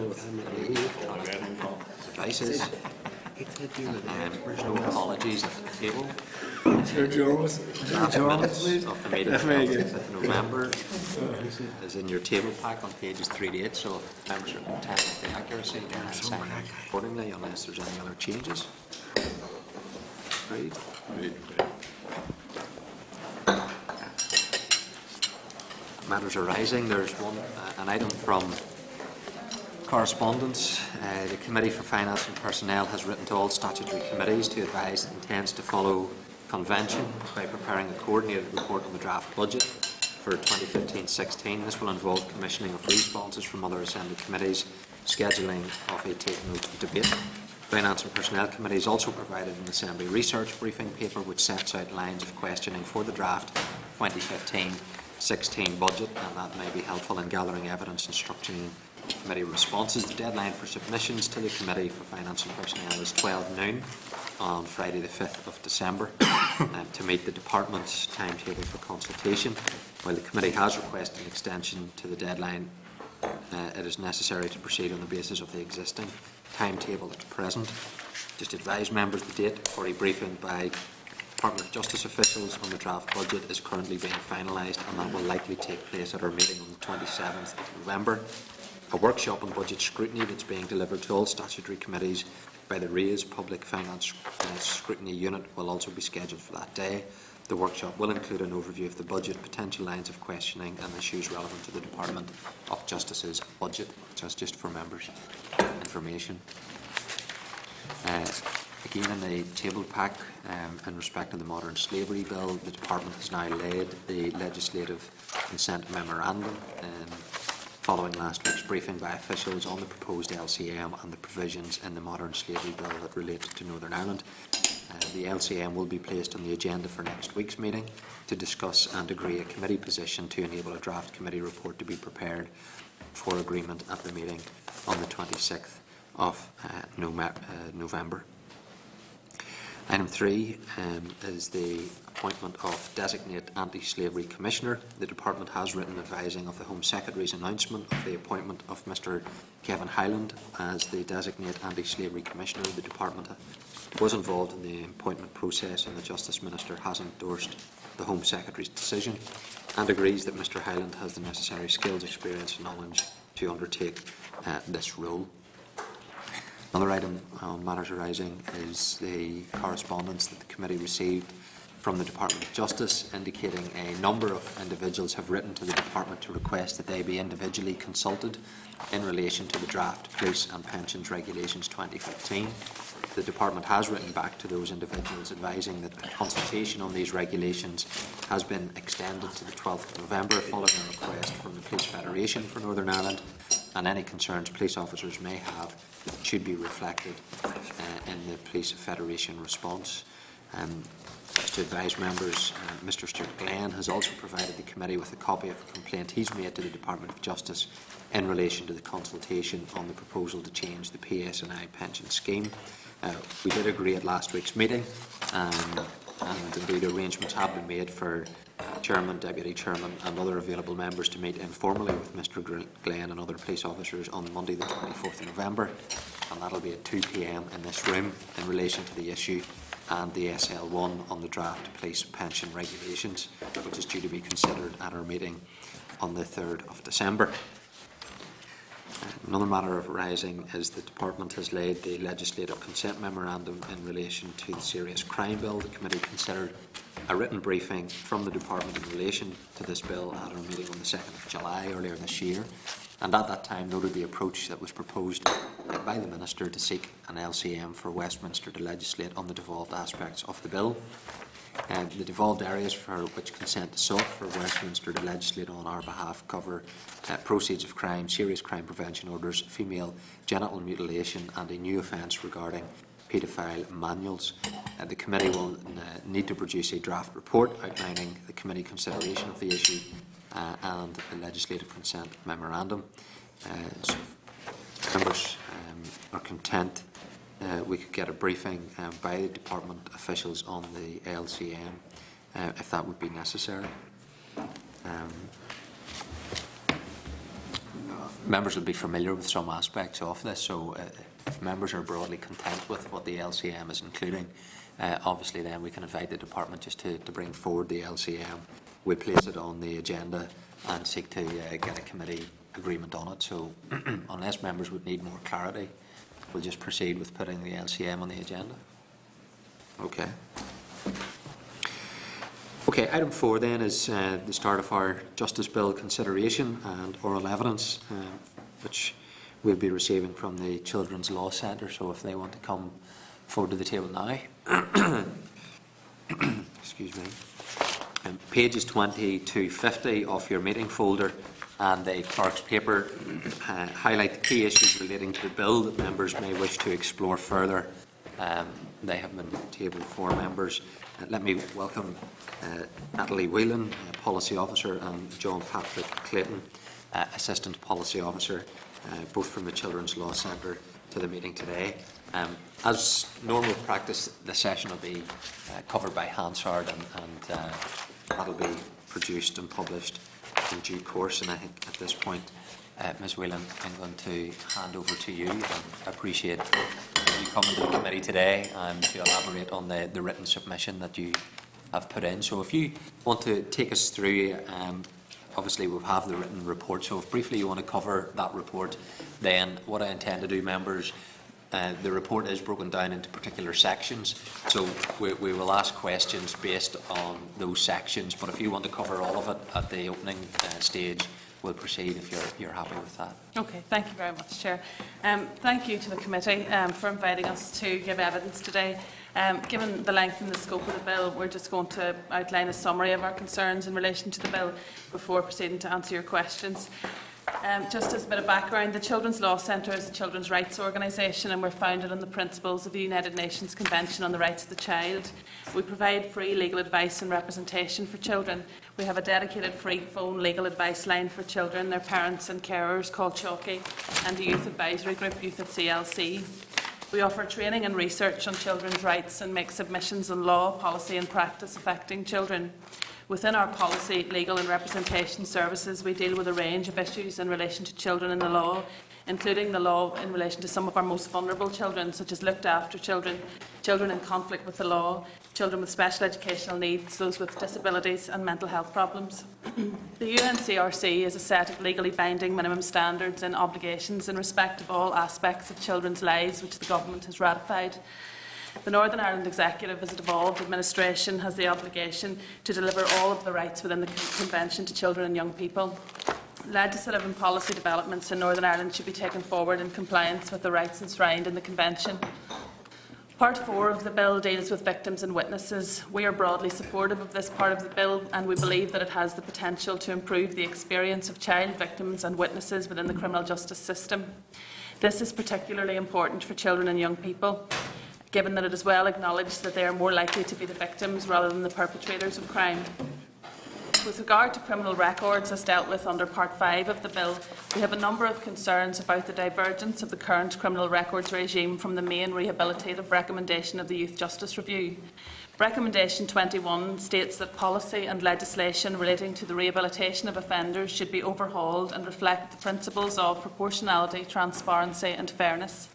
with devices. No apologies at the table. Sir Jones. Draft Jones, of the meeting That's of the 5th of November is in your table pack on pages three to eight, so if members are content with the accuracy, then I'll sign accordingly unless there's any other changes. Agreed? Matters arising, there's one, uh, an item from correspondence. Uh, The Committee for Finance and Personnel has written to all statutory committees to advise it intends to follow convention by preparing a coordinated report on the draft budget for 2015-16. This will involve commissioning of responses from other Assembly committees, scheduling of a take-note debate. Finance and Personnel Committee has also provided an Assembly research briefing paper which sets out lines of questioning for the draft 2015-16 budget, and that may be helpful in gathering evidence and structuring committee responses. The deadline for submissions to the Committee for Finance and Personnel is 12 noon on Friday the 5th of December um, to meet the department's timetable for consultation. While the committee has requested an extension to the deadline, uh, it is necessary to proceed on the basis of the existing timetable at present. Just advise members the date for a briefing by Department of Justice officials on the draft budget is currently being finalised and that will likely take place at our meeting on the 27th of November. A workshop on budget scrutiny that's being delivered to all statutory committees by the RAISE Public Finance Scrutiny Unit will also be scheduled for that day. The workshop will include an overview of the budget, potential lines of questioning and issues relevant to the Department of Justice's budget. Just for members' information. Uh, Again, in the table pack, um, in respect of the Modern Slavery Bill, the Department has now laid the legislative consent memorandum um, following last week's briefing by officials on the proposed LCM and the provisions in the Modern Slavery Bill that relate to Northern Ireland. Uh, the LCM will be placed on the agenda for next week's meeting to discuss and agree a committee position to enable a draft committee report to be prepared for agreement at the meeting on the 26th of uh, uh, November. Item three um, is the appointment of designate anti-slavery commissioner. The department has written advising of the Home Secretary's announcement of the appointment of Mr Kevin Hyland as the designate anti-slavery commissioner. The department was involved in the appointment process and the Justice Minister has endorsed the Home Secretary's decision and agrees that Mr Hyland has the necessary skills, experience and knowledge to undertake uh, this role. Another item on matters arising is the correspondence that the committee received from the Department of Justice indicating a number of individuals have written to the department to request that they be individually consulted in relation to the draft Police and Pensions Regulations 2015. The department has written back to those individuals advising that the consultation on these regulations has been extended to the 12th of November following a request from the Police Federation for Northern Ireland and any concerns police officers may have should be reflected uh, in the Police Federation response. Um, just to advise members, uh, Mr Stuart Glenn has also provided the committee with a copy of a complaint he's made to the Department of Justice in relation to the consultation on the proposal to change the PSNI pension scheme. Uh, we did agree at last week's meeting, um, and indeed arrangements have been made for Chairman, Deputy Chairman and other available members to meet informally with Mr Glenn and other police officers on Monday the 24th of November and that'll be at 2pm in this room in relation to the issue and the SL1 on the draft police pension regulations which is due to be considered at our meeting on the 3rd of December. Another matter of arising is the Department has laid the legislative consent memorandum in relation to the Serious Crime Bill. The committee considered a written briefing from the Department in relation to this bill at our meeting on the 2nd of July earlier this year, and at that time noted the approach that was proposed by the Minister to seek an LCM for Westminster to legislate on the devolved aspects of the bill. Uh, the devolved areas for which consent is sought for Westminster to legislate on our behalf cover uh, proceeds of crime, serious crime prevention orders, female genital mutilation and a new offence regarding paedophile manuals. Uh, the committee will uh, need to produce a draft report outlining the committee consideration of the issue uh, and the legislative consent memorandum. Uh, so members um, are content uh, we could get a briefing um, by the department officials on the LCM uh, if that would be necessary. Um, members will be familiar with some aspects of this, so uh, if members are broadly content with what the LCM is including, uh, obviously then we can invite the department just to, to bring forward the LCM. We'll place it on the agenda and seek to uh, get a committee agreement on it. So unless members would need more clarity, we'll just proceed with putting the LCM on the agenda. Okay. Okay, item four then is uh, the start of our Justice Bill consideration and oral evidence, uh, which we'll be receiving from the Children's Law Centre. So if they want to come forward to the table now. Excuse me. Um, pages 20 to 50 of your meeting folder and the clerk's paper uh, highlight the key issues relating to the bill that members may wish to explore further. Um, they have been tabled for members. Uh, let me welcome uh, Natalie Whelan, uh, Policy Officer, and John Patrick Clayton, uh, Assistant Policy Officer, uh, both from the Children's Law Centre, to the meeting today. Um, as normal practice, the session will be covered by Hansard and, and that'll be produced and published in due course. And I think at this point, uh, Ms Whelan, I'm going to hand over to you. I appreciate you coming to the committee today and to elaborate on the, the written submission that you have put in. So if you want to take us through, um, obviously we have the written report, so if briefly you want to cover that report, then what I intend to do, members, uh, the report is broken down into particular sections, so we, we will ask questions based on those sections, but if you want to cover all of it at the opening uh, stage, we'll proceed if you're, you're happy with that. Okay, thank you very much, Chair. Um, thank you to the committee um, for inviting us to give evidence today. Um, given the length and the scope of the bill, we're just going to outline a summary of our concerns in relation to the bill before proceeding to answer your questions. Um, just as a bit of background, the Children's Law Centre is a children's rights organisation and we're founded on the principles of the United Nations Convention on the Rights of the Child. We provide free legal advice and representation for children. We have a dedicated free phone legal advice line for children, their parents and carers called Chalky and a youth advisory group, Youth at CLC. We offer training and research on children's rights and make submissions on law, policy and practice affecting children. Within our policy, legal and representation services, we deal with a range of issues in relation to children in the law, including the law in relation to some of our most vulnerable children, such as looked after children, children in conflict with the law, children with special educational needs, those with disabilities and mental health problems. the UNCRC is a set of legally binding minimum standards and obligations in respect of all aspects of children's lives which the Government has ratified. The Northern Ireland Executive, as a devolved administration, has the obligation to deliver all of the rights within the Convention to children and young people. Legislative and policy developments in Northern Ireland should be taken forward in compliance with the rights enshrined in the Convention. Part 4 of the bill deals with victims and witnesses. We are broadly supportive of this part of the bill and we believe that it has the potential to improve the experience of child victims and witnesses within the criminal justice system. This is particularly important for children and young people given that it is well acknowledged that they are more likely to be the victims rather than the perpetrators of crime. With regard to criminal records as dealt with under Part 5 of the Bill, we have a number of concerns about the divergence of the current criminal records regime from the main rehabilitative recommendation of the Youth Justice Review. Recommendation 21 states that policy and legislation relating to the rehabilitation of offenders should be overhauled and reflect the principles of proportionality, transparency and fairness.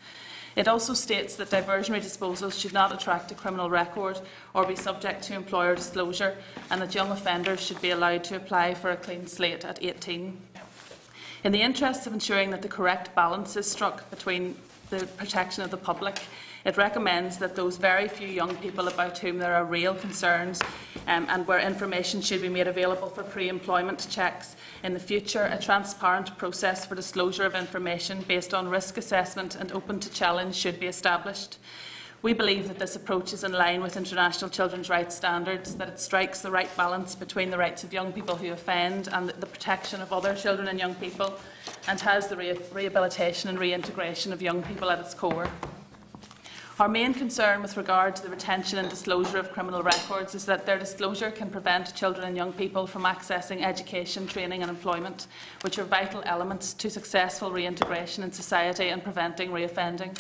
It also states that diversionary disposals should not attract a criminal record or be subject to employer disclosure, and that young offenders should be allowed to apply for a clean slate at 18. In the interests of ensuring that the correct balance is struck between the protection of the public it recommends that those very few young people about whom there are real concerns um, and where information should be made available for pre-employment checks in the future, a transparent process for disclosure of information based on risk assessment and open to challenge should be established. We believe that this approach is in line with international children's rights standards, that it strikes the right balance between the rights of young people who offend and the protection of other children and young people, and has the re rehabilitation and reintegration of young people at its core. Our main concern with regard to the retention and disclosure of criminal records is that their disclosure can prevent children and young people from accessing education, training and employment, which are vital elements to successful reintegration in society and preventing reoffending.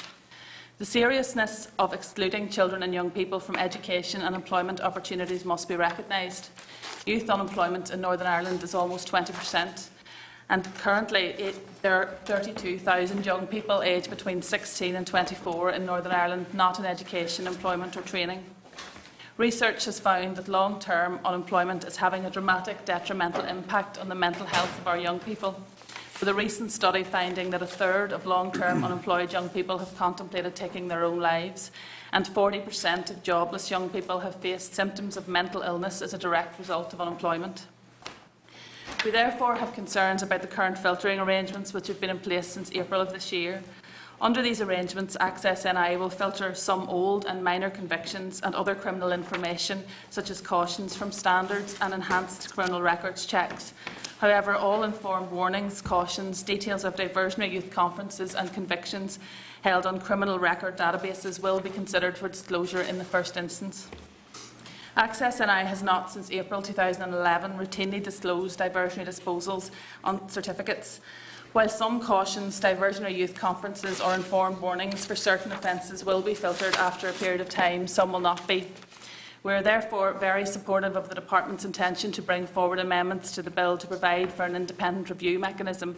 The seriousness of excluding children and young people from education and employment opportunities must be recognised. Youth unemployment in Northern Ireland is almost 20 per cent And currently, it, there are 32,000 young people aged between 16 and 24 in Northern Ireland not in education, employment or training. Research has found that long-term unemployment is having a dramatic detrimental impact on the mental health of our young people, with a recent study finding that a third of long-term unemployed young people have contemplated taking their own lives, and 40% of jobless young people have faced symptoms of mental illness as a direct result of unemployment. We therefore have concerns about the current filtering arrangements which have been in place since April of this year. Under these arrangements, Access NI will filter some old and minor convictions and other criminal information, such as cautions from standards and enhanced criminal records checks. However, all informed warnings, cautions, details of diversionary youth conferences and convictions held on criminal record databases will be considered for disclosure in the first instance. Access NI has not, since April 2011, routinely disclosed diversionary disposals on certificates. While some cautions, diversionary youth conferences or informed warnings for certain offences will be filtered after a period of time, some will not be. We are therefore very supportive of the Department's intention to bring forward amendments to the bill to provide for an independent review mechanism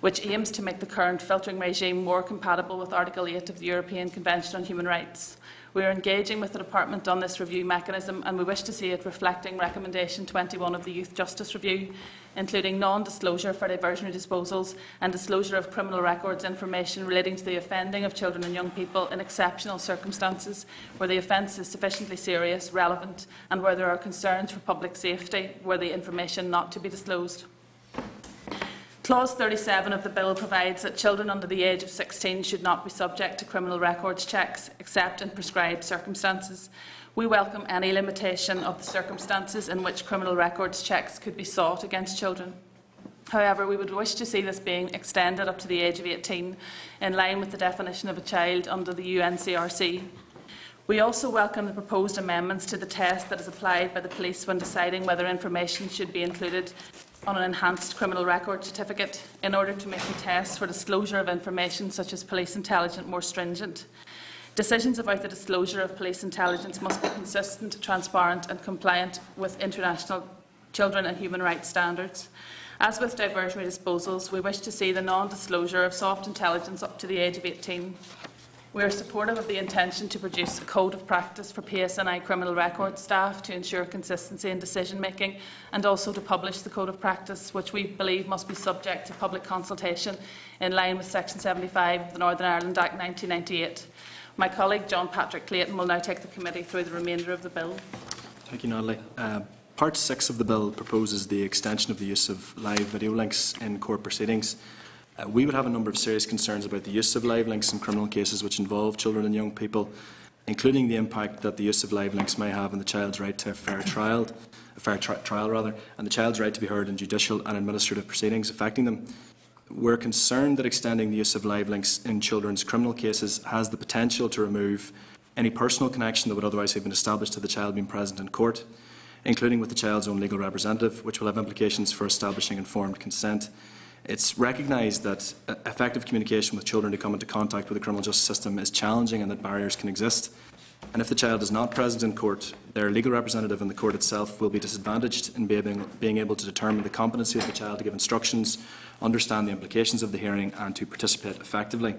which aims to make the current filtering regime more compatible with Article 8 of the European Convention on Human Rights. We are engaging with the Department on this review mechanism and we wish to see it reflecting Recommendation 21 of the Youth Justice Review, including non-disclosure for diversionary disposals and disclosure of criminal records information relating to the offending of children and young people in exceptional circumstances where the offence is sufficiently serious, relevant and where there are concerns for public safety where the information not to be disclosed. Clause 37 of the bill provides that children under the age of 16 should not be subject to criminal records checks except in prescribed circumstances. We welcome any limitation of the circumstances in which criminal records checks could be sought against children. However, we would wish to see this being extended up to the age of 18, in line with the definition of a child under the UNCRC. We also welcome the proposed amendments to the test that is applied by the police when deciding whether information should be included on an enhanced criminal record certificate in order to make the tests for disclosure of information such as police intelligence more stringent. Decisions about the disclosure of police intelligence must be consistent, transparent and compliant with international children and human rights standards. As with diversionary disposals, we wish to see the non-disclosure of soft intelligence up to the age of 18. We are supportive of the intention to produce a code of practice for PSNI criminal record staff to ensure consistency in decision making and also to publish the code of practice, which we believe must be subject to public consultation in line with Section 75 of the Northern Ireland Act 1998. My colleague John Patrick Clayton will now take the committee through the remainder of the bill. Thank you, Natalie. Uh, part 6 of the bill proposes the extension of the use of live video links in court proceedings. Uh, we would have a number of serious concerns about the use of live links in criminal cases which involve children and young people, including the impact that the use of live links may have on the child's right to a fair trial, a fair tri trial rather, and the child's right to be heard in judicial and administrative proceedings affecting them. We're concerned that extending the use of live links in children's criminal cases has the potential to remove any personal connection that would otherwise have been established to the child being present in court, including with the child's own legal representative, which will have implications for establishing informed consent it's recognised that uh, effective communication with children who come into contact with the criminal justice system is challenging and that barriers can exist. And if the child is not present in court, their legal representative in the court itself will be disadvantaged in being able to determine the competency of the child to give instructions, understand the implications of the hearing, and to participate effectively.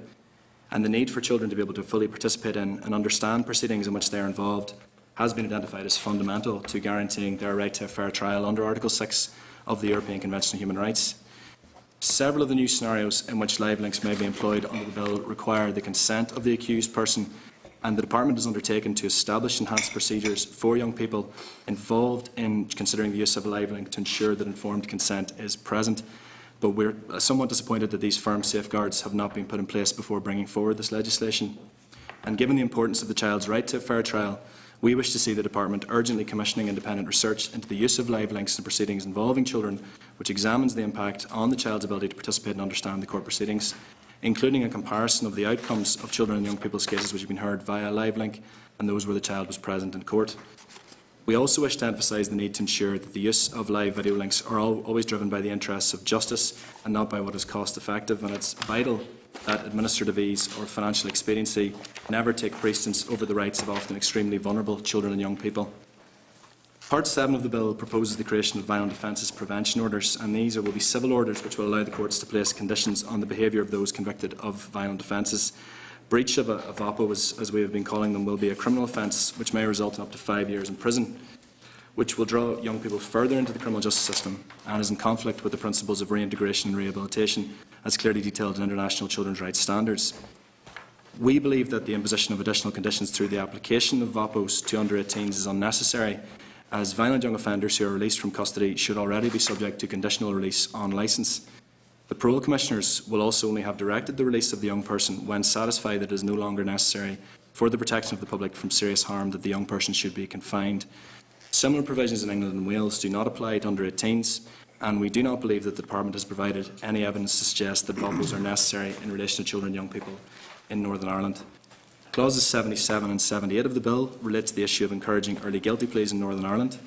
And the need for children to be able to fully participate in and understand proceedings in which they are involved has been identified as fundamental to guaranteeing their right to a fair trial under Article 6 of the European Convention on Human Rights. Several of the new scenarios in which live links may be employed under the bill require the consent of the accused person, and the Department has undertaken to establish enhanced procedures for young people involved in considering the use of a live link to ensure that informed consent is present. But we're somewhat disappointed that these firm safeguards have not been put in place before bringing forward this legislation. And given the importance of the child's right to a fair trial, we wish to see the Department urgently commissioning independent research into the use of live links in proceedings involving children, which examines the impact on the child's ability to participate and understand the court proceedings, including a comparison of the outcomes of children and young people's cases which have been heard via live link and those where the child was present in court. We also wish to emphasise the need to ensure that the use of live video links are always driven by the interests of justice and not by what is cost effective, and it's vital that administrative ease or financial expediency never take precedence over the rights of often extremely vulnerable children and young people. Part 7 of the bill proposes the creation of violent offences prevention orders, and these will be civil orders which will allow the courts to place conditions on the behaviour of those convicted of violent offences. Breach of a, VAPO, as, as we have been calling them, will be a criminal offence which may result in up to five years in prison, which will draw young people further into the criminal justice system and is in conflict with the principles of reintegration and rehabilitation, as clearly detailed in international children's rights standards. We believe that the imposition of additional conditions through the application of VAPOs to under 18s is unnecessary, as violent young offenders who are released from custody should already be subject to conditional release on licence. The parole commissioners will also only have directed the release of the young person when satisfied that it is no longer necessary for the protection of the public from serious harm that the young person should be confined. Similar provisions in England and Wales do not apply to under 18s, and we do not believe that the Department has provided any evidence to suggest that VAPOs are necessary in relation to children and young people in Northern Ireland. Clauses 77 and 78 of the bill relate to the issue of encouraging early guilty pleas in Northern Ireland.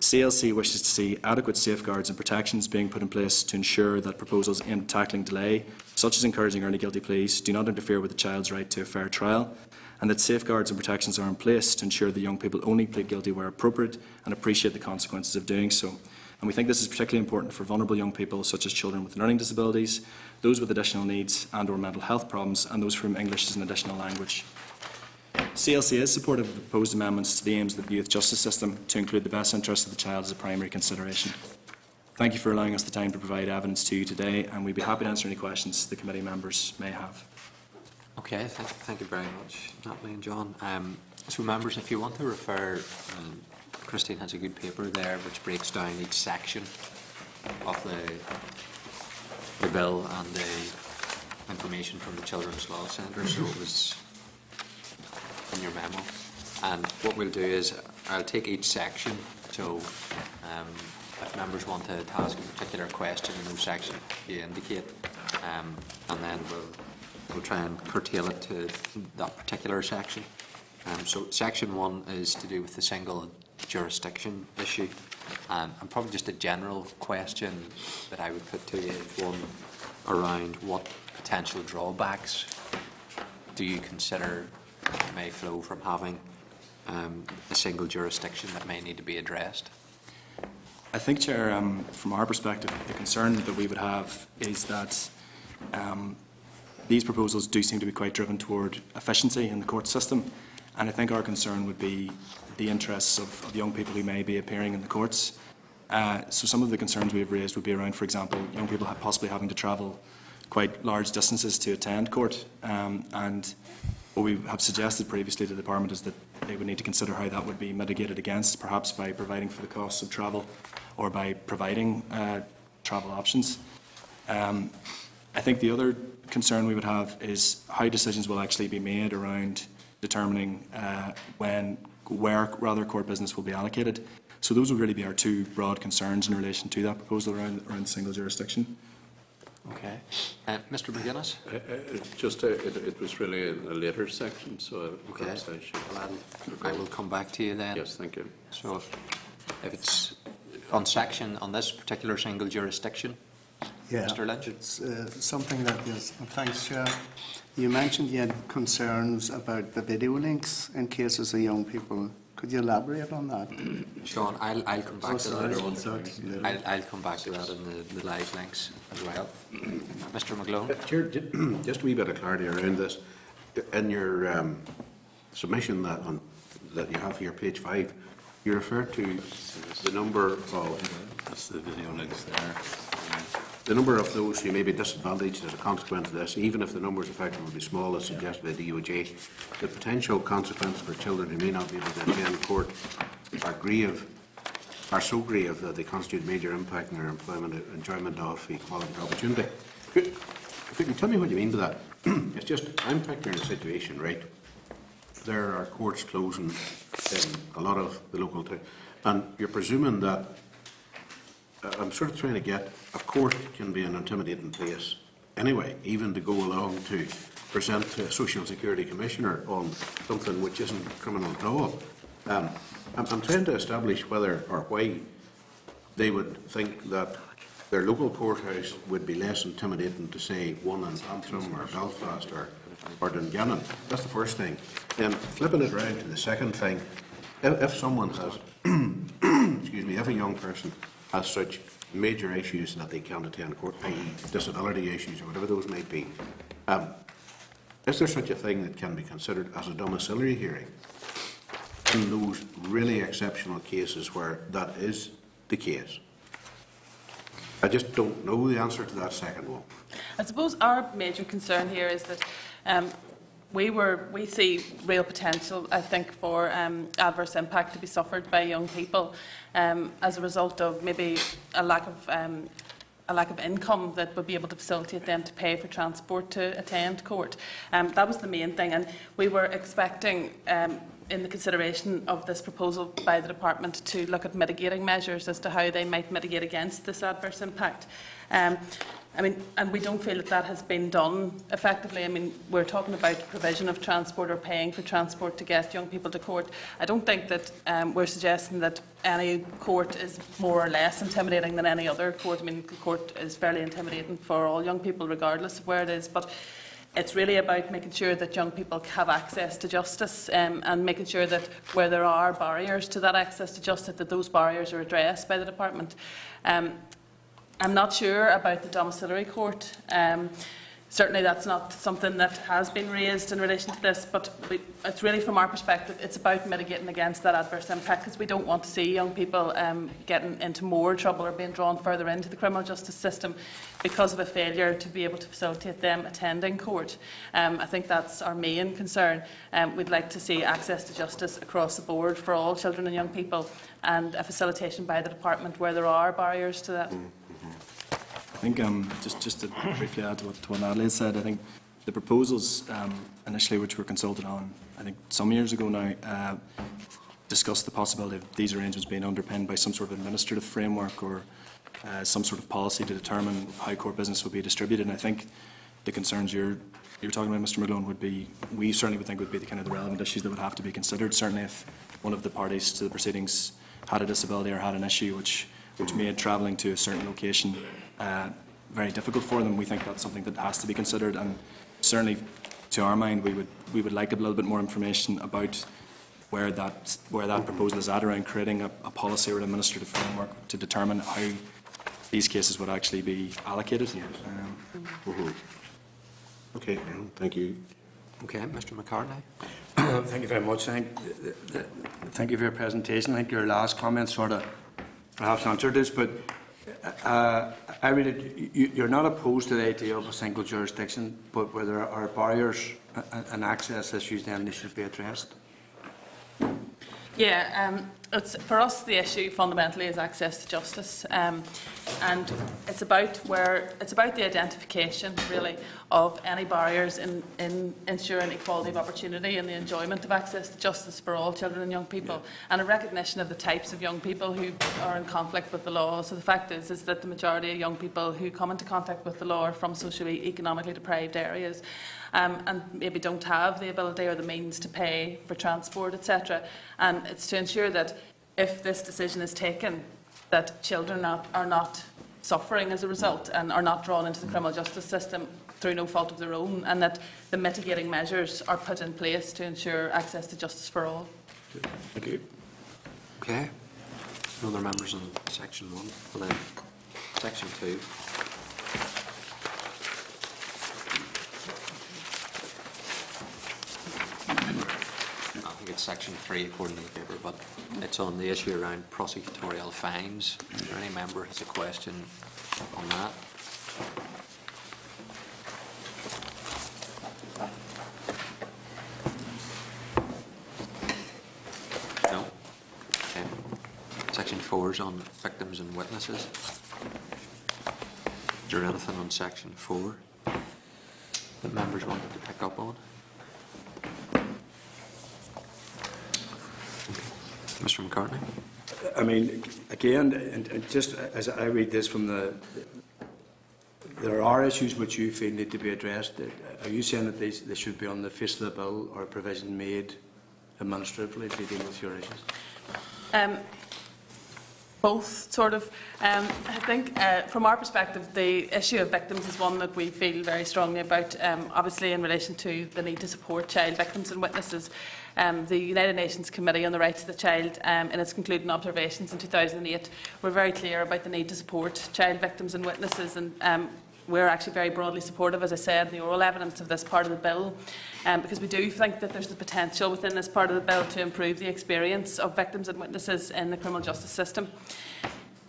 CLC wishes to see adequate safeguards and protections being put in place to ensure that proposals aimed at tackling delay, such as encouraging early guilty pleas, do not interfere with the child's right to a fair trial, and that safeguards and protections are in place to ensure that young people only plead guilty where appropriate and appreciate the consequences of doing so. And we think this is particularly important for vulnerable young people, such as children with learning disabilities, those with additional needs and or mental health problems, and those for whom English is an additional language. CLC is supportive of the proposed amendments to the aims of the youth justice system to include the best interests of the child as a primary consideration. Thank you for allowing us the time to provide evidence to you today, and we'd be happy to answer any questions the committee members may have. Okay, thank, thank you very much, Natalie and John. Um, so members, if you want to refer, um, Christine has a good paper there which breaks down each section of the, the bill and the information from the Children's Law Centre, so it was in your memo. And what we'll do is, I'll take each section, so um, if members want to ask a particular question in those section, you indicate, um, and then we'll, we'll try and curtail it to that particular section. Um, so section one is to do with the single jurisdiction issue. Um, and probably just a general question that I would put to you one around what potential drawbacks do you consider may flow from having um, a single jurisdiction that may need to be addressed? I think, Chair, um, from our perspective, the concern that we would have is that um, these proposals do seem to be quite driven toward efficiency in the court system, and I think our concern would be the interests of, of young people who may be appearing in the courts. Uh, so some of the concerns we have raised would be around, for example, young people possibly having to travel quite large distances to attend court, um, and what we have suggested previously to the Department is that they would need to consider how that would be mitigated against, perhaps by providing for the costs of travel or by providing uh, travel options. Um, I think the other concern we would have is how decisions will actually be made around determining uh, when, where rather court business will be allocated. So those would really be our two broad concerns in relation to that proposal around, around single jurisdiction. Okay. Uh, Mr Maginness? Uh, uh, Just, uh, it it was really in a later section, so Okay. perhaps I should... Well, I'll- come back to you then. Yes, thank you. So if, if it's on section, on this particular single jurisdiction, Yeah, Mr Lynch? It's uh, something that is, thanks, Chair. You mentioned you had concerns about the video links in cases of young people. Could you elaborate on that? Sean, I'll, I'll come back Oh, to sorry, that. sorry. I'll, I'll come back to that in the, the live links as well. Mr McGlone? Uh, Chair, just a wee bit of clarity around this. In your um, submission that, on, that you have here, page five, you refer to the number of, That's the video links there. The number of those who may be disadvantaged as a consequence of this, even if the numbers affected would be small as suggested by the DOJ, the potential consequences for children who may not be able to attend court are grave, are so grave that they constitute major impact on their employment, enjoyment of equality of opportunity. Could, could you tell me what you mean by that? It's just, I'm picturing a situation, right? There are courts closing in a lot of the local, t- and you're presuming that uh, I'm sort of trying to get, a court can be an intimidating place anyway, even to go along to present to a Social Security Commissioner on something which isn't criminal at all. Um, I'm, I'm trying to establish whether or why they would think that their local courthouse would be less intimidating to say one in Antrim or Belfast or, or Dungannon. That's the first thing. Then flipping it around to the second thing, if, if someone has excuse me, if a young person has such major issues that they can't attend court, i.e. disability issues or whatever those may be, um, is there such a thing that can be considered as a domiciliary hearing in those really exceptional cases where that is the case? I just don't know the answer to that second one. I suppose our major concern here is that um, we were we see real potential, I think, for um, adverse impact to be suffered by young people um, as a result of maybe a lack of um, a lack of income that would be able to facilitate them to pay for transport to attend court. Um, that was the main thing, and we were expecting. Um, in the consideration of this proposal by the department to look at mitigating measures as to how they might mitigate against this adverse impact. I mean, and we don't feel that that has been done effectively. I mean, we're talking about provision of transport or paying for transport to get young people to court. I don't think that um, we're suggesting that any court is more or less intimidating than any other court. I mean, the court is fairly intimidating for all young people, regardless of where it is. But it's really about making sure that young people have access to justice um, and making sure that where there are barriers to that access to justice, that those barriers are addressed by the department. Um, I'm not sure about the domiciliary court. Um, certainly that's not something that has been raised in relation to this, but we, it's really from our perspective, it's about mitigating against that adverse impact because we don't want to see young people um, getting into more trouble or being drawn further into the criminal justice system because of a failure to be able to facilitate them attending court. Um, I think that's our main concern. Um, we'd like to see access to justice across the board for all children and young people and a facilitation by the department where there are barriers to that. I think um, just just to briefly add to what, to what Natalie said, I think the proposals um, initially which were consulted on, I think some years ago now, uh, discussed the possibility of these arrangements being underpinned by some sort of administrative framework or uh, some sort of policy to determine how court business would be distributed. And I think the concerns you're you're talking about, Mr. McGlone, would be we certainly would think would be the kind of the relevant issues that would have to be considered. Certainly, if one of the parties to the proceedings had a disability or had an issue which which made travelling to a certain location uh, very difficult for them. We think that's something that has to be considered, and certainly, to our mind, we would we would like a little bit more information about where that where that proposal is at around creating a, a policy or an administrative framework to determine how these cases would actually be allocated. Um, Okay, thank you. Okay, Mr McCartney? Thank you very much. I think, th- th- thank you for your presentation. I think your last comment sort of perhaps answered this, but uh, I read it, you, you're not opposed to the idea of a single jurisdiction, but where there are barriers and, and access issues, then they should be addressed. Yeah, um, it's, for us the issue fundamentally is access to justice, um, and it's about where it's about the identification really of any barriers in, in ensuring equality of opportunity and the enjoyment of access to justice for all children and young people, and a recognition of the types of young people who are in conflict with the law. So the fact is, is that the majority of young people who come into contact with the law are from socially economically deprived areas, um, and maybe don't have the ability or the means to pay for transport, etc. And it's to ensure that if this decision is taken, that children not, are not suffering as a result and are not drawn into the criminal justice system through no fault of their own, and that the mitigating measures are put in place to ensure access to justice for all. Thank you. Okay. No other members on section one? Well then, section two. Section three according to the paper, but it's on the issue around prosecutorial fines. Is there any member has a question on that? No? Okay. Section four is on victims and witnesses. Is there anything on section four that members wanted to pick up on? Mr McCartney? I mean, again, and, and just as I read this from the, there are issues which you feel need to be addressed. Are you saying that these, they should be on the face of the bill or a provision made administratively to deal with your issues? Um, both, sort of. Um, I think, uh, from our perspective, the issue of victims is one that we feel very strongly about, um, obviously in relation to the need to support child victims and witnesses. Um, the United Nations Committee on the Rights of the Child, um, in its concluding observations in 2008, were very clear about the need to support child victims and witnesses, and um, we're actually very broadly supportive, as I said, in the oral evidence of this part of the bill, um, because we do think that there's the potential within this part of the bill to improve the experience of victims and witnesses in the criminal justice system.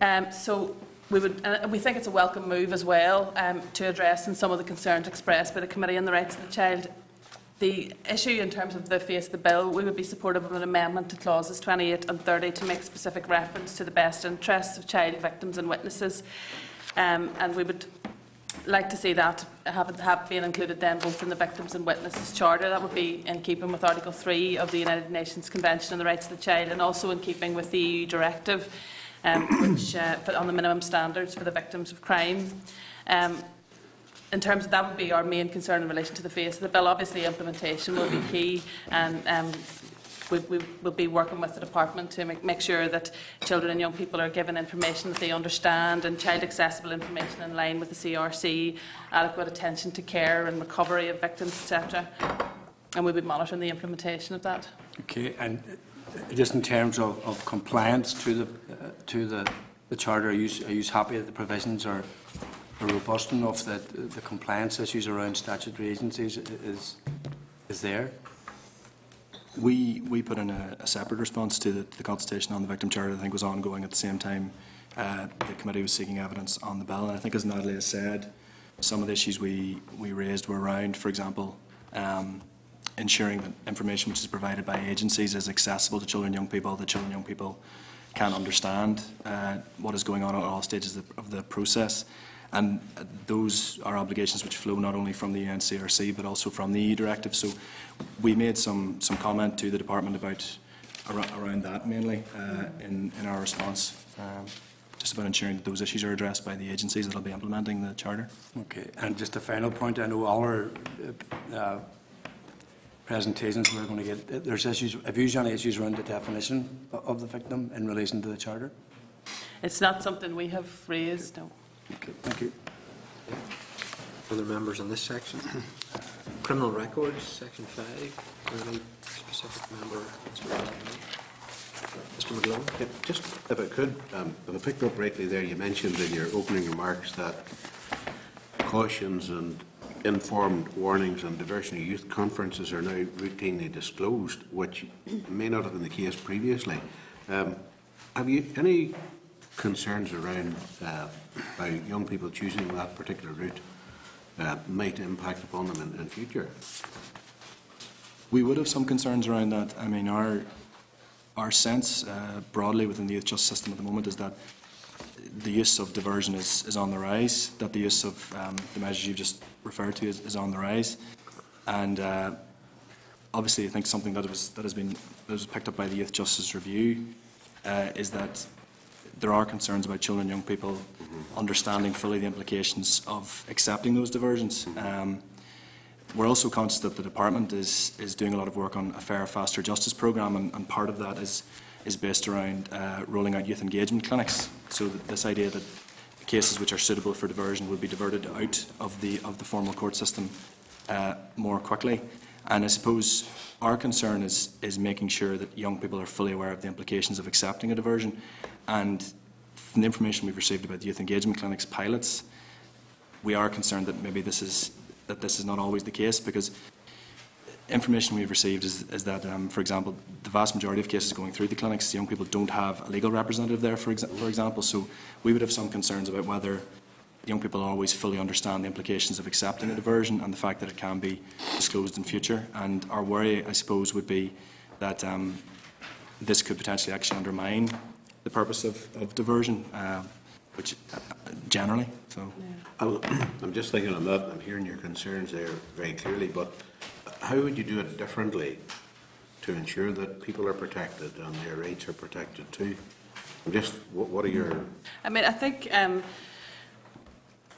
Um, so we would, we think it's a welcome move as well um, to address some of the concerns expressed by the Committee on the Rights of the Child. The issue in terms of the face of the bill, we would be supportive of an amendment to clauses 28 and 30 to make specific reference to the best interests of child victims and witnesses. Um, and we would like to see that have, have been included then both in the Victims and Witnesses Charter. That would be in keeping with Article 3 of the United Nations Convention on the Rights of the Child and also in keeping with the EU Directive um, which, uh, on the minimum standards for the victims of crime. Um, in terms of that would be our main concern in relation to the face of the bill. Obviously, implementation will be key, and um, we, we will be working with the department to make, make sure that children and young people are given information that they understand and child accessible information in line with the CRC, adequate attention to care and recovery of victims, etc. And we'll be monitoring the implementation of that. Okay, and just in terms of, of compliance to the, uh, to the, the charter, are you, are you happy that the provisions are robust enough that the compliance issues around statutory agencies is, is there? We, we put in a, a separate response to the, to the consultation on the victim charter, I think was ongoing at the same time. Uh, the committee was seeking evidence on the bill, and I think as Natalie has said, some of the issues we, we raised were around, for example, um, ensuring that information which is provided by agencies is accessible to children and young people, that children and young people can understand uh, what is going on at all stages of the, of the process. And those are obligations which flow not only from the UNCRC but also from the EU directive. So we made some, some comment to the department about around, around that mainly uh, in, in our response, um, just about ensuring that those issues are addressed by the agencies that will be implementing the charter. Okay, and just a final point, I know all our uh, uh, presentations we're going to get, there's issues, have you any issues around the definition of the victim in relation to the charter? It's not something we have raised, no. Okay, thank you. Other members on this section? Criminal records, section five, any specific member? Mr McGlone? Yeah, Just, if I could, um, if I picked up rightly there, you mentioned in your opening remarks that cautions and informed warnings on diversionary youth conferences are now routinely disclosed, which may not have been the case previously. Um, Have you any concerns around uh, how young people choosing that particular route uh, might impact upon them in, in future? We would have some concerns around that. I mean, our, our sense uh, broadly within the youth justice system at the moment is that the use of diversion is, is on the rise, that the use of um, the measures you've just referred to is, is on the rise. And uh, obviously, I think something that was, that has been that was picked up by the Youth Justice Review uh, is that there are concerns about children and young people understanding fully the implications of accepting those diversions. Um, we're also conscious that the department is, is doing a lot of work on a fair, faster justice programme, and, and part of that is, is based around uh, rolling out youth engagement clinics. So that this idea that cases which are suitable for diversion would be diverted out of the, of the formal court system uh, more quickly. And I suppose our concern is, is making sure that young people are fully aware of the implications of accepting a diversion. And from the information we've received about the youth engagement clinics pilots, we are concerned that maybe this is that this is not always the case because information we've received is, is that, um, for example, the vast majority of cases going through the clinics, young people don't have a legal representative there, for, exa- for example. So we would have some concerns about whether young people always fully understand the implications of accepting a diversion and the fact that it can be disclosed in future. And our worry, I suppose, would be that um, this could potentially actually undermine the purpose of, of diversion, uh, which uh, generally. So. I'll- I'm just thinking on that, I'm hearing your concerns there very clearly, but how would you do it differently to ensure that people are protected and their rights are protected too? I'm just, what what are your, I mean, I think um,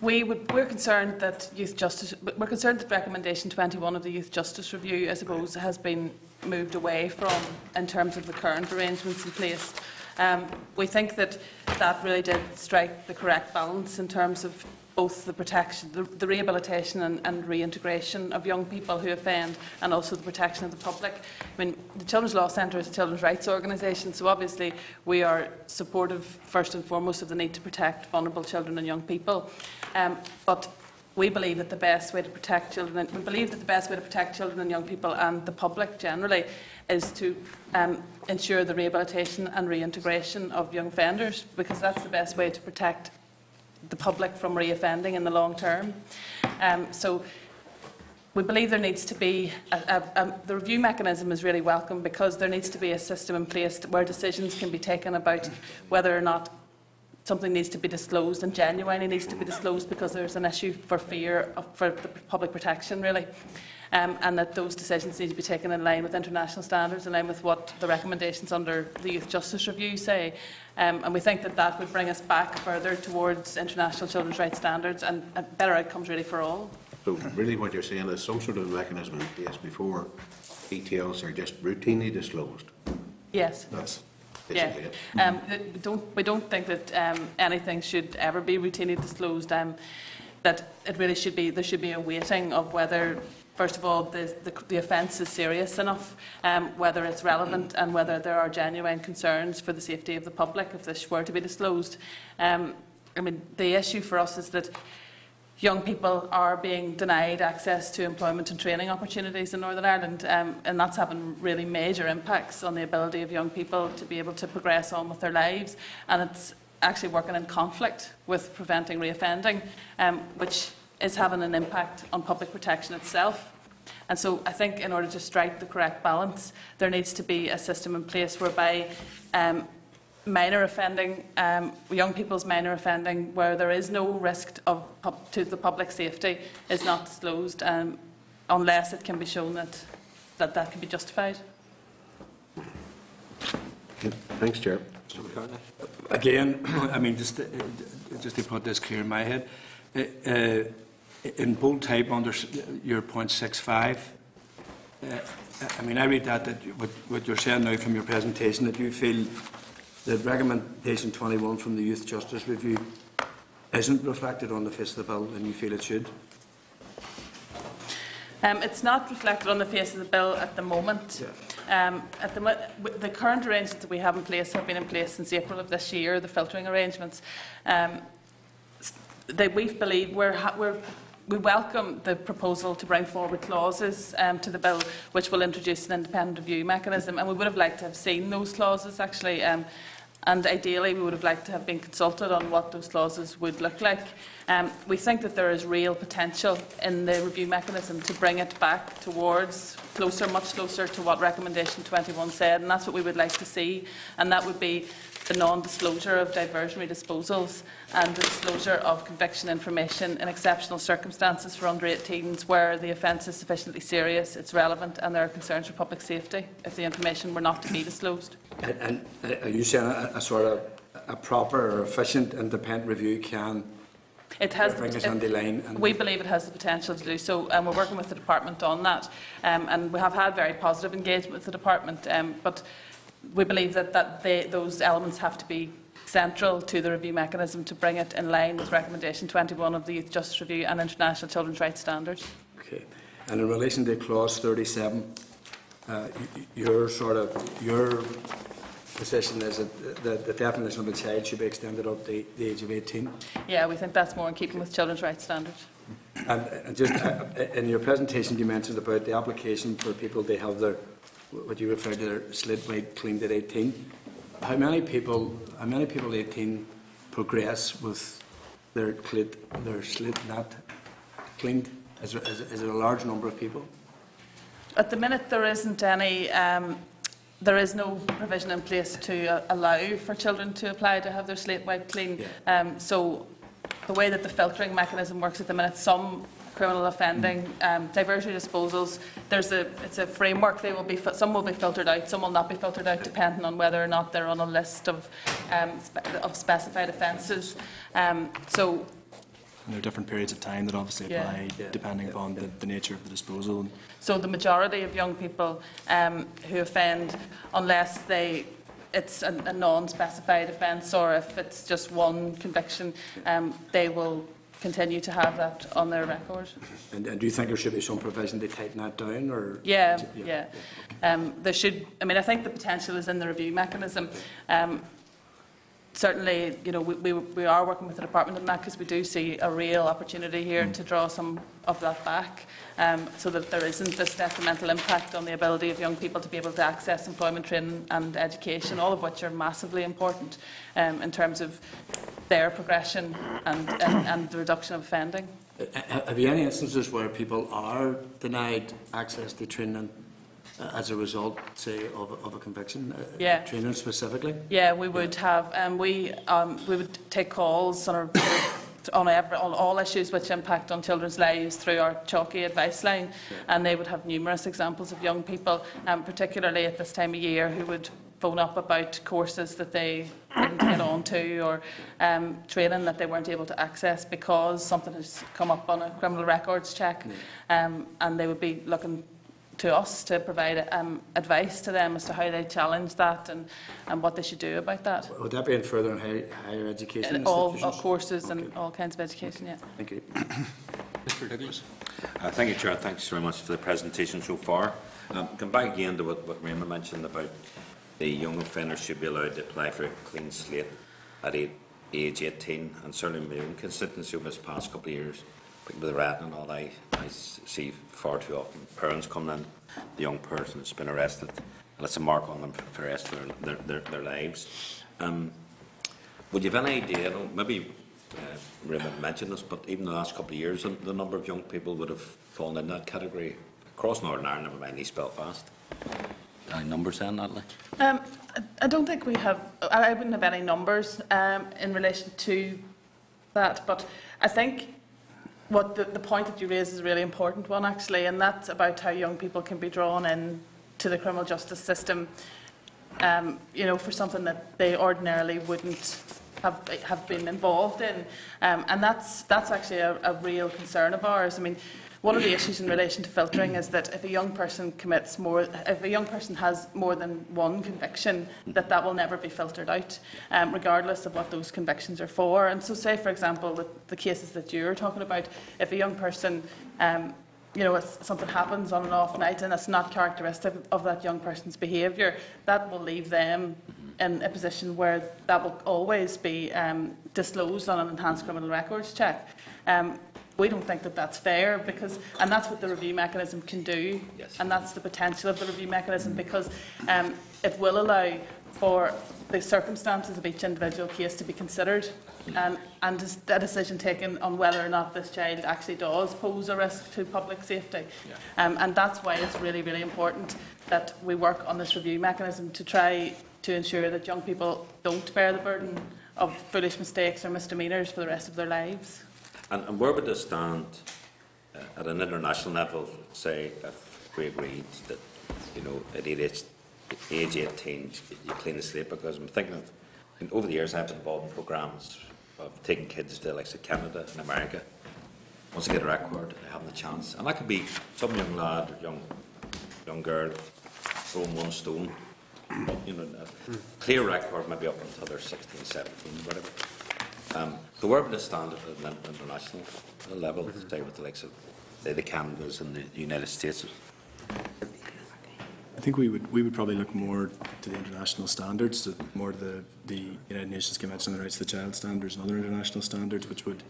we would, we're concerned that youth justice, we're concerned that recommendation 21 of the Youth Justice Review, I suppose, has been moved away from in terms of the current arrangements in place. Um, we think that that really did strike the correct balance in terms of both the protection, the, the rehabilitation and, and reintegration of young people who offend, and also the protection of the public. I mean, the Children's Law Centre is a children's rights organisation, so obviously we are supportive, first and foremost, of the need to protect vulnerable children and young people. Um, but we believe that the best way to protect children, we believe that the best way to protect children and young people and the public generally is to um, ensure the rehabilitation and reintegration of young offenders, because that's the best way to protect the public from reoffending in the long term. Um, so we believe there needs to be, a, a, a, the review mechanism is really welcome because there needs to be a system in place where decisions can be taken about whether or not something needs to be disclosed and genuinely needs to be disclosed because there's an issue for fear of, for the public protection really. Um, and that those decisions need to be taken in line with international standards, in line with what the recommendations under the Youth Justice Review say. Um, and we think that that would bring us back further towards international children's rights standards and, and better outcomes really for all. So really what you're saying is some sort of mechanism in place before details are just routinely disclosed. Yes. Yes. Yeah, um, we don't, we don't think that um, anything should ever be routinely disclosed. Um, that it really should be, there should be a weighting of whether, first of all, the, the, the offence is serious enough, um, whether it's relevant, and whether there are genuine concerns for the safety of the public if this were to be disclosed. Um, I mean, the issue for us is that young people are being denied access to employment and training opportunities in Northern Ireland, um, and that's having really major impacts on the ability of young people to be able to progress on with their lives. And it's actually working in conflict with preventing reoffending, um, which is having an impact on public protection itself. And so I think in order to strike the correct balance, there needs to be a system in place whereby um, minor offending, um, young people's minor offending, where there is no risk of to the public safety, is not disclosed um, unless it can be shown that that, that can be justified. Yeah, Thanks, Chair. Again, I mean, just, to- just to put this clear in my head, uh, uh, in bold type under your point six five, uh, I mean, I read that, that you- what, what you're saying now from your presentation, that you feel that recommendation twenty-one from the Youth Justice Review isn't reflected on the face of the bill, and you feel it should? Um, it's not reflected on the face of the bill at the moment. Um, at the, mo- w- the current arrangements that we have in place have been in place since April of this year, the filtering arrangements. Um, s- they, we believe we're, ha- we're, we welcome the proposal to bring forward clauses um, to the bill which will introduce an independent review mechanism and we would have liked to have seen those clauses actually um, and ideally we would have liked to have been consulted on what those clauses would look like. Um, we think that there is real potential in the review mechanism to bring it back towards closer, much closer to what recommendation 21 said, and that's what we would like to see, and that would be the non-disclosure of diversionary disposals and the disclosure of conviction information in exceptional circumstances for under 18s where the offence is sufficiently serious, it's relevant and there are concerns for public safety if the information were not to be disclosed. And, and uh, are you saying a, a sort of a proper or efficient independent review can It has bring us it- on the line? and- We believe it has the potential to do so, and we're working with the department on that. Um, and we have had very positive engagement with the department, um, but we believe that, that they, those elements have to be central to the review mechanism to bring it in line with recommendation 21 of the Youth Justice Review and international children's rights standards. Okay. And in relation to clause 37, uh, your sort of, your position is that the, the definition of a child should be extended up to the age of 18? Yeah, we think that's more in keeping with children's rights standards. And and just, uh, in your presentation, you mentioned about the application for people to have their, what you referred to their slate weight cleaned at 18. How many people, how many people 18 progress with their clit, their slit not cleaned? Is there, is is there a large number of people? At the minute, there isn't any, um, there is no provision in place to uh, allow for children to apply to have their slate wiped clean. Yeah. Um, so the way that the filtering mechanism works at the minute, some criminal offending, um, diversionary disposals, there's a, it's a framework, they will be, some will be filtered out, some will not be filtered out depending on whether or not they're on a list of, um, spe- of specified offences. Um, so And there are different periods of time that obviously apply Yeah. depending upon the, the nature of the disposal. So the majority of young people um, who offend, unless they it's a, a non-specified offence or if it's just one conviction, um, they will continue to have that on their record. And, and do you think there should be some provision to tighten that down, or? Yeah, yeah. Um, there should, I mean, I think the potential is in the review mechanism. Um, certainly, you know, we, we, we are working with the department on that because we do see a real opportunity here to draw some of that back um, so that there isn't this detrimental impact on the ability of young people to be able to access employment training and education, all of which are massively important um, in terms of their progression and, and, and the reduction of offending. Uh, uh, Have you any instances where people are denied access to training uh, as a result, say, of, a- of a conviction? uh, Yeah. Training specifically? Yeah, we would have, um, we, um, we would take calls on, our, on, every, on all issues which impact on children's lives through our Chalky advice line, and they would have numerous examples of young people, um, particularly at this time of year, who would phone up about courses that they didn't get on to or um, training that they weren't able to access because something has come up on a criminal records check, um, and they would be looking to us to provide um, advice to them as to how they challenge that and, and what they should do about that. Would that be in further and higher, higher education And all, all institutions? courses and all kinds of education, yeah. Thank you. Mr Douglas? Uh, Thank you, Chair. Thanks very much for the presentation so far. Um, Come back again to what, what Raymond mentioned about the young offenders should be allowed to apply for a clean slate at eight, age 18, and certainly in my own constituency over this past couple of years, particularly the rat and all, I, I see far too often parents coming in, the young person has been arrested, and it's a mark on them for the rest of their, their, their, lives. Um, would you have any idea, maybe uh, Raymond mentioned this, but even the last couple of years, the, number of young people would have fallen in that category across Northern Ireland, never mind East Belfast? Any numbers then, Natalie? Um, I- don't think we have, I wouldn't have any numbers um, in relation to that, but I think what the, the point that you raise is a really important one, actually, and that's about how young people can be drawn in to the criminal justice system, um, you know, for something that they ordinarily wouldn't have, have been involved in. Um, and that's, that's actually a, a real concern of ours. I mean, one of the issues in relation to filtering is that if a young person commits more, if a young person has more than one conviction, that that will never be filtered out, um, regardless of what those convictions are for. And so, say for example, the, the cases that you're talking about, if a young person um, you know, something happens on an off night and it's not characteristic of that young person's behaviour, that will leave them in a position where that will always be um, disclosed on an enhanced criminal records check. Um, we don't think that that's fair because, and that's what the review mechanism can do, Yes. and that's the potential of the review mechanism because um, it will allow for the circumstances of each individual case to be considered um, and is- a decision taken on whether or not this child actually does pose a risk to public safety. Um, and that's why it's really, really important that we work on this review mechanism to try to ensure that young people don't bear the burden of foolish mistakes or misdemeanours for the rest of their lives. And, and where would this stand uh, at an international level, say, if we agreed that, you know, at age, age 18, you clean the slate? Because I'm thinking of, and over the years, I've been involved in programs of taking kids to, like, say, Canada and America. Once they get a record, they have the chance. And that could be some young lad or young, young girl throwing one stone. But, you know, clear record maybe up until they're 16, 17, whatever. Um, where would this stand at an international level, mm-hmm. say with the likes of, the Canadas and the United States? I think we would, we would probably look more to the international standards, to more to the, the United Nations Convention on the Rights of the Child standards and other international standards, which would,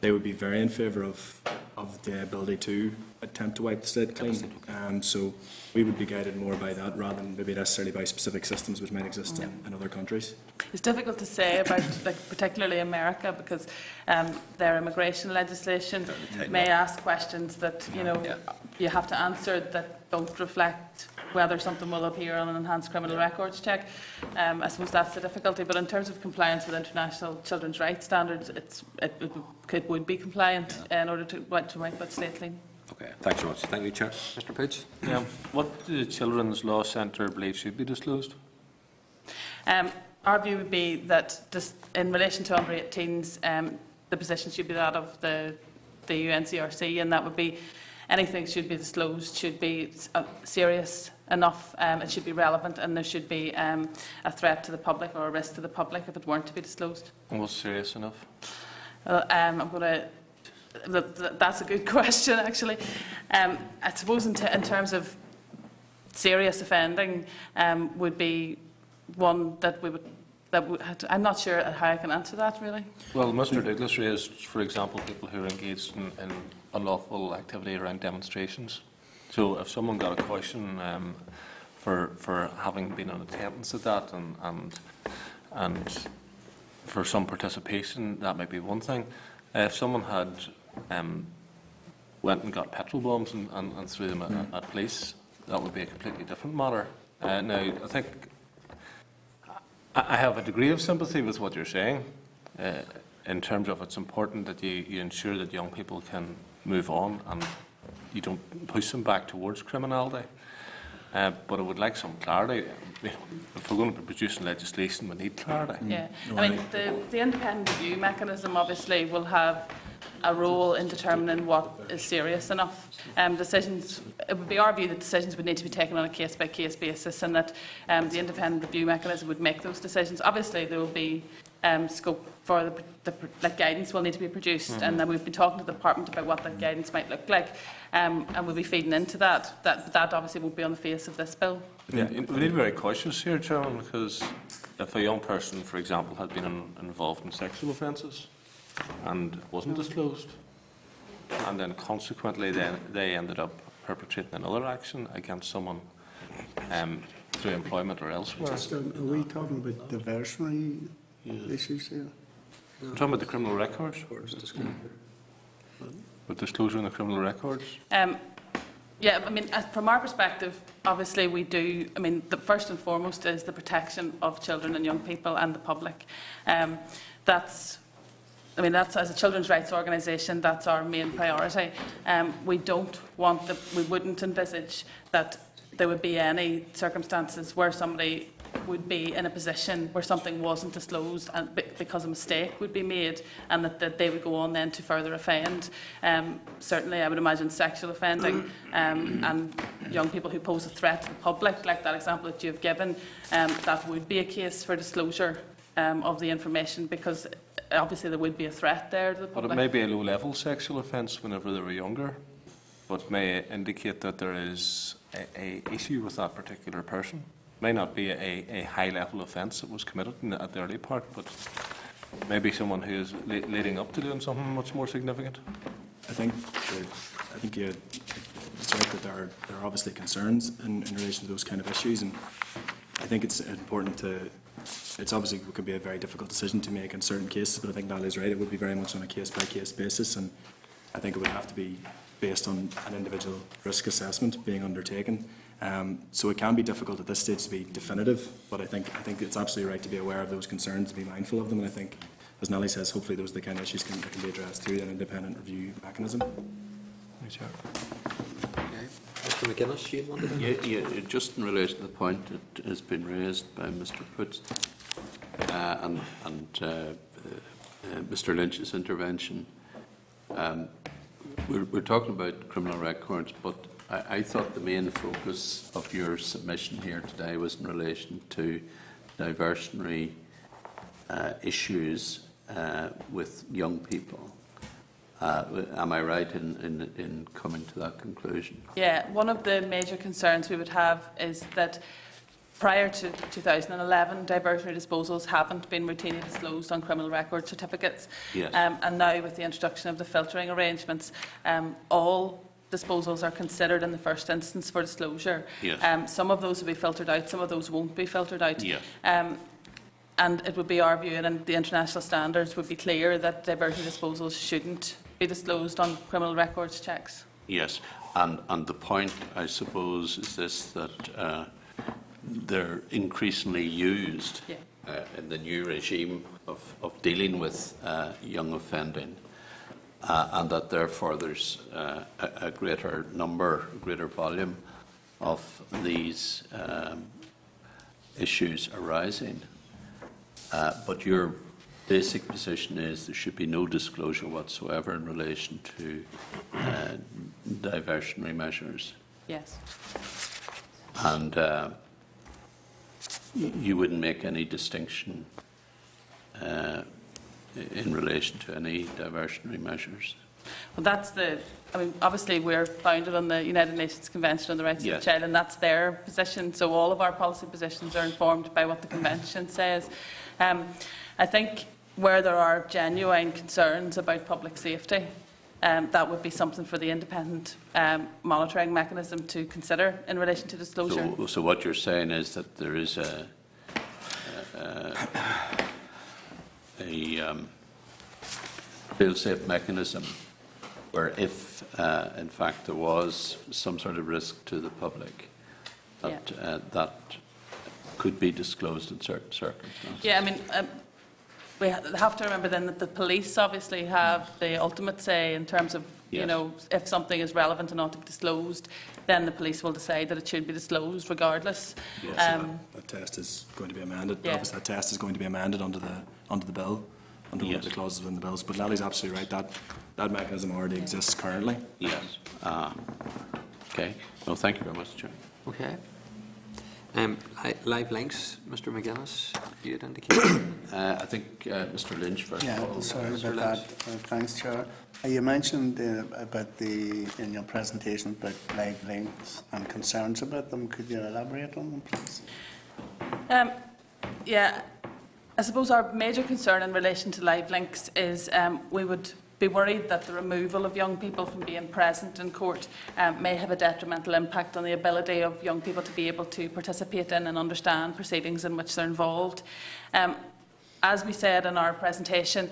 they would be very in favour of, of the ability to attempt to wipe the slate clean. Um, so we would be guided more by that rather than maybe necessarily by specific systems which might exist in, in other countries. It's difficult to say about, like, particularly America, because um, their immigration legislation may ask questions that you know Yeah. you have to answer that don't reflect whether something will appear on an enhanced criminal records check. Um, I suppose that's the difficulty. But in terms of compliance with international children's rights standards, it's, it, it, it would be compliant in order to, to wipe that slate clean. Okay, thanks very much. Thank you, Chair. Mr Poots? Yeah, what do the Children's Law Centre believe should be disclosed? Um, our view would be that just in relation to under 18s, um, the position should be that of the, the UNCRC, and that would be anything should be disclosed should be uh, serious enough, um, it should be relevant, and there should be um, a threat to the public or a risk to the public if it weren't to be disclosed. And was serious enough? Uh, um, I'm going to. That's a good question, actually. Um, I suppose in, t- in terms of serious offending, um, would be one that we would. That would, I'm not sure how I can answer that really. Well, Mr Douglas raised, for example, people who are engaged in, in unlawful activity around demonstrations. So if someone got a caution um, for, for having been in attendance at that and, and, and for some participation, that might be one thing. Uh, if someone had um, went and got petrol bombs and, and, and threw them at, at police, that would be a completely different matter. Uh, now, I think I I have a degree of sympathy with what you're saying, uh, in terms of it's important that you, you ensure that young people can move on and you don't push them back towards criminality. Uh, but I would like some clarity. You know, if we're going to be producing legislation, we need clarity. Yeah, I mean, the, the independent review mechanism obviously will have a role in determining what is serious enough. Um, decisions, it would be our view that decisions would need to be taken on a case-by-case basis and that um, the independent review mechanism would make those decisions. Obviously, there will be um, scope for the, the like guidance will need to be produced and then we've been talking to the department about what that guidance might look like um, and we'll be feeding into that. that. That obviously won't be on the face of this bill. Yeah, we need to be very cautious here, Chairman, because if a young person, for example, had been in, involved in sexual offences and wasn't disclosed, and then consequently then they ended up perpetrating another action against someone um, through employment or elsewhere. Just, um, are we talking about diversionary issues here? I'm talking about the criminal records. With disclosure in the criminal records. Um, yeah, I mean, uh, from our perspective, obviously we do, I mean, the first and foremost is the protection of children and young people and the public. Um, that's, I mean, that's, as a children's rights organisation, that's our main priority. Um, we don't want, the, we wouldn't envisage that there would be any circumstances where somebody would be in a position where something wasn't disclosed and be- because a mistake would be made and that, that they would go on then to further offend. Um, certainly, I would imagine sexual offending um, and young people who pose a threat to the public, like that example that you've given, um, that would be a case for disclosure um, of the information because obviously there would be a threat there to the But it may be a low-level sexual offence whenever they were younger, but may indicate that there is a, a issue with that particular person. May not be a, a high-level offence that was committed the, at the early part, but maybe someone who is le- leading up to doing something much more significant. I think, I think you, it's right that there are, there are obviously concerns in, in relation to those kind of issues, and I think it's important to, it's obviously, it could be a very difficult decision to make in certain cases, but I think Natalie's right, it would be very much on a case-by-case basis, and I think it would have to be based on an individual risk assessment being undertaken. Um, so it can be difficult at this stage to be definitive, but I think, I think it's absolutely right to be aware of those concerns, to be mindful of them, and I think, as Natalie says, hopefully those are the kind of issues can, that can be addressed through an independent review mechanism. Okay. Mr Maginness, you wanted to? Yeah, yeah, just in relation to the point that has been raised by Mr Poots uh, and, and uh, uh, Mr Lynch's intervention, um, we're, we're talking about criminal records, but I, I thought the main focus of your submission here today was in relation to diversionary uh, issues uh, with young people. Uh, am I right in, in, in coming to that conclusion? Yeah, one of the major concerns we would have is that prior to 2011, diversionary disposals haven't been routinely disclosed on criminal record certificates. Yes. Um, and now, with the introduction of the filtering arrangements, um, all disposals are considered in the first instance for disclosure. Yes. Um, some of those will be filtered out, some of those won't be filtered out. Yes. Um, and it would be our view, and the international standards would be clear that diversion disposals shouldn't be disclosed on criminal records checks. Yes, and, and the point, I suppose, is this, that uh, they're increasingly used Yeah. uh, in the new regime of, of dealing with uh, young offending, and that therefore there's uh, a, a greater number, greater volume of these um, issues arising. Uh, But your basic position is there should be no disclosure whatsoever in relation to uh, diversionary measures. Yes. And uh, you wouldn't make any distinction uh, in relation to any diversionary measures. Well, that's the, I mean, obviously, we're founded on the United Nations Convention on the Rights of the Child, and that's their position, so all of our policy positions are informed by what the convention says. Um, I think where there are genuine concerns about public safety, um, that would be something for the independent um, monitoring mechanism to consider in relation to disclosure. So, so what you're saying is that there is a, a, a um, fail-safe mechanism where if, uh, in fact, there was some sort of risk to the public, that, uh, that could be disclosed in certain circumstances. Yeah, I mean, um, we have to remember then that the police obviously have the ultimate say in terms of, you know, if something is relevant and ought to be disclosed, then the police will decide that it should be disclosed regardless. Yes, and Um, that, that test is going to be amended. Yeah. Obviously, that test is going to be amended under the under the bill, under one of the clauses within the bills. But Natalie's absolutely right. That that mechanism already exists currently. Yes. Ah, Okay. No, thank you very much, Chair. Okay. Um, li- Live links, Mr Maginness, you had indicated. Uh, I think uh, Mr Lynch first. Yeah, of all. sorry Mr. about that. Uh, Thanks, Chair. Uh, You mentioned uh, about the, in your presentation, about live links and concerns about them. Could you elaborate on them, please? Um, yeah, I suppose our major concern in relation to live links is um, we would be worried that the removal of young people from being present in court um, may have a detrimental impact on the ability of young people to be able to participate in and understand proceedings in which they're involved. Um, as we said in our presentation,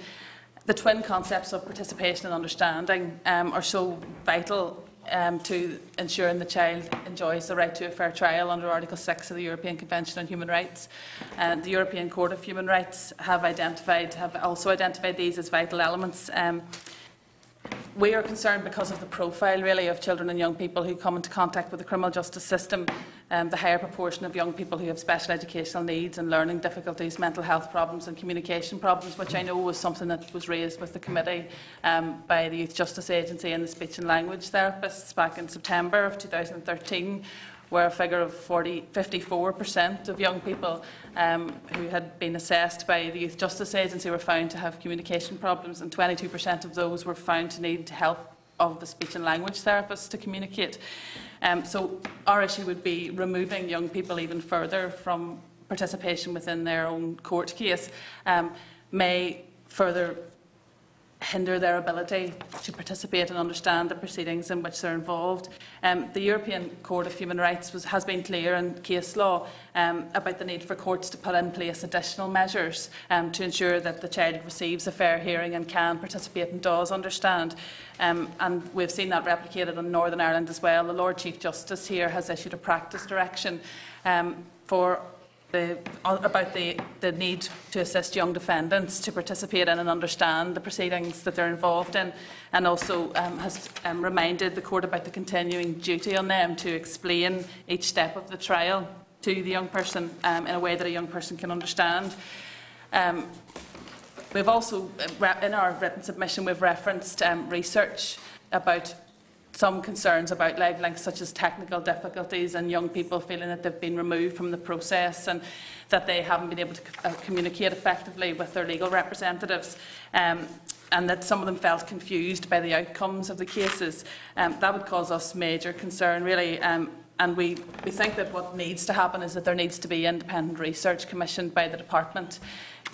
the twin concepts of participation and understanding um, are so vital um, to ensuring the child enjoys the right to a fair trial under Article 6 of the European Convention on Human Rights. And the European Court of Human Rights have identified, have also identified these as vital elements. Um, we are concerned because of the profile, really, of children and young people who come into contact with the criminal justice system, um, the higher proportion of young people who have special educational needs and learning difficulties, mental health problems and communication problems, which I know was something that was raised with the committee um, by the Youth Justice Agency and the speech and language therapists back in September of 2013 where a figure of 40, 54% of young people um, who had been assessed by the Youth Justice Agency were found to have communication problems, and 22% of those were found to need help of the speech and language therapists to communicate. Um, so our issue would be removing young people even further from participation within their own court case um, may further hinder their ability to participate and understand the proceedings in which they're involved. Um, the European Court of Human Rights was, has been clear in case law um, about the need for courts to put in place additional measures um, to ensure that the child receives a fair hearing and can participate and does understand. Um, and we've seen that replicated in Northern Ireland as well. The Lord Chief Justice here has issued a practice direction um, for the, about the, the need to assist young defendants to participate in and understand the proceedings that they're involved in, and also um, has um, reminded the court about the continuing duty on them to explain each step of the trial to the young person um, in a way that a young person can understand. Um, we've also, uh, in our written submission, we've referenced um, research about some concerns about live links such as technical difficulties and young people feeling that they've been removed from the process and that they haven't been able to uh, communicate effectively with their legal representatives. Um, and that some of them felt confused by the outcomes of the cases. Um, that would cause us major concern, really. Um, and we, we think that what needs to happen is that there needs to be independent research commissioned by the department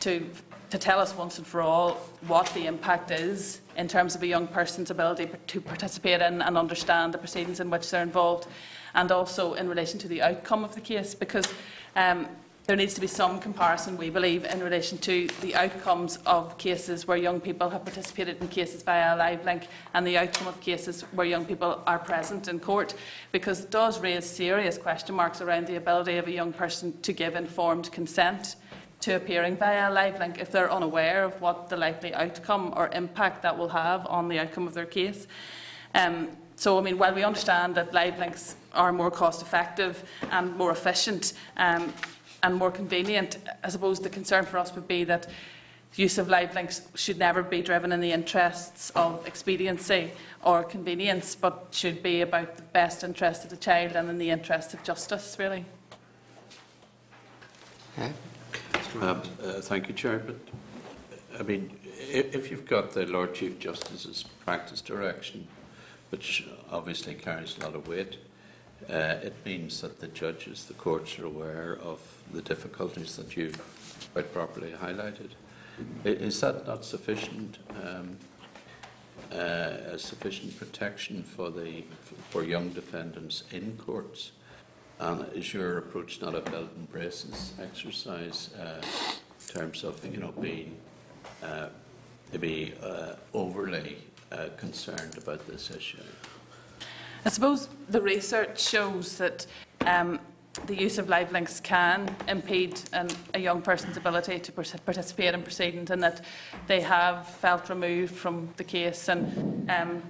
to, to tell us once and for all what the impact is in terms of a young person's ability to participate in and understand the proceedings in which they're involved, and also in relation to the outcome of the case, because um, there needs to be some comparison, we believe, in relation to the outcomes of cases where young people have participated in cases via live link and the outcome of cases where young people are present in court, because it does raise serious question marks around the ability of a young person to give informed consent to appearing via a live link if they're unaware of what the likely outcome or impact that will have on the outcome of their case. Um, so, I mean, while we understand that live links are more cost effective and more efficient um, and more convenient, I suppose the concern for us would be that use of live links should never be driven in the interests of expediency or convenience, but should be about the best interest of the child and in the interest of justice, really. Okay. Um, uh, Thank you, Chair, but, I mean, i- if you've got the Lord Chief Justice's practice direction, which obviously carries a lot of weight, uh, it means that the judges, the courts are aware of the difficulties that you've quite properly highlighted. Is that not sufficient, um, uh, sufficient protection for the, for young defendants in courts? And is your approach not a belt and braces exercise uh, in terms of, you know, being uh, maybe uh, overly uh, concerned about this issue? I suppose the research shows that um, the use of live links can impede an, a young person's ability to participate in proceedings and that they have felt removed from the case and um,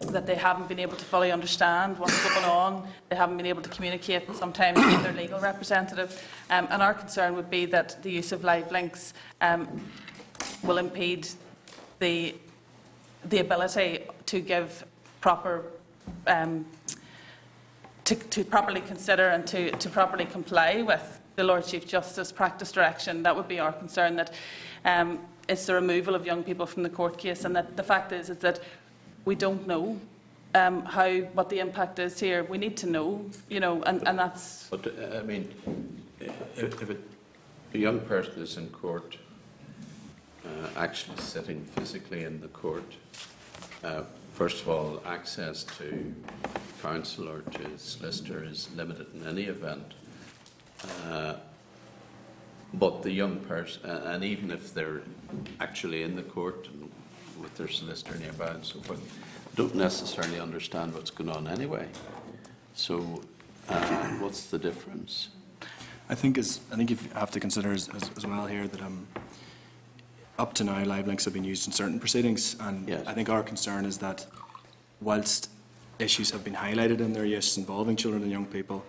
that they haven't been able to fully understand what's going on. They haven't been able to communicate sometimes with their legal representative. Um, and our concern would be that the use of live links um, will impede the, the ability to give proper um, to, to properly consider and to, to properly comply with the Lord Chief Justice practice direction. That would be our concern, that um, it's the removal of young people from the court case and that the fact is, is that we don't know um, how, what the impact is here. We need to know, you know, and, and that's, But, uh, I mean, if, if it- a young person is in court, uh, actually sitting physically in the court, uh, first of all, access to counsel or to solicitor is limited in any event. Uh, But the young person, and even if they're actually in the court and with their solicitor nearby and so forth, don't necessarily understand what's going on anyway. So, uh, what's the difference? I think is I think you have to consider as, as, as well here that um, up to now live links have been used in certain proceedings, and Yes. I think our concern is that whilst issues have been highlighted in their use involving children and young people,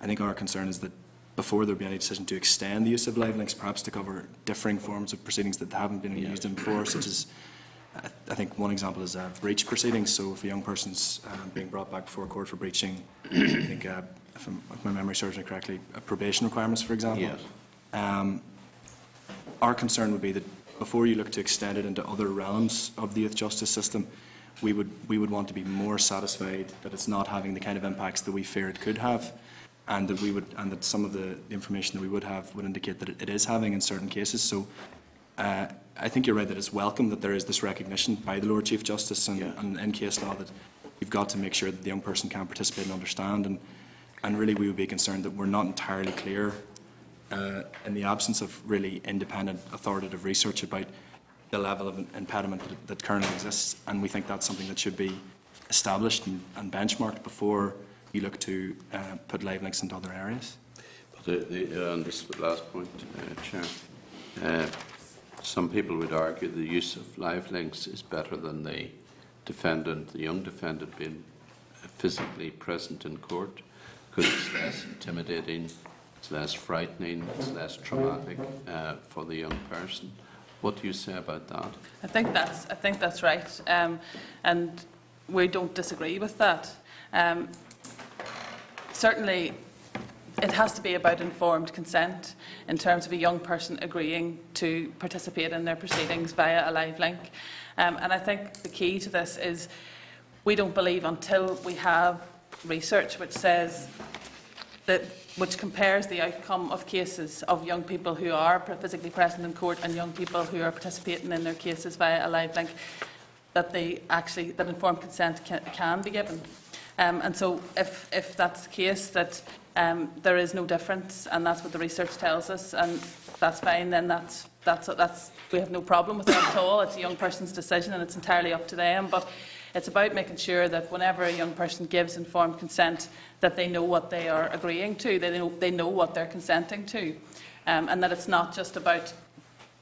I think our concern is that before there be any decision to extend the use of live links, perhaps to cover differing forms of proceedings that haven't been used in before, such as I- I think one example is uh, breach proceedings. So if a young person's um, being brought back before court for breaching, I think, uh, if, I'm- if my memory serves me correctly, uh, probation requirements, for example. Yes. Um, our concern would be that before you look to extend it into other realms of the youth justice system, we would, we would want to be more satisfied that it's not having the kind of impacts that we fear it could have, and that we would, and that some of the information that we would have would indicate that it- it is having in certain cases. So uh, I think you're right that it's welcome that there is this recognition by the Lord Chief Justice and, Yeah. and in case law that you've got to make sure that the young person can participate and understand. And, and really, we would be concerned that we're not entirely clear uh, in the absence of really independent, authoritative research about the level of impediment that, that currently exists. And we think that's something that should be established and, and benchmarked before you look to uh, put live links into other areas. But the, the, uh, on this last point, uh, Chair, uh, some people would argue the use of live links is better than the defendant, the young defendant being physically present in court because it's less intimidating, it's less frightening, it's less traumatic uh, for the young person. What do you say about that? I think that's, I think that's right. Um, and we don't disagree with that. Um, certainly, it has to be about informed consent in terms of a young person agreeing to participate in their proceedings via a live link. Um, and I think the key to this is we don't believe until we have research which says that which compares the outcome of cases of young people who are physically present in court and young people who are participating in their cases via a live link, that they actually that informed consent can, can be given. Um, and so, if if that's the case, that um, there is no difference, and that's what the research tells us, and that's fine. Then that's that's that's we have no problem with that at all. It's a young person's decision, and it's entirely up to them. But it's about making sure that whenever a young person gives informed consent, that they know what they are agreeing to, they know, they know what they're consenting to, um, and that it's not just about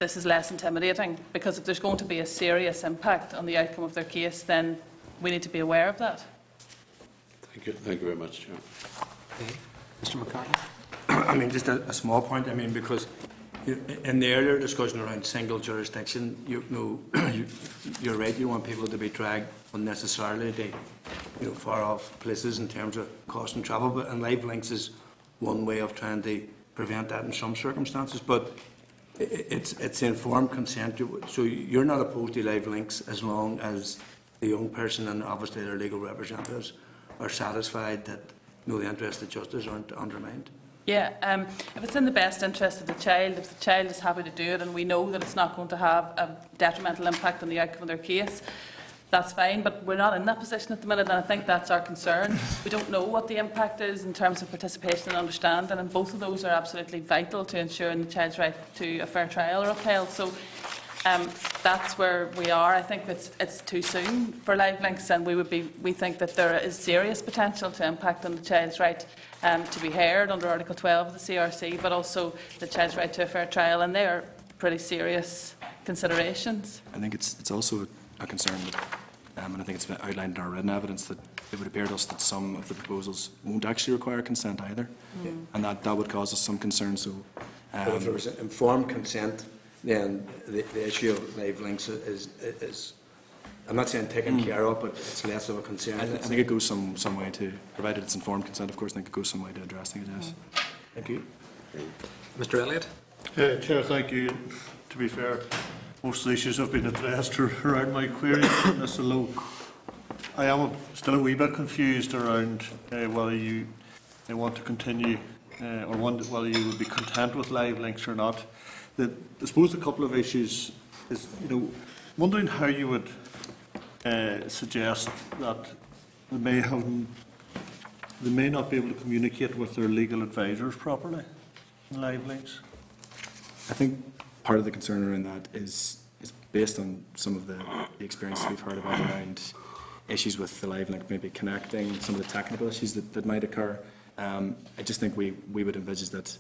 this is less intimidating, because if there's going to be a serious impact on the outcome of their case, then we need to be aware of that. Thank you, thank you very much, Chair. Mr McCartney? I mean, just a, a small point, I mean, because You- In the earlier discussion around single jurisdiction, you know, you- you're right, you want people to be dragged unnecessarily to, you know, far off places in terms of cost and travel, but, and live links is one way of trying to prevent that in some circumstances, but i- i- it's, it's informed consent, so you're not opposed to live links as long as the young person and obviously their legal representatives are satisfied that, know, the interests of justice aren't undermined. Yeah, um, if it's in the best interest of the child, if the child is happy to do it and we know that it's not going to have a detrimental impact on the outcome of their case, that's fine, but we're not in that position at the minute and I think that's our concern. We don't know what the impact is in terms of participation and understanding and both of those are absolutely vital to ensuring the child's right to a fair trial are upheld. So um, that's where we are. I think it's, it's too soon for live links, and we would be. We think that there is serious potential to impact on the child's right um, to be heard under Article 12 of the CRC, but also the child's right to a fair trial, and they are pretty serious considerations. I think it's, it's also a concern, that, um, and I think it's been outlined in our written evidence, that it would appear to us that some of the proposals won't actually require consent either. And that, that would cause us some concern, so. But if there Um, was informed consent, then the, the issue of live links is, is, I'm not saying taken care of, but it's less of a concern. I, I think it goes some, some way to, provided it's informed consent, of course, I think it goes some way to addressing it, yes. Thank you. Mr Elliott? Uh, Chair, thank you. To be fair, most of the issues have been addressed around my query, Mr Lowe. I am still a wee bit confused around uh, whether you uh, want to continue uh, or wonder whether you would be content with live links or not. The, I suppose a couple of issues is, you know, wondering how you would uh, suggest that they may have, they may not be able to communicate with their legal advisors properly in live links. I think part of the concern around that is, is based on some of the, the experiences we've heard about around issues with the live link, maybe connecting, some of the technical issues that, that might occur. Um, I just think we, we would envisage that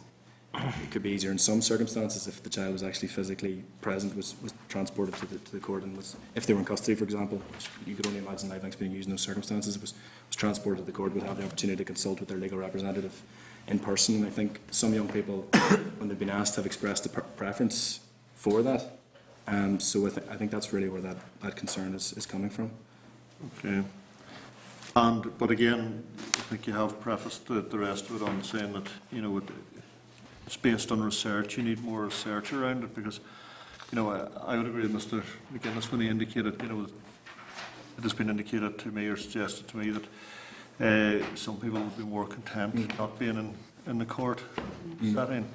it could be easier in some circumstances if the child was actually physically present, was, was transported to the, to the court and was, if they were in custody, for example, which you could only imagine live links being used in those circumstances, was, was transported to the court, would have the opportunity to consult with their legal representative in person. And I think some young people, when they've been asked, have expressed a pre- preference for that. Um, so I, th- I think that's really where that, that concern is, is coming from. Okay. And, but again, I think you have prefaced the, the rest of it on saying that, you know, it, it's based on research, you need more research around it, because, you know, I, I would agree with Mr Maginness when he indicated, you know, it has been indicated to me or suggested to me that uh, some people would be more content not being in, in the court. Setting.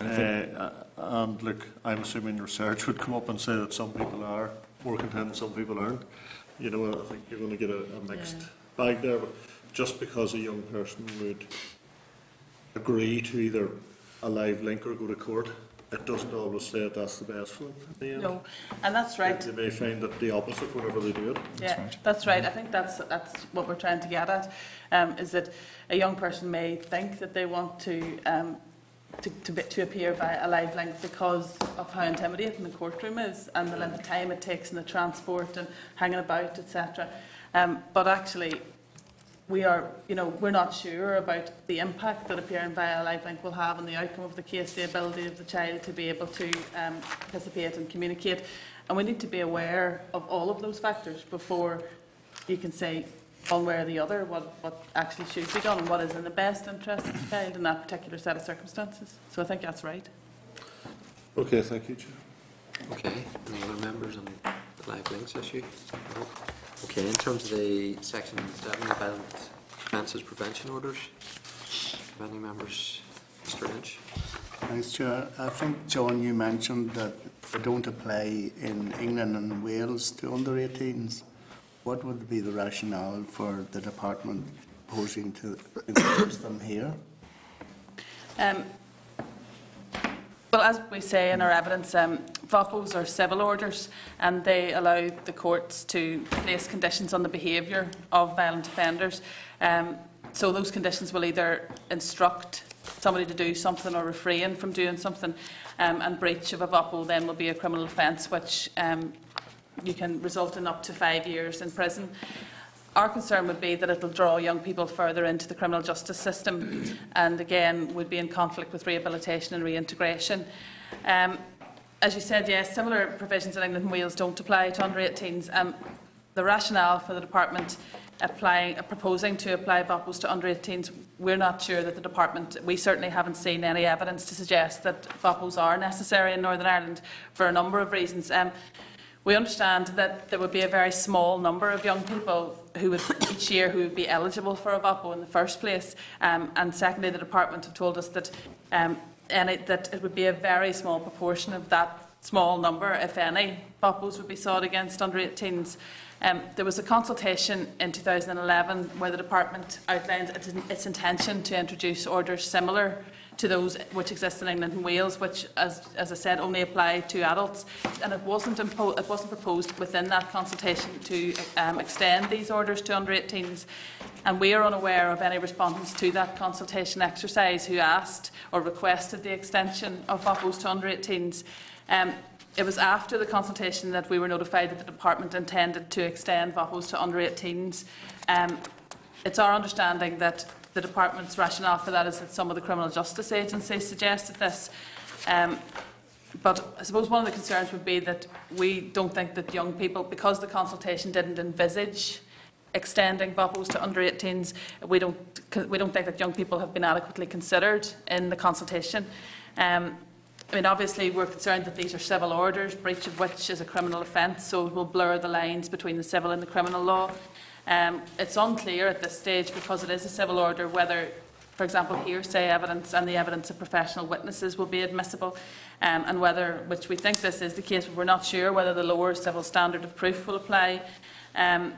Uh, and look, I'm assuming research would come up and say that some people are more content, some people aren't. You know, I think you're going to get a, a mixed bag there, but just because a young person would agree to either a live link or go to court, it doesn't always say that that's the best for them. at the end. No, and that's right. They may find that the opposite whenever they do it. Yeah, that's right. I think that's, that's what we're trying to get at, um, is that a young person may think that they want to, um, to, to, be, to appear by a live link because of how intimidating the courtroom is and the length of time it takes and the transport and hanging about, etc. Um, but actually, we are, you know, we're not sure about the impact that appearing via a live link will have on the outcome of the case, the ability of the child to be able to um, participate and communicate. And we need to be aware of all of those factors before you can say one way or the other what, what actually should be done and what is in the best interest of the child in that particular set of circumstances. So I think that's right. Okay, thank you, Chair. Okay, any other members on the live links issue? No? Okay, in terms of the section seven, violent offences prevention orders, have any members, Mr Lynch? Thanks, Chair. I think, John, you mentioned that they don't apply in England and Wales to under 18s. What would be the rationale for the department proposing to enforce them here? Um, well, as we say in our evidence, um, VOPOs are civil orders and they allow the courts to place conditions on the behaviour of violent offenders. Um, so those conditions will either instruct somebody to do something or refrain from doing something, um, and breach of a VOPO then will be a criminal offence which um, you can result in up to five years in prison. Our concern would be that it will draw young people further into the criminal justice system and again would be in conflict with rehabilitation and reintegration. Um, as you said, yes, similar provisions in England and Wales don't apply to under 18s. Um, the rationale for the department applying, uh, proposing to apply VOPOs to under 18s, we're not sure that the department, we certainly haven't seen any evidence to suggest that VOPOs are necessary in Northern Ireland for a number of reasons. Um, we understand that there would be a very small number of young people who would each year who would be eligible for a VOPO in the first place. Um, and secondly, the department have told us that, um, any, that it would be a very small proportion of that small number, if any, VOPOs would be sought against under 18s. Um, there was a consultation in 2011 where the department outlined its, its intention to introduce orders similar to those which exist in England and Wales, which, as, as I said, only apply to adults. And it wasn't, it wasn't proposed within that consultation to um, extend these orders to under 18s. And we are unaware of any respondents to that consultation exercise who asked or requested the extension of VOPOs to under 18s. Um, it was after the consultation that we were notified that the department intended to extend VOPOs to under 18s. Um, it's our understanding that the department's rationale for that is that some of the criminal justice agencies suggested this. Um, but I suppose one of the concerns would be that we don't think that young people, because the consultation didn't envisage extending VOPOs to under 18s, we don't, we don't think that young people have been adequately considered in the consultation. Um, I mean, obviously, we're concerned that these are civil orders, breach of which is a criminal offence, so it will blur the lines between the civil and the criminal law. Um, it's unclear at this stage, because it is a civil order, whether, for example, hearsay evidence and the evidence of professional witnesses will be admissible, um, and whether, which we think this is the case, but we're not sure whether the lower civil standard of proof will apply. Um,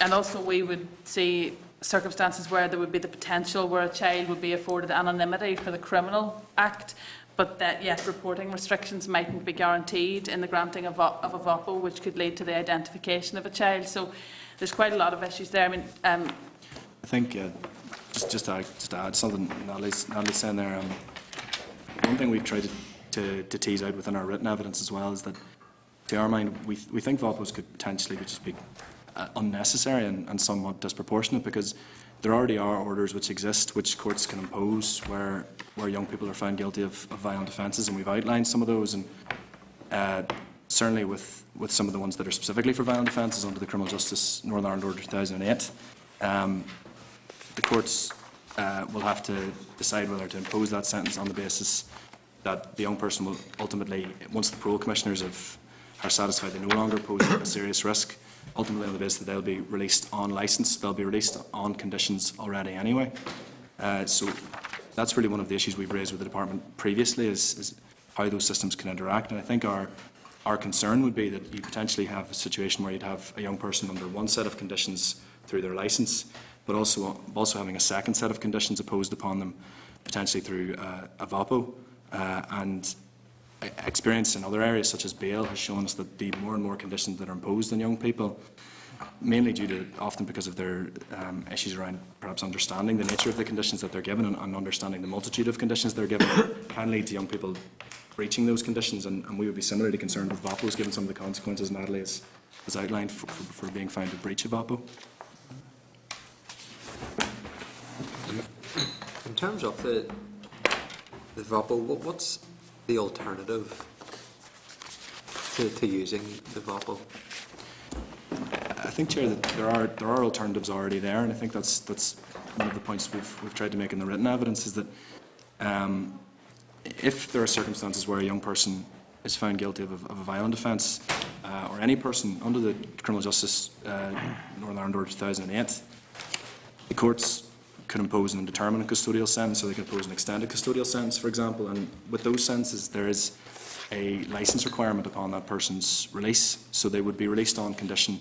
and also, we would see circumstances where there would be the potential where a child would be afforded anonymity for the Criminal Act, but that yet reporting restrictions mightn't be guaranteed in the granting of, of a VOPO, which could lead to the identification of a child. So there's quite a lot of issues there. I mean, um, I think, uh, just, just, to, just to add something Natalie's, Natalie's saying there, um, one thing we've tried to, to, to tease out within our written evidence as well is that, to our mind, we, we think VOPOs could potentially just be uh, unnecessary and, and somewhat disproportionate because there already are orders which exist which courts can impose where, where young people are found guilty of, of violent offences, and we've outlined some of those. And uh, certainly with, with some of the ones that are specifically for violent offences under the Criminal Justice Northern Ireland Order 2008, um, the courts uh, will have to decide whether to impose that sentence on the basis that the young person will ultimately, once the parole commissioners have, are satisfied they no longer pose a serious risk, ultimately on the basis that they'll be released on licence, they'll be released on conditions already anyway. Uh, so that's really one of the issues we've raised with the department previously is, is how those systems can interact. And I think our our concern would be that you potentially have a situation where you'd have a young person under one set of conditions through their licence, but also also having a second set of conditions imposed upon them, potentially through uh, a VOPO. Uh, and experience in other areas, such as bail, has shown us that the more and more conditions that are imposed on young people, mainly due to often because of their um, issues around perhaps understanding the nature of the conditions that they're given and, and understanding the multitude of conditions they're given, can lead to young people breaching those conditions. And, and we would be similarly concerned with VOPOs, given some of the consequences Natalie has, has outlined for, for, for being found to breach a VOPO. In terms of the, the VOPO, what, what's the alternative to, to using the VOPO? I think, Chair, that there are there are alternatives already there, and I think that's that's one of the points we've we've tried to make in the written evidence is that um, if there are circumstances where a young person is found guilty of a, of a violent offence, uh, or any person under the Criminal Justice uh, Northern Ireland Order 2008, the courts could impose an indeterminate custodial sentence, or they could impose an extended custodial sentence, for example. And with those sentences, there is a licence requirement upon that person's release, so they would be released on condition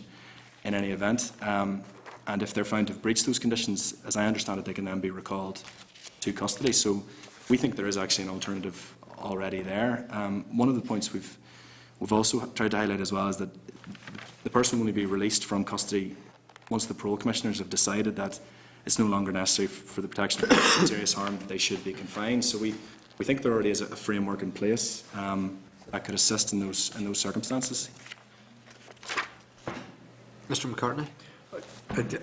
in any event. Um, and if they're found to have breached those conditions, as I understand it, they can then be recalled to custody. So we think there is actually an alternative already there. Um, one of the points we've we've also tried to highlight as well is that the person will only be released from custody once the parole commissioners have decided that it's no longer necessary for the protection of serious harm that they should be confined. So we, we think there already is a framework in place um, that could assist in those in those circumstances. Mr McCartney?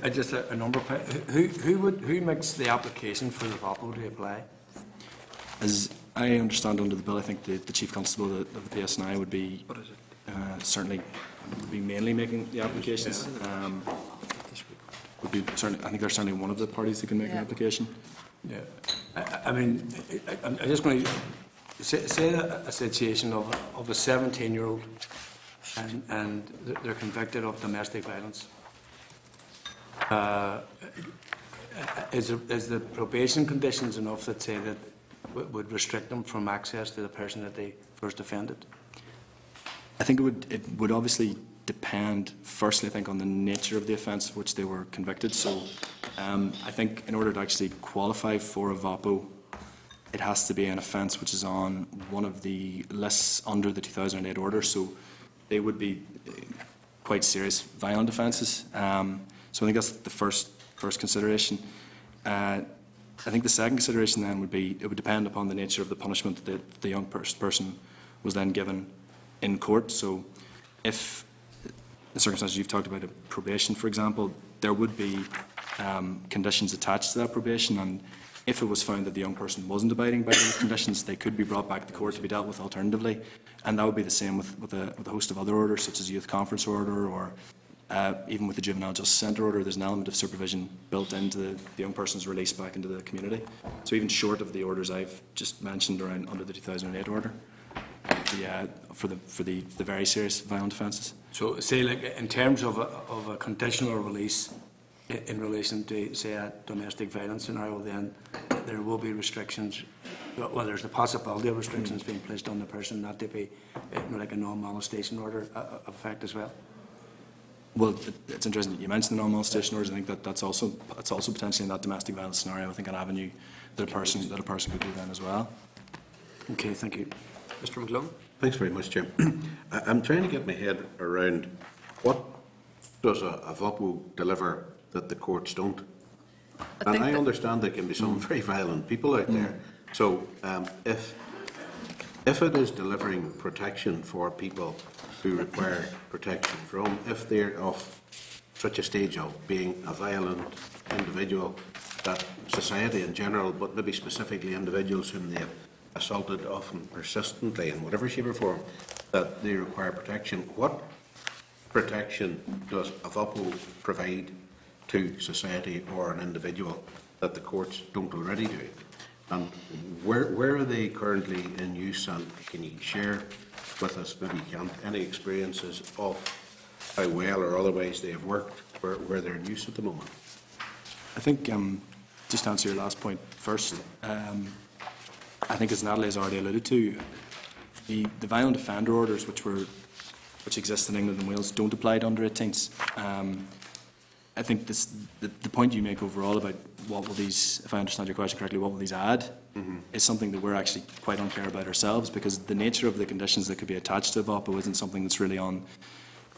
I just a, a number of who who would who makes the application for the VOPO to apply? As I understand under the bill, I think the, the Chief Constable of the- of the PSNI would be uh, certainly, would be mainly making the applications. Um, Would be, certainly, I think they're certainly one of the parties that can make an application. Yeah, I- I, I mean, I- I'm I'm just going to say, say a a situation of, a- of a 17-year-old and, and they're convicted of domestic violence. Uh, Is, the- is the probation conditions enough that say that would restrict them from access to the person that they first offended? I think it would, it would obviously depend, firstly, I think, on the nature of the offence of which they were convicted. So um, I think in order to actually qualify for a VOPO, it has to be an offence which is on one of the lists under the 2008 order. So they would be uh, quite serious violent offences. Um, so I think that's the first, first consideration. Uh, I think the second consideration then would be, it would depend upon the nature of the punishment that the young pers- person was then given in court. So if the circumstances you've talked about, a probation, for example, there would be um, conditions attached to that probation, and if it was found that the young person wasn't abiding by those conditions, they could be brought back to court to be dealt with alternatively. And that would be the same with, with, a, with a host of other orders, such as youth conference order or uh, even with the juvenile justice centre order, there's an element of supervision built into the, the young person's release back into the community. So even short of the orders I've just mentioned around under the 2008 order, the, uh, for the for the, the very serious violent offences. So say like in terms of a, of a conditional release in relation to, say, a domestic violence scenario, then there will be restrictions, well, there's the possibility of restrictions being placed on the person not to be, uh, like a non-molestation order uh, effect as well. Well, it's interesting that you mentioned the non-molestation orders. I think that that's also that's also potentially in that domestic violence scenario. I think an avenue that a person that a person could do then as well. Okay, thank you. Mr McGlone? Thanks very much, Jim. I- I'm trying to get my head around what does a a VOPO deliver that the courts don't? And I that- understand there can be some very violent people out there. So um, if, if it is delivering protection for people who require protection from, if they're of such a stage of being a violent individual that society in general, but maybe specifically individuals whom they have assaulted often persistently in whatever shape or form, that they require protection, what protection does a VOPO provide to society or an individual that the courts don't already do? And where, where are they currently in use and can you share with us, maybe can, any experiences of how well or otherwise they have worked, where, where they're in use at the moment? I think um, just to answer your last point first. Um, I think as Natalie has already alluded to, the, the violent offender orders which were which exist in England and Wales don't apply to under 18s. Um, I think this, the, the point you make overall about what will these, if I understand your question correctly, what will these add, is something that we're actually quite unclear about ourselves because the nature of the conditions that could be attached to a VOPO isn't something that's really on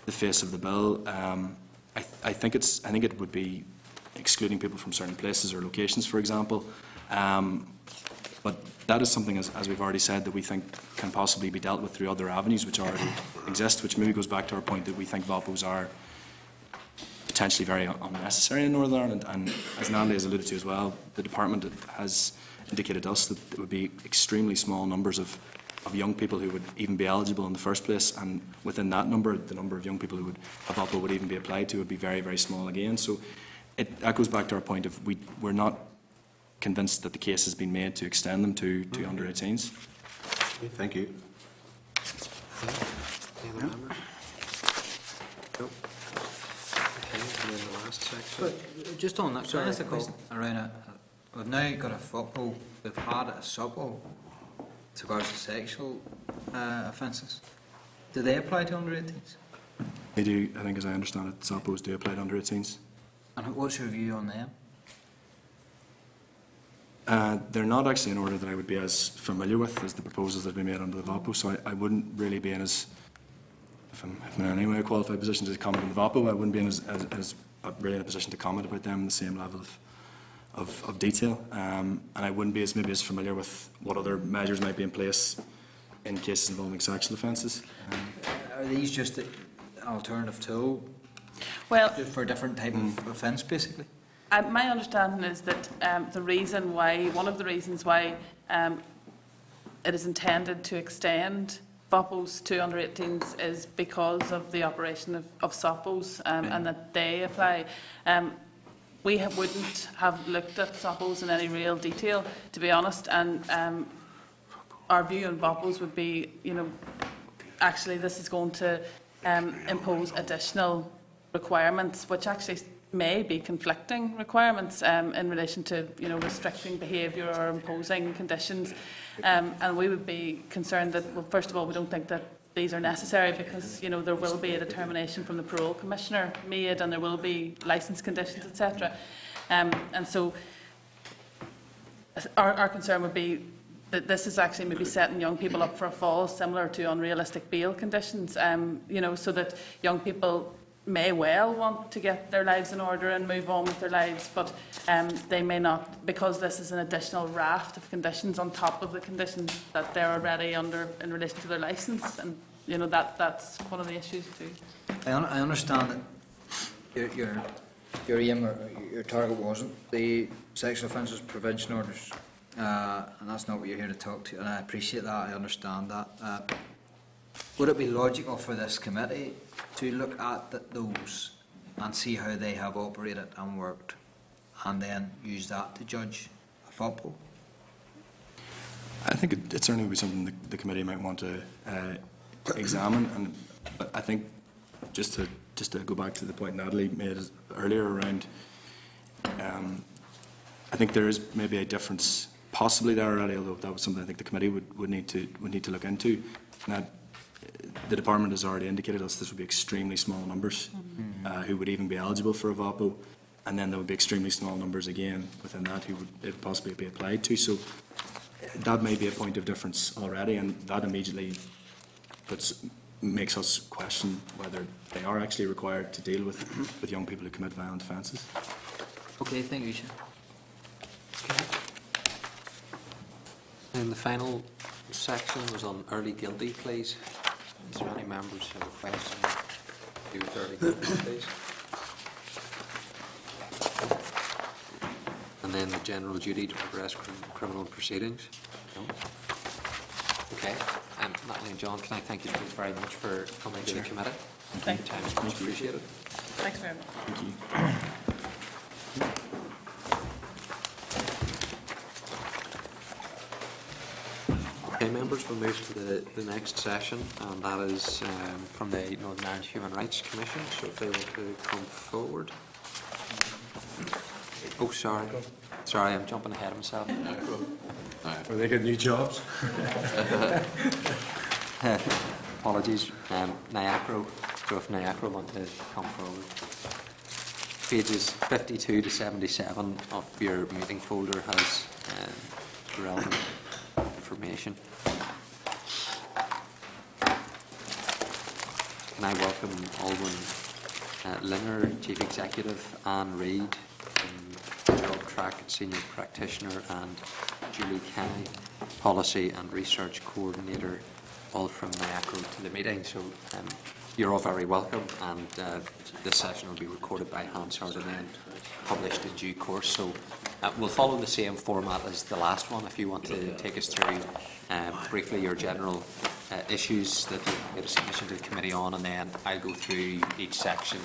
the face of the bill. Um, I, I think it's, I think it would be excluding people from certain places or locations, for example. Um, but that is something, as, as we've already said, that we think can possibly be dealt with through other avenues which already exist, which maybe goes back to our point that we think VOPOs are potentially very unnecessary in Northern Ireland. And as Natalie has alluded to as well, the department has indicated to us that it would be extremely small numbers of, of young people who would even be eligible in the first place. And within that number, the number of young people who would a VOPO would even be applied to would be very, very small again. So it, that goes back to our point of we, we're not convinced that the case has been made to extend them to, to mm-hmm. under 18s. Okay, Thank you. Any other members? Okay, and then the last section. But just on that, can Sorry, I ask a question around it? We've now got a VOPO, we've had a SOPO with regards to sexual uh, offences. Do they apply to under 18s? They do, I think as I understand it, SOPOs do apply to under 18s. And what's your view on them? Uh, they're not actually an order that I would be as familiar with as the proposals that have been made under the VOPO, so I, I wouldn't really be in as, if I'm, if I'm in any way a qualified position to comment on the VOPO, I wouldn't be in as, as, as uh, really in a position to comment about them in the same level of, of, of detail. Um, and I wouldn't be as maybe as familiar with what other measures might be in place in cases involving sexual offences. Um, Are these just an alternative tool Well, for a different type of offence, basically? Uh, my understanding is that um, the reason why, one of the reasons why um, it is intended to extend VOPOs to under 18s is because of the operation of, of SOPOs um, and that they apply. Um, we wouldn't have looked at SOPOs in any real detail, to be honest, and um, our view on VOPOs would be, you know, actually this is going to um, impose additional requirements, which actually may be conflicting requirements um, in relation to, you know, restricting behaviour or imposing conditions. Um, and we would be concerned that, well, first of all, we don't think that these are necessary because, you know, there will be a determination from the parole commissioner made and there will be licence conditions, etc. Um, and so our, our concern would be that this is actually maybe setting young people up for a fall similar to unrealistic bail conditions, um, you know, so that young people may well want to get their lives in order and move on with their lives, but um, they may not, because this is an additional raft of conditions on top of the conditions that they're already under in relation to their licence, and you know that that's one of the issues too. I, un- I understand that your, your, your aim or your target wasn't the sexual offences prevention orders, uh, and that's not what you're here to talk to, and I appreciate that, I understand that. Uh, would it be logical for this committee to look at th- those and see how they have operated and worked, and then use that to judge a VOPO. I think it- it certainly would be something the, the committee might want to uh, examine, and I think just to just to go back to the point Natalie made earlier around, um, I think there is maybe a difference possibly there already, although that was something I think the committee would, would need to would need to look into. The department has already indicated us this would be extremely small numbers uh, who would even be eligible for a VOPO, and then there would be extremely small numbers again within that who would it possibly be applied to. So that may be a point of difference already, and that immediately puts, makes us question whether they are actually required to deal with, with young people who commit violent offences. Okay, thank you, Sean. And the final section was on early guilty pleas. Is there any members who have a question to do with early guilty pleas? And then the general duty to progress crim- criminal proceedings? No? Okay. Um, Natalie and John, can I thank you both very much for coming to the committee? Thank Your time is much appreciated. Thanks very much. Thank you. Okay, members, we'll move to the, the next session, and that is um, from the Northern Ireland Human Rights Commission, so if they want to come forward. Oh, sorry, sorry, I'm jumping ahead of myself. Well, they get new jobs. Apologies, um, Niacro, so if Niacro want to come forward. Pages 52 to 77 of your meeting folder has um, relevant information. Can I welcome Olwen uh, Chief Executive, Anne Reid, um, Job Track Senior Practitioner, and Julie Kenny, Policy and Research Coordinator, all from NIACRO to the meeting. So um, you're all very welcome, and uh, this session will be recorded by Hansard and then published in due course. So uh, we'll follow the same format as the last one. If you want to take us through um, briefly your general uh, issues that you made a submission to the committee on, and then I'll go through each section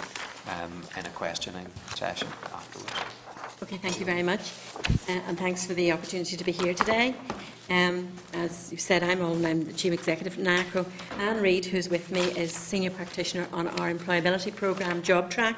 um, in a questioning session afterwards. Okay, thank you very much, uh, and thanks for the opportunity to be here today. Um, as you've said, I'm Olwen, I'm the Chief Executive at NIACRO. Anne Reid, who's with me, is Senior Practitioner on our employability programme, Job Track,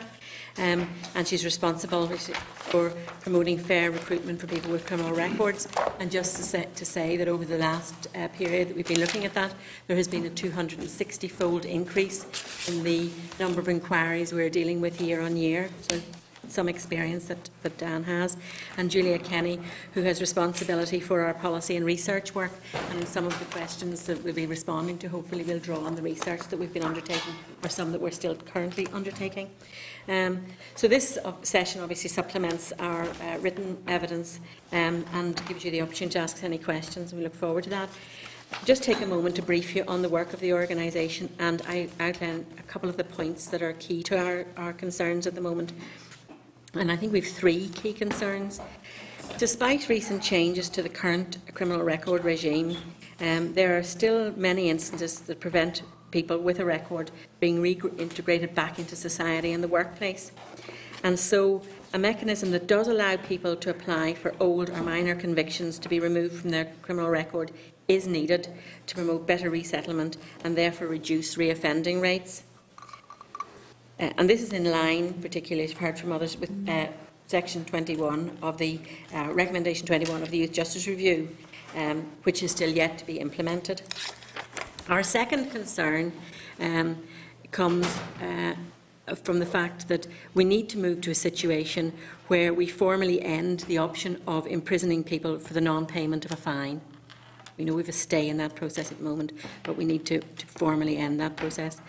um, and she's responsible for promoting fair recruitment for people with criminal records. And just to say, to say that over the last uh, period that we've been looking at that, there has been a 260-fold increase in the number of inquiries we're dealing with year on year. So some experience that, that Dan has, and Julia Kenny, who has responsibility for our policy and research work, and some of the questions that we'll be responding to hopefully we'll draw on the research that we've been undertaking, or some that we're still currently undertaking. Um, so this session obviously supplements our uh, written evidence um, and gives you the opportunity to ask any questions, and we look forward to that just take a moment to brief you on the work of the organisation and I outline a couple of the points that are key to our, our concerns at the moment. And I think we have three key concerns. Despite recent changes to the current criminal record regime, um, there are still many instances that prevent people with a record being reintegrated back into society and the workplace. And so a mechanism that does allow people to apply for old or minor convictions to be removed from their criminal record is needed to promote better resettlement and therefore reduce reoffending rates. Uh, and this is in line, particularly as you've heard from others, with uh, section 21 of the uh, recommendation 21 of the Youth Justice Review, um, which is still yet to be implemented. Our second concern um, comes uh, from the fact that we need to move to a situation where we formally end the option of imprisoning people for the non-payment of a fine. We know we have a stay in that process at the moment, but we need to, to formally end that process.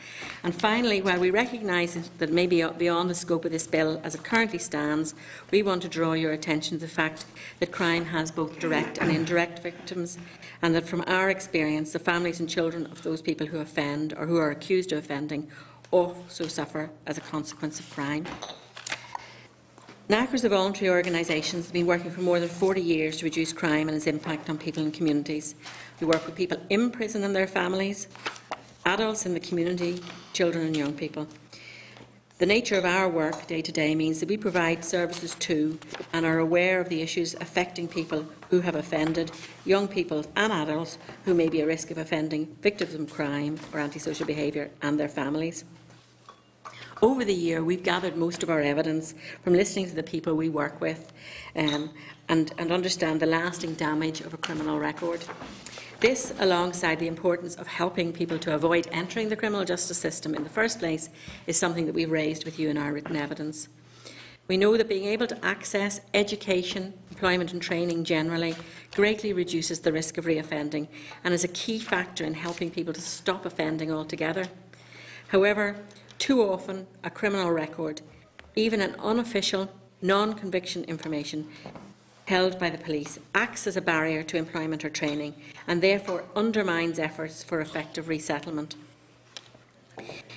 And finally, while we recognise that it may be beyond the scope of this bill as it currently stands, we want to draw your attention to the fact that crime has both direct and indirect victims, and that from our experience, the families and children of those people who offend or who are accused of offending also suffer as a consequence of crime. NIACRO is a voluntary organisation that has been working for more than 40 years to reduce crime and its impact on people and communities. We work with people in prison and their families, adults in the community, children and young people. The nature of our work day to day means that we provide services to and are aware of the issues affecting people who have offended, young people and adults who may be at risk of offending, victims of crime or antisocial behaviour and their families. Over the year, we've gathered most of our evidence from listening to the people we work with um, and, and understand the lasting damage of a criminal record. This, alongside the importance of helping people to avoid entering the criminal justice system in the first place, is something that we've raised with you in our written evidence. We know that being able to access education, employment and training generally greatly reduces the risk of reoffending and is a key factor in helping people to stop offending altogether. However, too often, a criminal record, even an unofficial, non conviction information held by the police, acts as a barrier to employment or training and therefore undermines efforts for effective resettlement.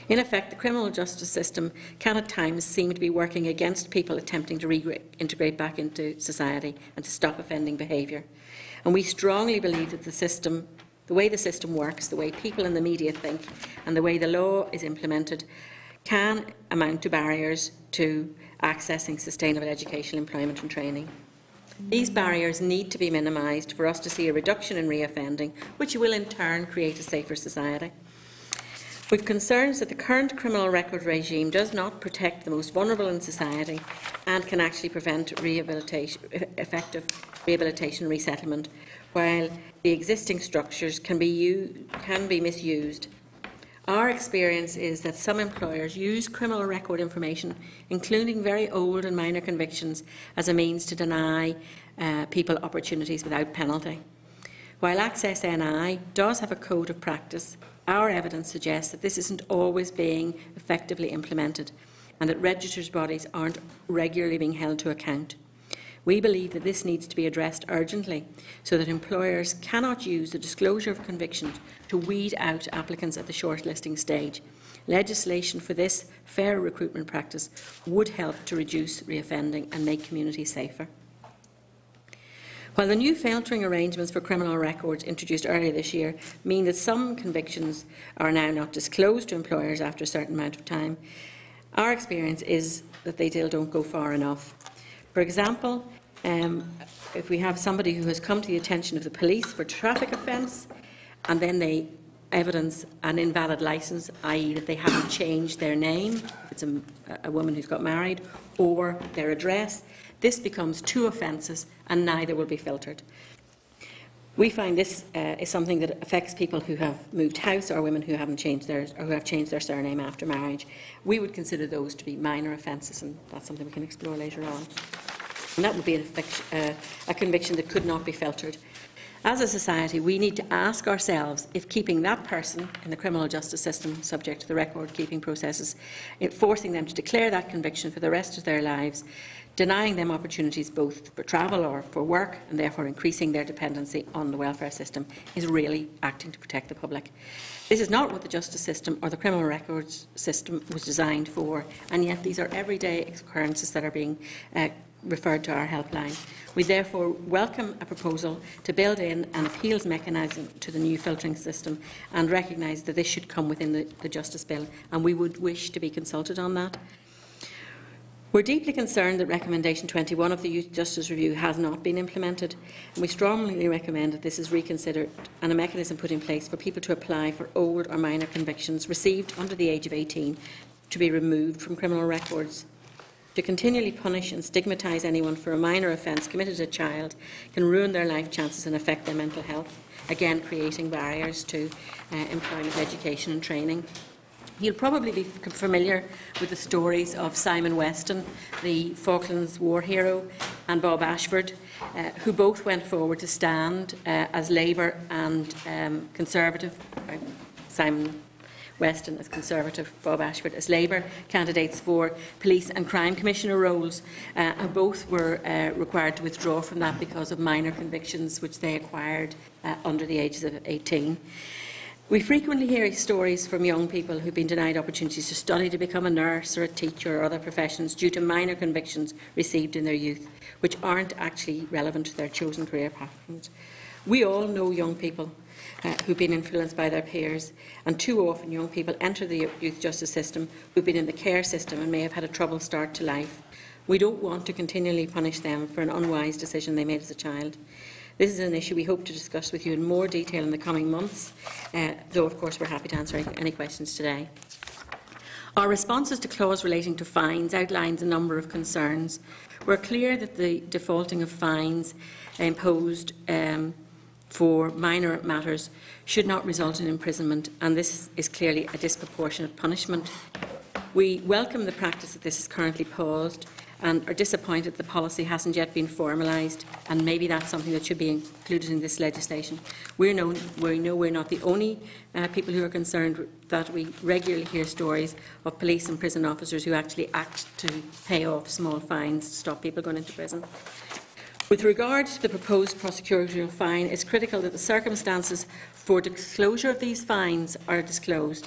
In effect, the criminal justice system can at times seem to be working against people attempting to reintegrate back into society and to stop offending behaviour. And we strongly believe that the system the way the system works, the way people in the media think, and the way the law is implemented can amount to barriers to accessing sustainable education, employment and training. These barriers need to be minimised for us to see a reduction in reoffending, which will in turn create a safer society. We've concerns that the current criminal record regime does not protect the most vulnerable in society and can actually prevent rehabilitation, effective rehabilitation and resettlement, while the existing structures can be, can be misused. Our experience is that some employers use criminal record information, including very old and minor convictions, as a means to deny uh, people opportunities without penalty. While Access NI does have a code of practice, our evidence suggests that this isn't always being effectively implemented and that registered bodies aren't regularly being held to account. We believe that this needs to be addressed urgently so that employers cannot use the disclosure of convictions to weed out applicants at the shortlisting stage. Legislation for this fair recruitment practice would help to reduce reoffending and make communities safer. While the new filtering arrangements for criminal records introduced earlier this year mean that some convictions are now not disclosed to employers after a certain amount of time, our experience is that they still don't go far enough. For example, um, if we have somebody who has come to the attention of the police for traffic offence and then they evidence an invalid licence, i.e. that they haven't changed their name, it's a, a woman who's got married, or their address, this becomes two offences and neither will be filtered. We find this uh, is something that affects people who have moved house or women who haven't changed their or who have changed their surname after marriage. We would consider those to be minor offences, and that's something we can explore later on. And that would be a, uh, a conviction that could not be filtered. As a society, we need to ask ourselves if keeping that person in the criminal justice system subject to the record keeping processes, forcing them to declare that conviction for the rest of their lives, denying them opportunities both for travel or for work, and therefore increasing their dependency on the welfare system, is really acting to protect the public. This is not what the justice system or the criminal records system was designed for, and yet these are everyday occurrences that are being uh, referred to our helpline. We therefore welcome a proposal to build in an appeals mechanism to the new filtering system and recognise that this should come within the, the Justice Bill, and we would wish to be consulted on that. We're deeply concerned that Recommendation 21 of the Youth Justice Review has not been implemented, and we strongly recommend that this is reconsidered and a mechanism put in place for people to apply for old or minor convictions received under the age of 18 to be removed from criminal records. To continually punish and stigmatise anyone for a minor offence committed as a child can ruin their life chances and affect their mental health, again creating barriers to uh, employment, education and training. You'll probably be familiar with the stories of Simon Weston, the Falklands war hero, and Bob Ashford, uh, who both went forward to stand uh, as Labour and um, Conservative. uh, Simon Weston as Conservative, Bob Ashford as Labour candidates for Police and Crime Commissioner roles, uh, and both were uh, required to withdraw from that because of minor convictions which they acquired uh, under the ages of 18. We frequently hear stories from young people who've been denied opportunities to study to become a nurse or a teacher or other professions due to minor convictions received in their youth, which aren't actually relevant to their chosen career paths. We all know young people uh, who've been influenced by their peers, and too often young people enter the youth justice system who've been in the care system and may have had a troubled start to life. We don't want to continually punish them for an unwise decision they made as a child. This is an issue we hope to discuss with you in more detail in the coming months, uh, though of course we're happy to answer any questions today. Our responses to clause relating to fines outlines a number of concerns. We're clear that the defaulting of fines imposed um, for minor matters should not result in imprisonment, and this is clearly a disproportionate punishment. We welcome the practice that this is currently paused and are disappointed the policy hasn't yet been formalised, and maybe that's something that should be included in this legislation. We're known, we know we're not the only uh, people who are concerned that we regularly hear stories of police and prison officers who actually act to pay off small fines to stop people going into prison. With regard to the proposed prosecutorial fine, it's critical that the circumstances for disclosure of these fines are disclosed.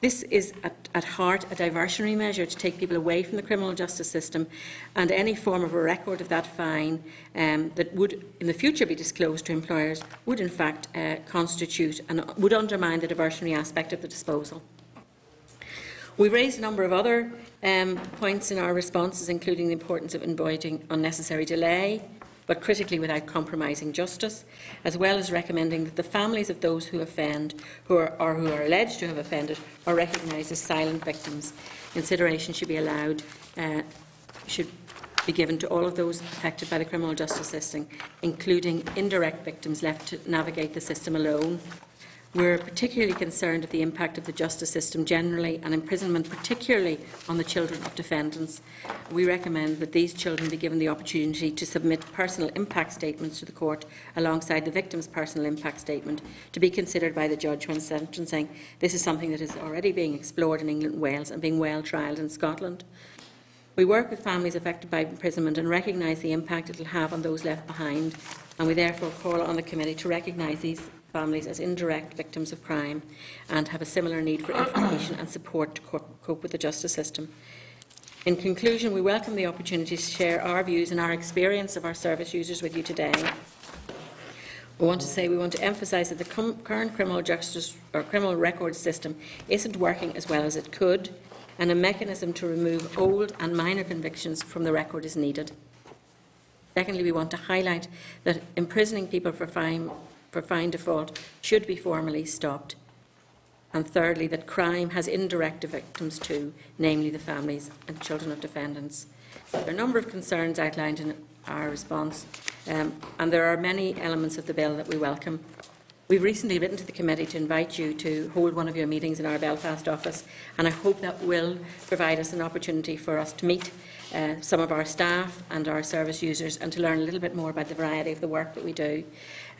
This is at, at heart a diversionary measure to take people away from the criminal justice system, and any form of a record of that fine um, that would in the future be disclosed to employers would in fact uh, constitute and would undermine the diversionary aspect of the disposal. We raised a number of other um, points in our responses, including the importance of avoiding unnecessary delay, but critically without compromising justice, as well as recommending that the families of those who offend who are, or who are alleged to have offended are recognised as silent victims. Consideration should be allowed, uh, should be given to all of those affected by the criminal justice system, including indirect victims left to navigate the system alone. We're particularly concerned at the impact of the justice system generally and imprisonment particularly on the children of defendants. We recommend that these children be given the opportunity to submit personal impact statements to the court alongside the victim's personal impact statement to be considered by the judge when sentencing. This is something that is already being explored in England and Wales and being well trialled in Scotland. We work with families affected by imprisonment and recognise the impact it will have on those left behind, and we therefore call on the committee to recognise these families as indirect victims of crime and have a similar need for information and support to cope, with the justice system. In conclusion, we welcome the opportunity to share our views and our experience of our service users with you today. We want to say we want to emphasise that the current criminal justice or criminal record system isn't working as well as it could, and a mechanism to remove old and minor convictions from the record is needed. Secondly, we want to highlight that imprisoning people for fine, for fine default should be formally stopped. And thirdly, that crime has indirect victims too, namely the families and children of defendants. There are a number of concerns outlined in our response, um, and there are many elements of the bill that we welcome. We've recently written to the committee to invite you to hold one of your meetings in our Belfast office, and I hope that will provide us an opportunity for us to meet uh, some of our staff and our service users and to learn a little bit more about the variety of the work that we do.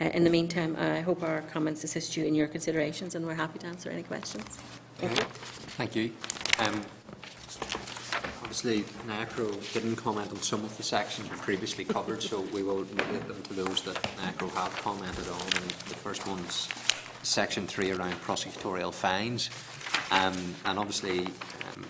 Uh, in the meantime, I hope our comments assist you in your considerations, and we're happy to answer any questions. Thank you. Thank you. Um, obviously, NIACRO didn't comment on some of the sections we previously covered, so we will relate them to those that NIACRO have commented on. And the first one's section three around prosecutorial fines. Um, and obviously, um,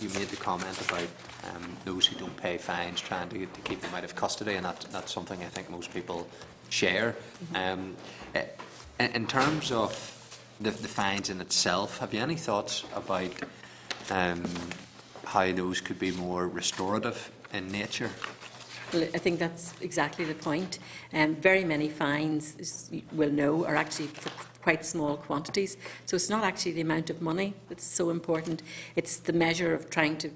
you made the comment about um, those who don't pay fines trying to, to keep them out of custody, and that, that's something I think most people share. Um, eh, in, terms of the, the fines in itself, have you any thoughts about um, how those could be more restorative in nature? Well, I think that's exactly the point. Um, very many fines, as you will know, are actually for quite small quantities. So it's not actually the amount of money that's so important. It's the measure of trying to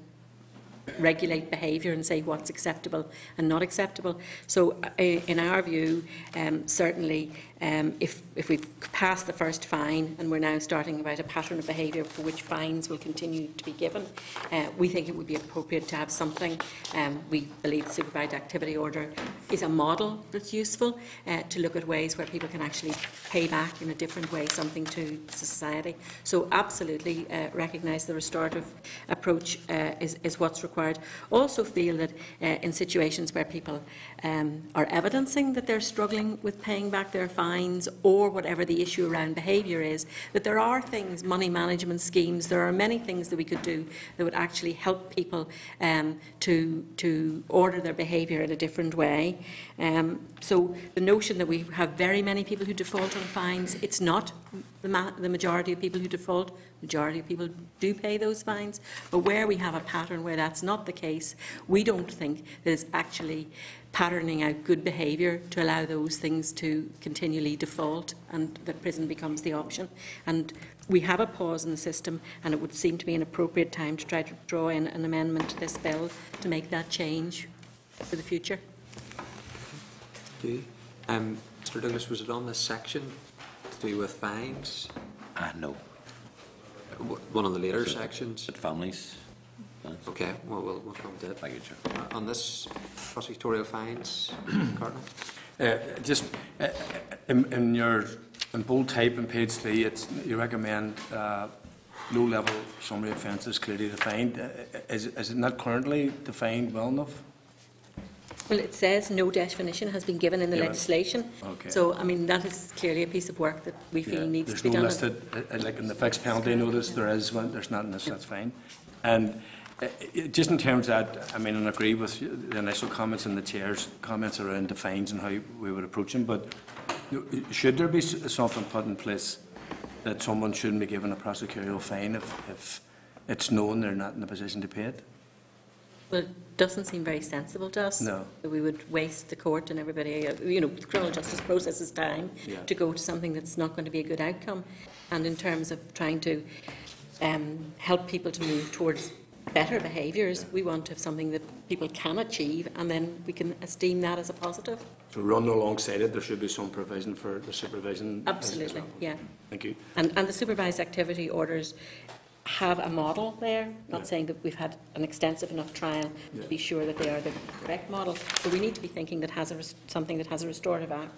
regulate behaviour and say what's acceptable and not acceptable. So uh, in our view, um, certainly um, if, if we've passed the first fine and we're now starting about a pattern of behaviour for which fines will continue to be given, uh, we think it would be appropriate to have something. Um, we believe the supervised activity order is a model that's useful uh, to look at ways where people can actually pay back in a different way something to society. So absolutely uh, recognise the restorative approach uh, is, is what's required. Also feel that uh, in situations where people um, are evidencing that they're struggling with paying back their fines or whatever the issue around behaviour is, that there are things, money management schemes, there are many things that we could do that would actually help people um, to, to order their behaviour in a different way. Um, so the notion that we have very many people who default on fines, it's not the, ma- the majority of people who default. Majority of people do pay those fines. But where we have a pattern where that's not the case, we don't think that it's actually patterning out good behaviour to allow those things to continually default and that prison becomes the option. And we have a pause in the system and it would seem to be an appropriate time to try to draw in an amendment to this bill to make that change for the future. You? Um, Mr Douglas, was it on this section do with fines? Uh, no. W- One of the later Is sections? Is it families? Thanks. Okay, well, we'll, we'll come to it. Thank you, Chair. Uh, On this prosecutorial fines, Cardinal? Uh, Just uh, in in your, in bold type on page three, it's, you recommend uh, low-level summary offences clearly defined. Uh, Is is it not currently defined well enough? Well, it says no definition has been given in the legislation. Okay. So, I mean, that is clearly a piece of work that we feel Yeah, needs to be done. There's no listed, uh, uh, like in the fixed penalty notice, there is one, there's not in this, that's fine. And uh, uh, just in terms of that, I mean, and I agree with you- the initial comments and the chair's comments around the fines and how we would approach them, but should there be s- something put in place that someone shouldn't be given a prosecutorial fine if, if it's known they're not in a position to pay it? Well, it doesn't seem very sensible to us. No. That we would waste the court and everybody, uh, you know, the criminal justice process's time Yeah. to go to something that's not going to be a good outcome. And in terms of trying to um, help people to move towards better behaviours, we want to have something that people can achieve and then we can esteem that as a positive. So run alongside it, there should be some provision for the supervision. as- as Absolutely, well. yeah. Thank you. And, and the supervised activity orders have a model there, not Yeah. saying that we've had an extensive enough trial to be sure that they are the correct model, but we need to be thinking that has a, res- something that has a restorative a-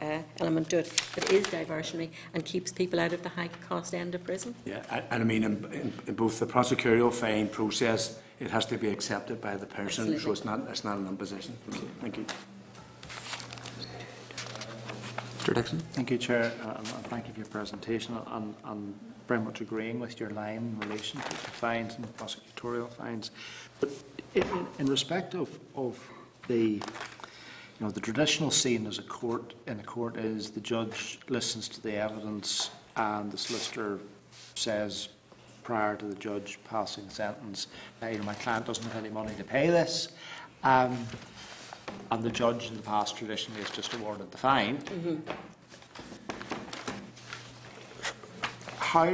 uh, element to it, that is diversionary and keeps people out of the high-cost end of prison. Yeah, and- and I mean, in, in, in both the prosecutorial fine process, it has to be accepted by the person, so it's not, it's not an imposition. Okay, Thank you. Mr Dickson? Thank you, Chair, uh, and and thank you for your presentation. And I'm very much agreeing with your line in relation to the fines and the prosecutorial fines. But in, in- respect of, of the, you know, the traditional scene as a court, in a court is the judge listens to the evidence and the solicitor says prior to the judge passing sentence, you know, my client doesn't have any money to pay this. Um, and the judge in the past traditionally has just awarded the fine. How,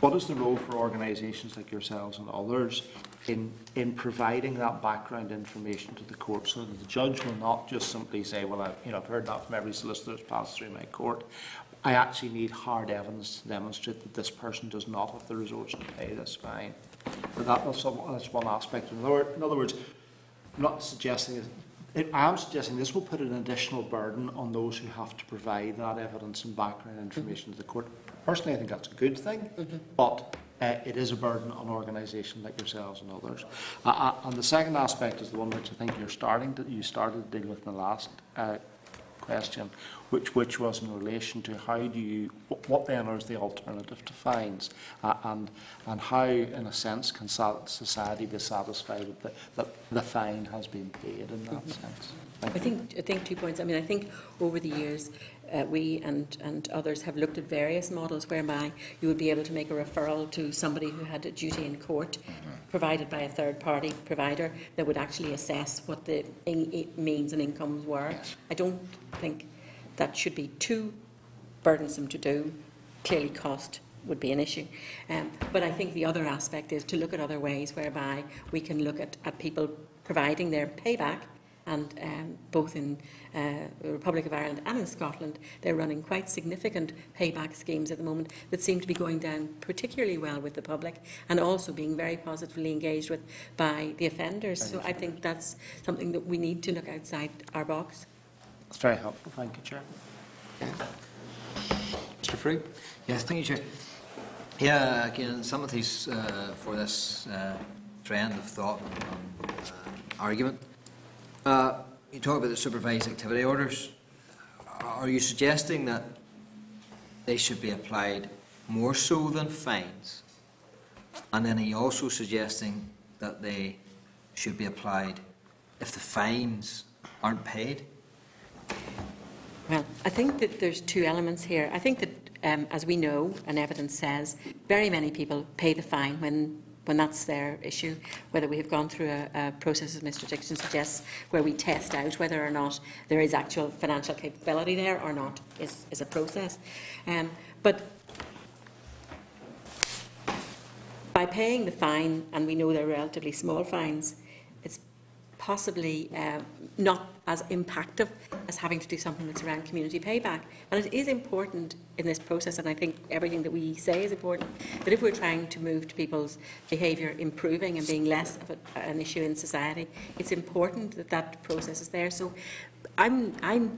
what is the role for organisations like yourselves and others in, in providing that background information to the court so that the judge will not just simply say, well, I've, you know, I've heard that from every solicitor that's passed through my court. I actually need hard evidence to demonstrate that this person does not have the resources to pay this fine. And that, that's, some- that's one aspect. In other, in other words, I'm not suggesting, it, I am suggesting this will put an additional burden on those who have to provide that evidence and background information to the court. Personally, I think that's a good thing, but uh, it is a burden on organisations like yourselves and others. Uh, uh, and the second aspect is the one which I think you're starting to, you started to deal with in the last uh, question, which, which was in relation to how do you, wh- what then is the alternative to fines? Uh, and, and how, in a sense, can society be satisfied that the, that the fine has been paid in that sense? I think, I think two points. I mean, I think over the years, uh, we and, and others have looked at various models whereby you would be able to make a referral to somebody who had a duty in court, provided by a third-party provider, that would actually assess what the in, means and incomes were. I don't think that should be too burdensome to do. Clearly, cost would be an issue. Um, but I think the other aspect is to look at other ways whereby we can look at, at people providing their payback and um, both in uh, the Republic of Ireland and in Scotland, they're running quite significant payback schemes at the moment that seem to be going down particularly well with the public and also being very positively engaged with by the offenders. So I think that's something that we need to look outside our box. That's very helpful. Thank you, Chair. Mr Frew? Yes, thank you, Chair. Yeah, again, sympathies uh, for this uh, trend of thought and uh, argument. Uh, you talk about the supervised activity orders. Are you suggesting that they should be applied more so than fines? And then are you also suggesting that they should be applied if the fines aren't paid? Well, I think that there's two elements here. I think that, um, as we know, and evidence says, very many people pay the fine when, when that's their issue, whether we have gone through a, a process, as Mr Dickson suggests, where we test out whether or not there is actual financial capability there or not, is, is a process. Um, but by paying the fine, and we know they're relatively small fines, it's possibly uh, not as impactful as having to do something that's around community payback. And it is important in this process, and I think everything that we say is important, that if we're trying to move to people's behaviour improving and being less of a, an issue in society, it's important that that process is there. So I'm, I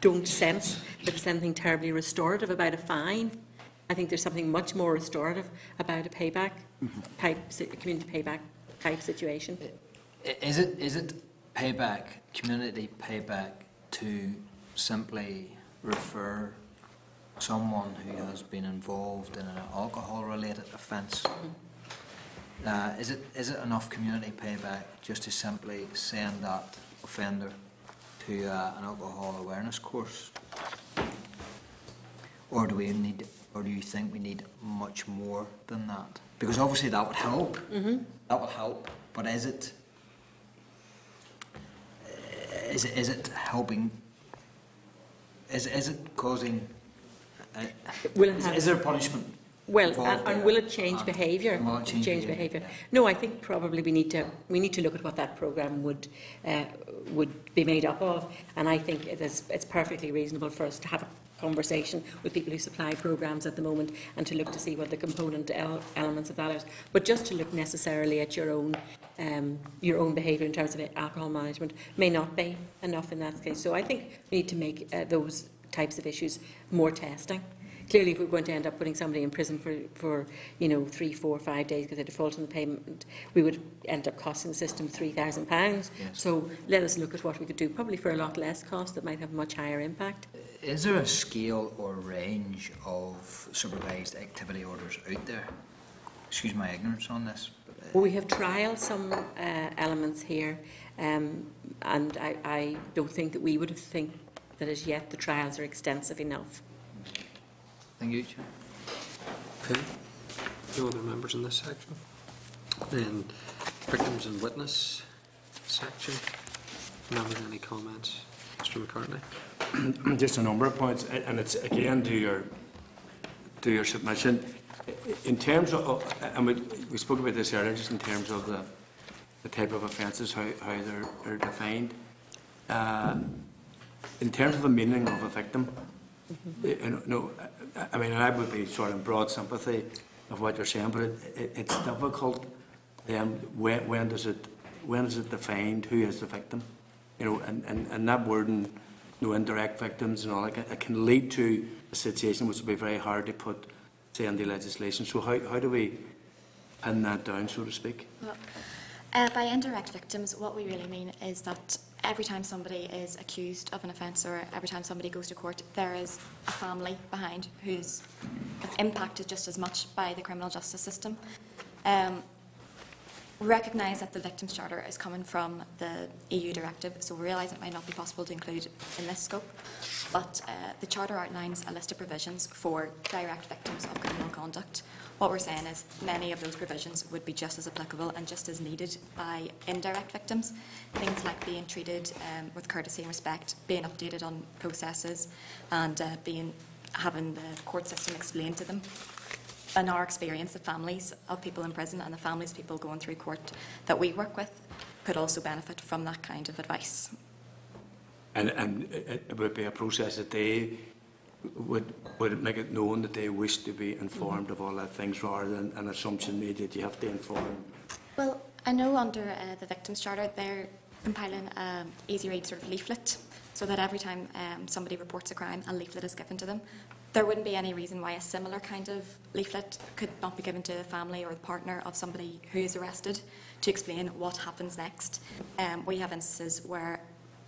don't sense that there's anything terribly restorative about a fine. I think there's something much more restorative about a payback mm-hmm. type, community payback type situation. Is it, is it payback, community payback, to simply refer someone who has been involved in an alcohol-related offence? Uh, is it, is it enough community payback just to simply send that offender to uh, an alcohol awareness course? Or do we need, or do you think we need much more than that? Because obviously that would help. That would help, but is it, is it, is it helping, is, is it causing, uh, Will it is, have- is there punishment? Well, and, and will it change And- behaviour? will it change behaviour? behaviour? No, I think probably we need to we need to look at what that programme would uh, would be made up of, and I think it is it's perfectly reasonable for us to have a conversation with people who supply programmes at the moment and to look to see what the component el- elements of that are. But just to look necessarily at your own um, your own behaviour in terms of alcohol management may not be enough in that case. So I think we need to make uh, those types of issues more testing. Clearly, if we're going to end up putting somebody in prison for, for you know, three, four, five days because they default on the payment, we would end up costing the system £3,000. Yes. So let us look at what we could do, probably for a lot less cost that might have much higher impact. Is there a scale or range of supervised activity orders out there? Excuse my ignorance on this. But, Well, we have trialled some uh, elements here, um, and I, I don't think that we would have think that as yet the trials are extensive enough. Thank you, Chair. Okay. No other members in this section? Then victims and witness section. Members, any comments? Mr McCartney? just a number of points, and it's again to your, to your submission. In terms of, and we, we spoke about this earlier, just in terms of the, the type of offences, how, how they're, they're defined. Uh, In terms of the meaning of a victim, you know, no, I- I mean, I would be sort of in broad sympathy of what you're saying, but it, it, it's difficult. Then when, when does it, when is it defined? Who is the victim? You know, and, and, and that wording, you know, indirect victims and all that, it can lead to a situation which would be very hard to put, say, in the legislation. So how, how do we pin that down, so to speak? Well, uh, by indirect victims, what we really mean is that every time somebody is accused of an offence or every time somebody goes to court, there is a family behind who's impacted just as much by the criminal justice system. Um, recognise that the Victims Charter is coming from the EU directive, so we realise it might not be possible to include in this scope. But uh, the Charter outlines a list of provisions for direct victims of criminal conduct. What we're saying is many of those provisions would be just as applicable and just as needed by indirect victims. Things like being treated um, with courtesy and respect, being updated on processes, and uh, being having the court system explained to them in our experience, the families of people in prison and the families of people going through court that we work with could also benefit from that kind of advice. And, and it would be a process that they would, would make it known that they wish to be informed of all that things rather than an assumption made that you have to inform. Well, I know under uh, the Victims Charter they're compiling an easy read sort of leaflet so that every time um, somebody reports a crime, a leaflet is given to them. There wouldn't be any reason why a similar kind of leaflet could not be given to the family or the partner of somebody who is arrested to explain what happens next. Um, we have instances where,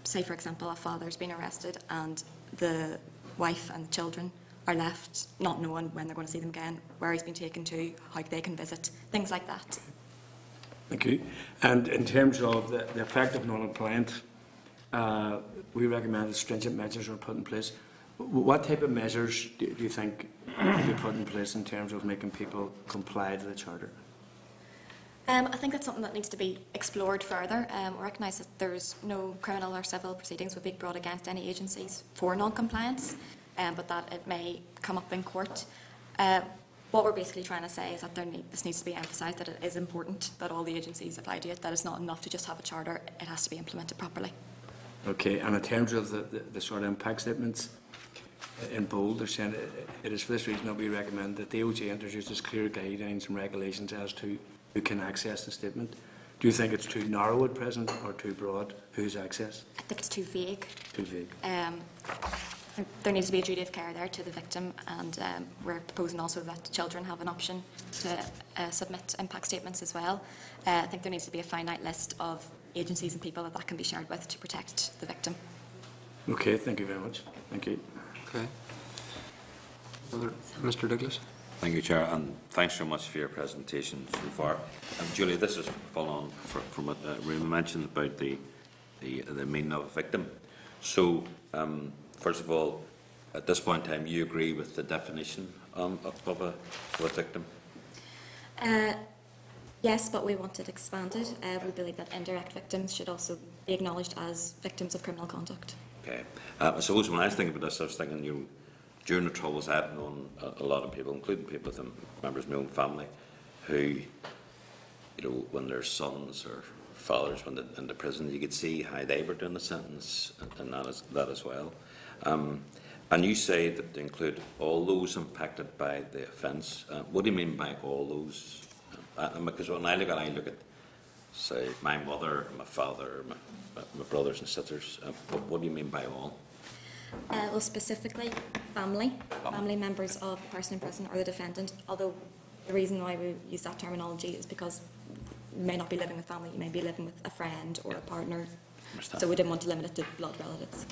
say for example, a father's been arrested and the wife and the children are left not knowing when they're going to see them again, where he's been taken to, how they can visit, things like that. Thank you. And in terms of the, the effect of non-compliant, uh, we recommend that stringent measures are put in place. What type of measures do, you think could be put in place in terms of making people comply to the charter? Um, I think that's something that needs to be explored further. Um, we recognise that there's no criminal or civil proceedings would be brought against any agencies for non-compliance, um, but that it may come up in court. Uh, what we're basically trying to say is that there need, this needs to be emphasised that it is important that all the agencies apply to it, that it's not enough to just have a charter, it has to be implemented properly. Okay, and in terms of the, the, the sort of impact statements, in bold, they're saying it, is for this reason that we recommend that the OJ introduces clear guidelines and regulations as to who can access the statement. Do you think it's too narrow at present or too broad? Who's access? I think it's too vague. Too vague. Um, there- there needs to be a duty of care there to the victim, and um, we're proposing also that children have an option to uh, submit impact statements as well. Uh, I think there needs to be a finite list of agencies and people that that can be shared with to protect the victim. Okay, thank you very much. Thank you. Okay. Other- Mr Douglas? Thank you, Chair, and thanks so much for your presentation so far. Um, Julie, this is following on fr- from what uh, Rima mentioned about the, the, the meaning of a victim. So, um, first of all, at this point in time, you agree with the definition um, of, of, a, of a victim? Uh, yes, but we want it expanded. Uh, we believe that indirect victims should also be acknowledged as victims of criminal conduct. Okay. Uh, I suppose when I was thinking about this, I was thinking, you know, during the troubles, I've known a, a lot of people, including people within members of my own family, who, you know, when their sons or fathers went in- into prison, you could see how they were doing the sentence, and- and that as, well. Um, and you say that they include all those impacted by the offence. Uh, what do you mean by all those? Uh, because when I look at, I look at, say, my mother, my father, my, my brothers and sisters. Uh, what, what do you mean by all? Uh, well, specifically, family, family members of the person in prison or the defendant, although the reason why we use that terminology is because you may not be living with family, you may be living with a friend or a partner. Understand. So we didn't want to limit it to blood relatives.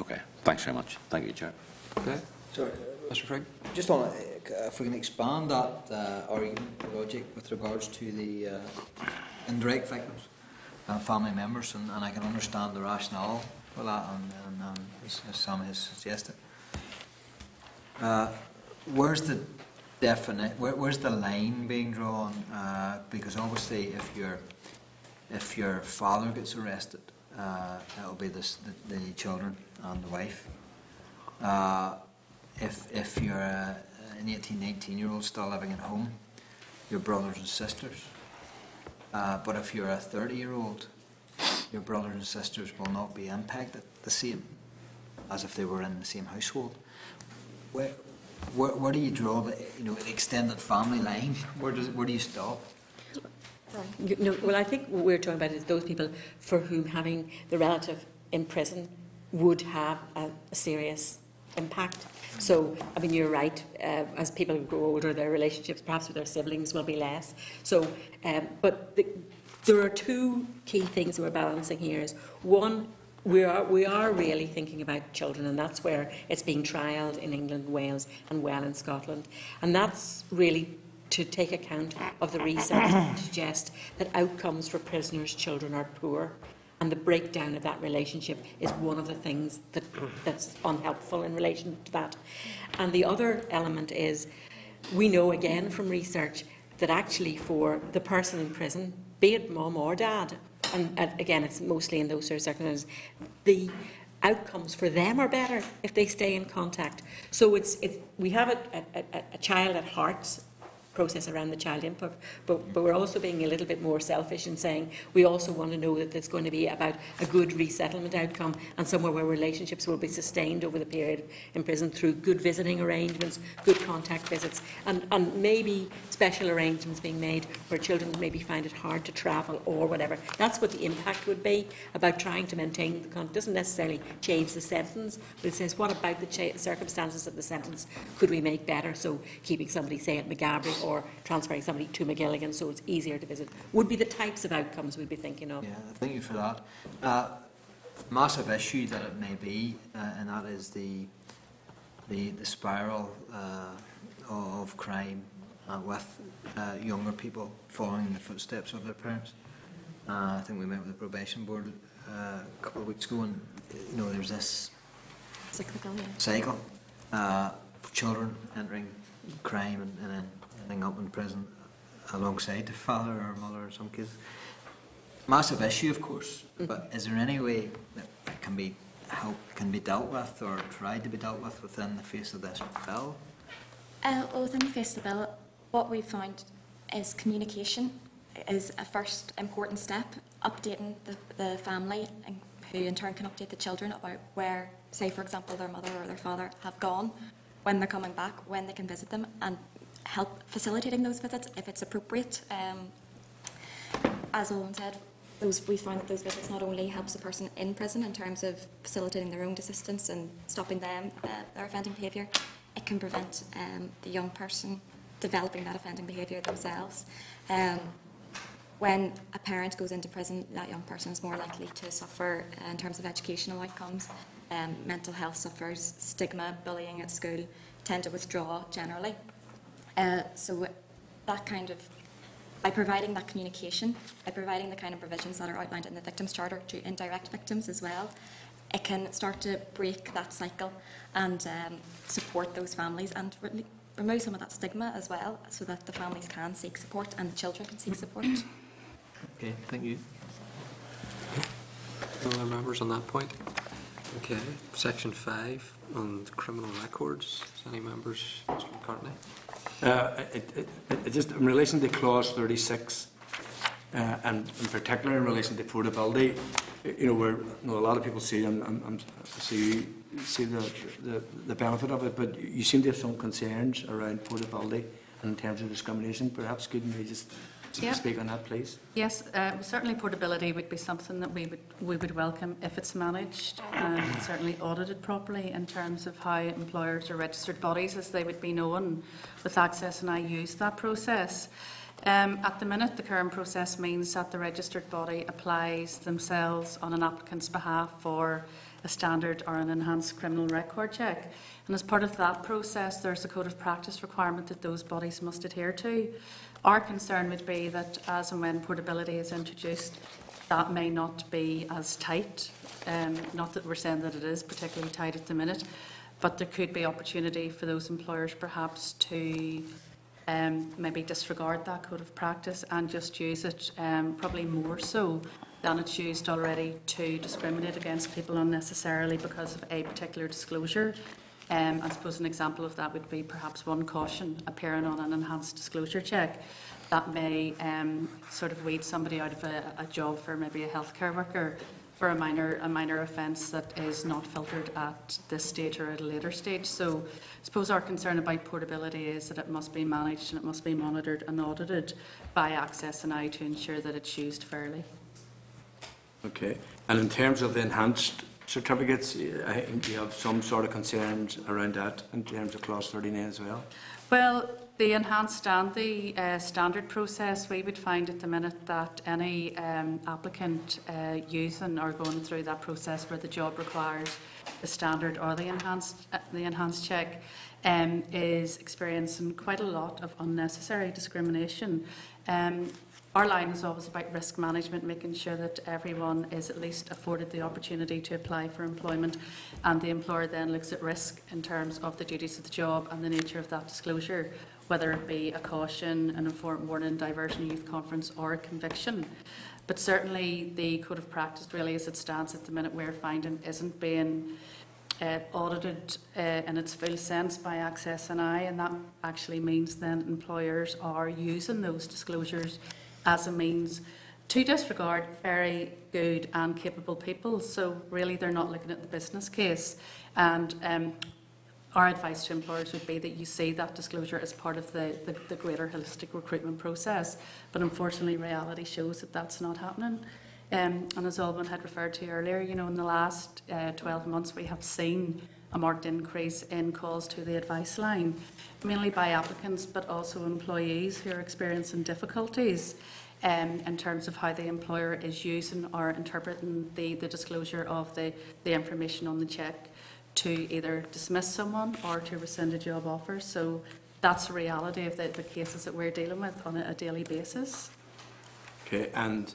Okay, thanks very much. Thank you, Chair. Okay. Sorry, Mr Frew? just on, uh, if we can expand that uh, argument, logic with regards to the uh, indirect victims and family members, and, and I can understand the rationale and um, as, as Sam has suggested. Uh, where's the definite? Where, where's the line being drawn? Uh, because obviously, if your if your father gets arrested, uh, it'll be this, the, the children and the wife. Uh, if, if you're a, an 18, 19 year old still living at home, your brothers and sisters. Uh, but if you're a 30 year old, your brothers and sisters will not be impacted the same as if they were in the same household. Where, where, where do you draw the, you know, the extended family line? Where, does, where do you stop? No, well, I think what we're talking about is those people for whom having the relative in prison would have a, a serious impact. So, I mean, you're right. Uh, as people grow older, their relationships, perhaps with their siblings, will be less. So, um, but the, there are two key things we're balancing here. Is one, we are we are really thinking about children, and that's where it's being trialled in England, Wales, and well in Scotland, and that's really to take account of the research that suggests that outcomes for prisoners' children are poor. And the breakdown of that relationship is one of the things that, that's unhelpful in relation to that. And the other element is we know again from research that actually for the person in prison, be it mum or dad, and, and again it's mostly in those sort of circumstances, the outcomes for them are better if they stay in contact. So it's, it's we have a, a, a- child at heart process around the child input, but, but we're also being a little bit more selfish in saying we also want to know that there's going to be about a good resettlement outcome and somewhere where relationships will be sustained over the period in prison through good visiting arrangements, good contact visits, and, and maybe special arrangements being made where children maybe find it hard to travel or whatever. That's what the impact would be about trying to maintain the con- doesn't necessarily change the sentence, but it says what about the circumstances of the sentence could we make better? So keeping somebody, say, at Maghaberry or transferring somebody to Magilligan so it's easier to visit would be the types of outcomes we'd be thinking of. Yeah, thank you for that. Uh, massive issue that it may be, uh, and that is the the, the spiral uh, of crime uh, with uh, younger people following in the footsteps of their parents. Uh, I think we met with the probation board uh, a couple of weeks ago, and you know there's this Cyclical, yeah. cycle uh, of children entering crime and, and then ending up in prison alongside the father or mother in some cases. Massive issue, of course, but is there any way that it can be help can be dealt with or tried to be dealt with within the face of this bill? Uh, well, within the face of the bill, what we've found is communication is a first important step, updating the, the family, and who in turn can update the children about where, say, for example, their mother or their father have gone, when they're coming back, when they can visit them, and help facilitating those visits if it's appropriate. Um, as Olwen said, those, we find that those visits not only helps the person in prison in terms of facilitating their own desistance and stopping them, uh, their offending behaviour, it can prevent um, the young person developing that offending behaviour themselves. Um, when a parent goes into prison, that young person is more likely to suffer uh, in terms of educational outcomes. Um, mental health suffers, stigma, bullying at school, tend to withdraw generally. Uh, so that kind of by providing that communication, by providing the kind of provisions that are outlined in the Victims Charter to indirect victims as well, it can start to break that cycle and um, support those families and re- remove some of that stigma as well, so that the families can seek support and the children can seek support. Okay, thank you. No other members on that point? Okay, section five on criminal records. Is any members, Mr McCartney? Uh, it- it- it- Just in relation to clause 36, uh, and in particular in relation to portability, you know, where, you know, a lot of people see, and, and- and see, see the, the, the benefit of it, but you seem to have some concerns around portability and in terms of discrimination. Perhaps could you just Yeah. speak on that, please? Yes, uh, certainly portability would be something that we would, we would welcome if it's managed and certainly audited properly in terms of how employers or registered bodies, as they would be known, with access and I use that process. Um, at the minute, the current process means that the registered body applies themselves on an applicant's behalf for a standard or an enhanced criminal record check. And as part of that process, there's a code of practice requirement that those bodies must adhere to. Our concern would be that as and when portability is introduced, that may not be as tight. Um, not that we're saying that it is particularly tight at the minute, but there could be opportunity for those employers perhaps to um, maybe disregard that code of practice and just use it um, probably more so than it's used already to discriminate against people unnecessarily because of a particular disclosure. Um, I suppose an example of that would be perhaps one caution appearing on an enhanced disclosure check that may um, sort of weed somebody out of a, a job for maybe a healthcare worker for a minor a minor offence that is not filtered at this stage or at a later stage. So I suppose our concern about portability is that it must be managed and it must be monitored and audited by Access NI to ensure that it's used fairly. Okay. And in terms of the enhanced certificates, I think you have some sort of concerns around that in terms of clause 39 as well. Well, the enhanced and the uh, standard process, we would find at the minute that any um, applicant uh, using or going through that process where the job requires the standard or the enhanced, uh, the enhanced check um, is experiencing quite a lot of unnecessary discrimination. Um, our line is always about risk management, making sure that everyone is at least afforded the opportunity to apply for employment, and the employer then looks at risk in terms of the duties of the job and the nature of that disclosure, whether it be a caution, an informed warning, diversion, youth conference, or a conviction. But certainly, the code of practice, really, as it stands at the minute, we're finding isn't being uh, audited uh, in its full sense by Access NI, and that actually means then employers are using those disclosures as a means to disregard very good and capable people. So really, they're not looking at the business case. And um, our advice to employers would be that you see that disclosure as part of the, the, the greater holistic recruitment process. But unfortunately, reality shows that that's not happening. Um, and as Olwen had referred to earlier, you know, in the last uh, 12 months, we have seen a marked increase in calls to the advice line, mainly by applicants, but also employees who are experiencing difficulties um, in terms of how the employer is using or interpreting the, the disclosure of the, the information on the check to either dismiss someone or to rescind a job offer. So that's the reality of the, the cases that we're dealing with on a, a daily basis. Okay, and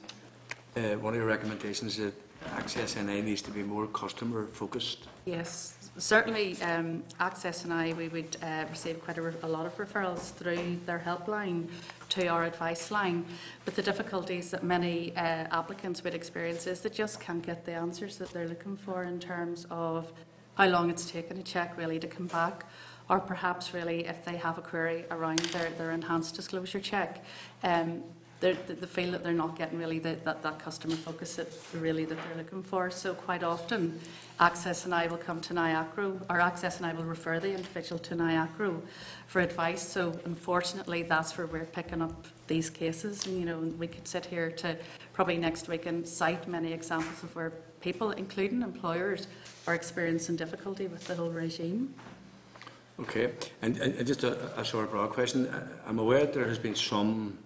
uh, one of your recommendations is that Access NI needs to be more customer focused. Yes, certainly um, Access NI, we would uh, receive quite a, a lot of referrals through their helpline to our advice line. But the difficulties that many uh, applicants would experience is they just can't get the answers that they're looking for in terms of how long it's taken a check really to come back, or perhaps really if they have a query around their, their enhanced disclosure check. Um, they feel that they're not getting really the, that, that customer focus that really that they're looking for. So quite often, Access NI will come to NIACRO, or Access NI will refer the individual to NIACRO for advice. So unfortunately, that's where we're picking up these cases. And, you know, we could sit here to probably next week and cite many examples of where people, including employers, are experiencing difficulty with the whole regime. Okay, and, and just a, a sort of broad question. Uh, I'm aware there has been some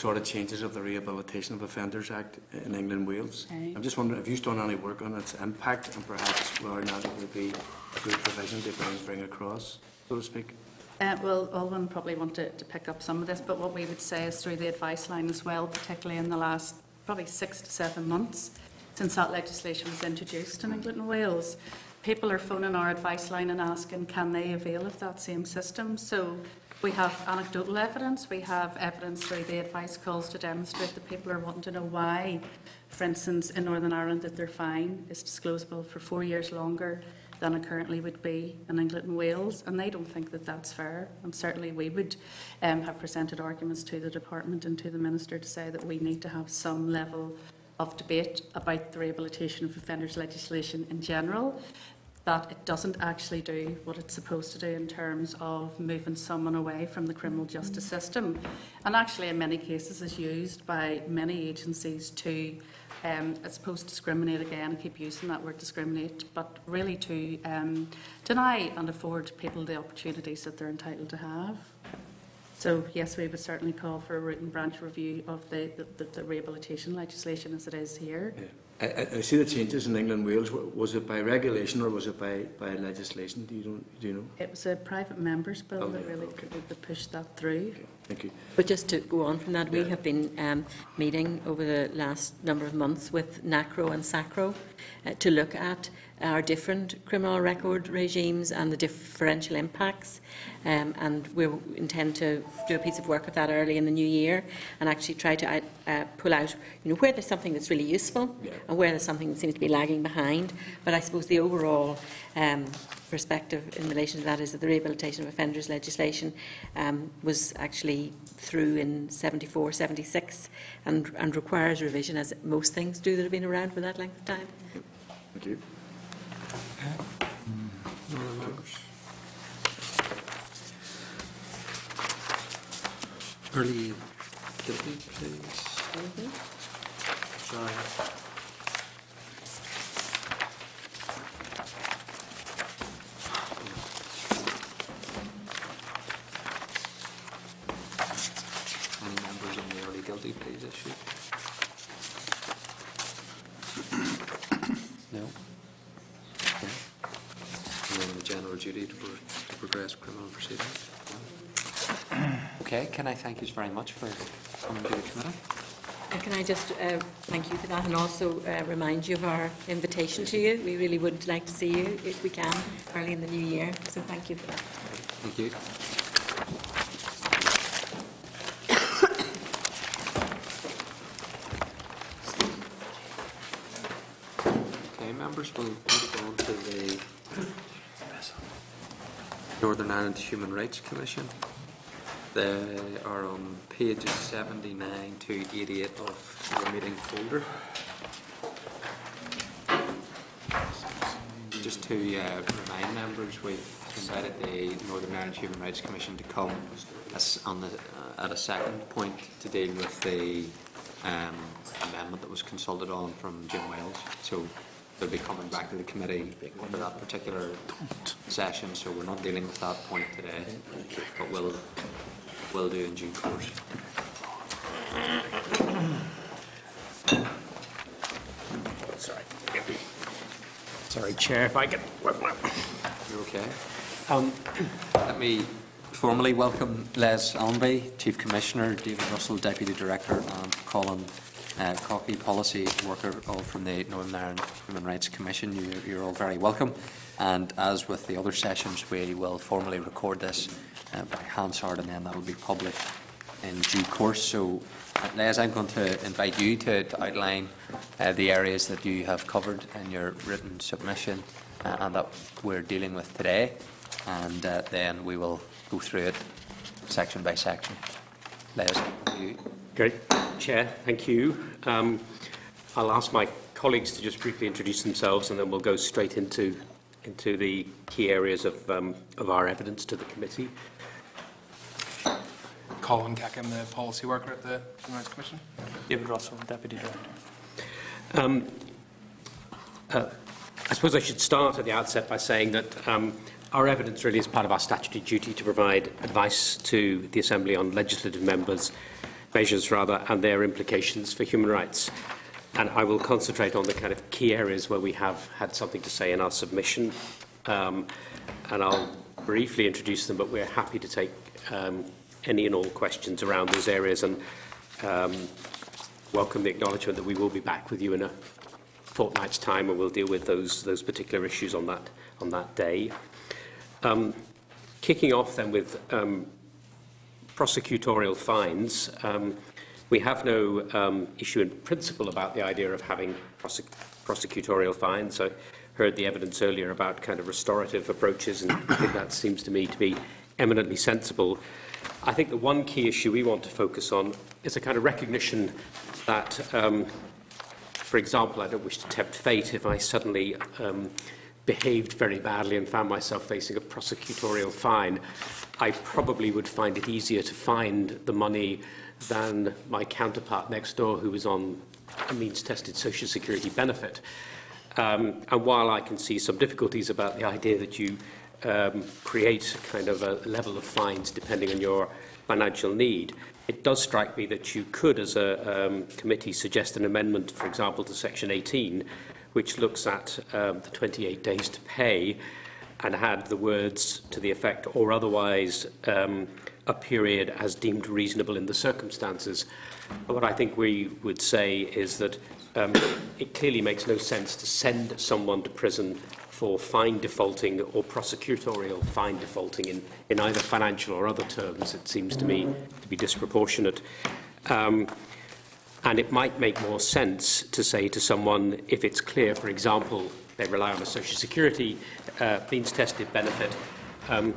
sort of changes of the Rehabilitation of Offenders Act in England and Wales. Okay. I'm just wondering, have you done any work on its impact and perhaps whether or not it would be a good provision to bring, bring across, so to speak? Uh, well, Olwen probably want to, to pick up some of this, but what we would say is through the advice line as well, particularly in the last probably six to seven months since that legislation was introduced in England and Wales, people are phoning our advice line and asking can they avail of that same system. So we have anecdotal evidence, we have evidence through the advice calls to demonstrate that people are wanting to know why, for instance, in Northern Ireland, that their fine is disclosable for four years longer than it currently would be in England and Wales, and they don't think that that's fair. And certainly we would um, have presented arguments to the department and to the minister to say that we need to have some level of debate about the rehabilitation of offenders legislation in general, that it doesn't actually do what it's supposed to do in terms of moving someone away from the criminal justice system. And actually, in many cases, is used by many agencies to, um, I suppose, discriminate again. I keep using that word discriminate, but really to um, deny and afford people the opportunities that they're entitled to have. So yes, we would certainly call for a root and branch review of the, the, the rehabilitation legislation as it is here. I, I- I see the changes in England and Wales. Was it by regulation or was it by, by legislation? Do you, know, do you know? It was a private members bill Oh, that really okay. that pushed that through. Thank you. But just to go on from that, we have been um, meeting over the last number of months with NACRO and SACRO uh, to look at our different criminal record regimes and the differential impacts. Um, and we intend to do a piece of work of that early in the new year and actually try to uh, pull out, you know, where there's something that's really useful and where there's something that seems to be lagging behind. But I suppose the overall um, perspective in relation to that is that the Rehabilitation of Offenders legislation um, was actually through in 74, 76 and, and requires revision, as most things do that have been around for that length of time. Thank you. No one remembers. Early, guilty please. Sorry. Any members on the early guilty pleas issue? Duty to pro- to progress criminal proceedings? Okay, can I thank you very much for coming to the committee? And can I just uh, thank you for that and also uh, remind you of our invitation to you? We really would like to see you, if we can, early in the new year, so thank you for that. Thank you. Okay, members, we'll move on to the Northern Ireland Human Rights Commission. They are on pages 79 to 88 of your meeting folder. Just to uh, remind members, we've invited the Northern Ireland Human Rights Commission to come as on the, uh, at a second point to deal with the um, amendment that was consulted on from Jim Wells. So they'll be coming back to the committee under that particular session, so we're not dealing with that point today, but we'll, we'll do in due course. Sorry. Sorry, Chair, if I could... You're okay? Um, Let me formally welcome Les Allamby, Chief Commissioner, David Russell, Deputy Director, and Colin uh, Policy Worker, all from the Northern Ireland Human Rights Commission. You- You're all very welcome. And as with the other sessions, we will formally record this uh, by Hansard, and then that will be published in due course. So, uh, Les, I'm going to invite you to to outline uh, the areas that you have covered in your written submission uh, and that we're dealing with today, and uh, then we will go through it section by section. Les, you. Great. Chair, thank you. Um, I'll ask my colleagues to just briefly introduce themselves and then we'll go straight into, into the key areas of, um, of our evidence to the committee. Colin Keckham, the policy worker at the Human Rights Commission. David Russell, Deputy Director. Um, uh, I suppose I should start at the outset by saying that um, our evidence really is part of our statutory duty to provide advice to the Assembly on legislative members, measures rather, and their implications for human rights. And I will concentrate on the kind of key areas where we have had something to say in our submission. Um, and I'll briefly introduce them, but we're happy to take um, any and all questions around those areas and um, welcome the acknowledgement that we will be back with you in a fortnight's time and we'll deal with those, those particular issues on that, on that day. Um, kicking off then with um, prosecutorial fines, um, we have no um, issue in principle about the idea of having prosec prosecutorial fines. I heard the evidence earlier about kind of restorative approaches, and I think that seems to me to be eminently sensible. I think the one key issue we want to focus on is a kind of recognition that, um, for example, I don't wish to tempt fate if I suddenly um, behaved very badly and found myself facing a prosecutorial fine, I probably would find it easier to find the money than my counterpart next door who was on a means-tested social security benefit. Um, and while I can see some difficulties about the idea that you um, create kind of a level of fines depending on your financial need, it does strike me that you could, as a um, committee, suggest an amendment, for example, to Section 18, which looks at um, the 28 days to pay and had the words to the effect or otherwise um, a period as deemed reasonable in the circumstances. What I think we would say is that um, it clearly makes no sense to send someone to prison for fine defaulting or prosecutorial fine defaulting in, in either financial or other terms. It seems to me to be disproportionate. Um, and it might make more sense to say to someone, if it's clear, for example, they rely on a social security uh, means-tested benefit, um,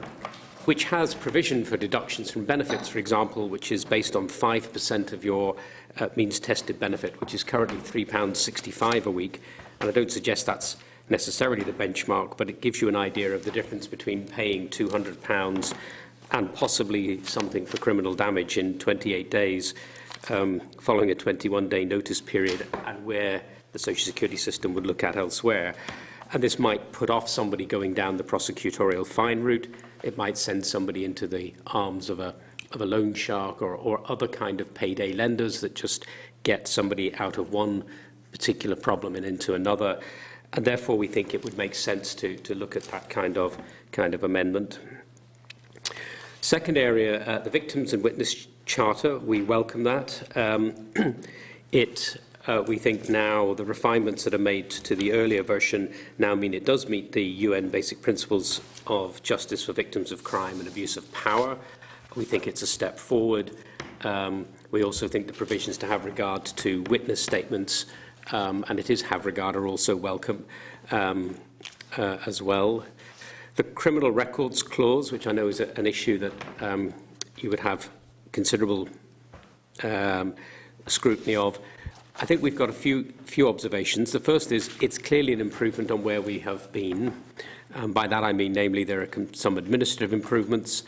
which has provision for deductions from benefits, for example, which is based on 5% of your uh, means-tested benefit, which is currently £3.65 a week. And I don't suggest that's necessarily the benchmark, but it gives you an idea of the difference between paying £200 and possibly something for criminal damage in 28 days um, following a 21-day notice period and where the social security system would look at elsewhere. And this might put off somebody going down the prosecutorial fine route. It might send somebody into the arms of a, of a loan shark or, or other kind of payday lenders that just get somebody out of one particular problem and into another. And therefore, we think it would make sense to, to look at that kind of, kind of amendment. Second area, uh, the Victims and Witness Charter, we welcome that. Um, it, uh, we think now the refinements that are made to the earlier version now mean it does meet the UN basic principles of justice for victims of crime and abuse of power. We think it's a step forward. Um, we also think the provisions to have regard to witness statements um, and it is have regard are also welcome um, uh, as well. The criminal records clause, which I know is a, an issue that um, you would have considerable um, scrutiny of, I think we've got a few, few observations. The first is it's clearly an improvement on where we have been. Um, by that I mean, namely, there are some administrative improvements.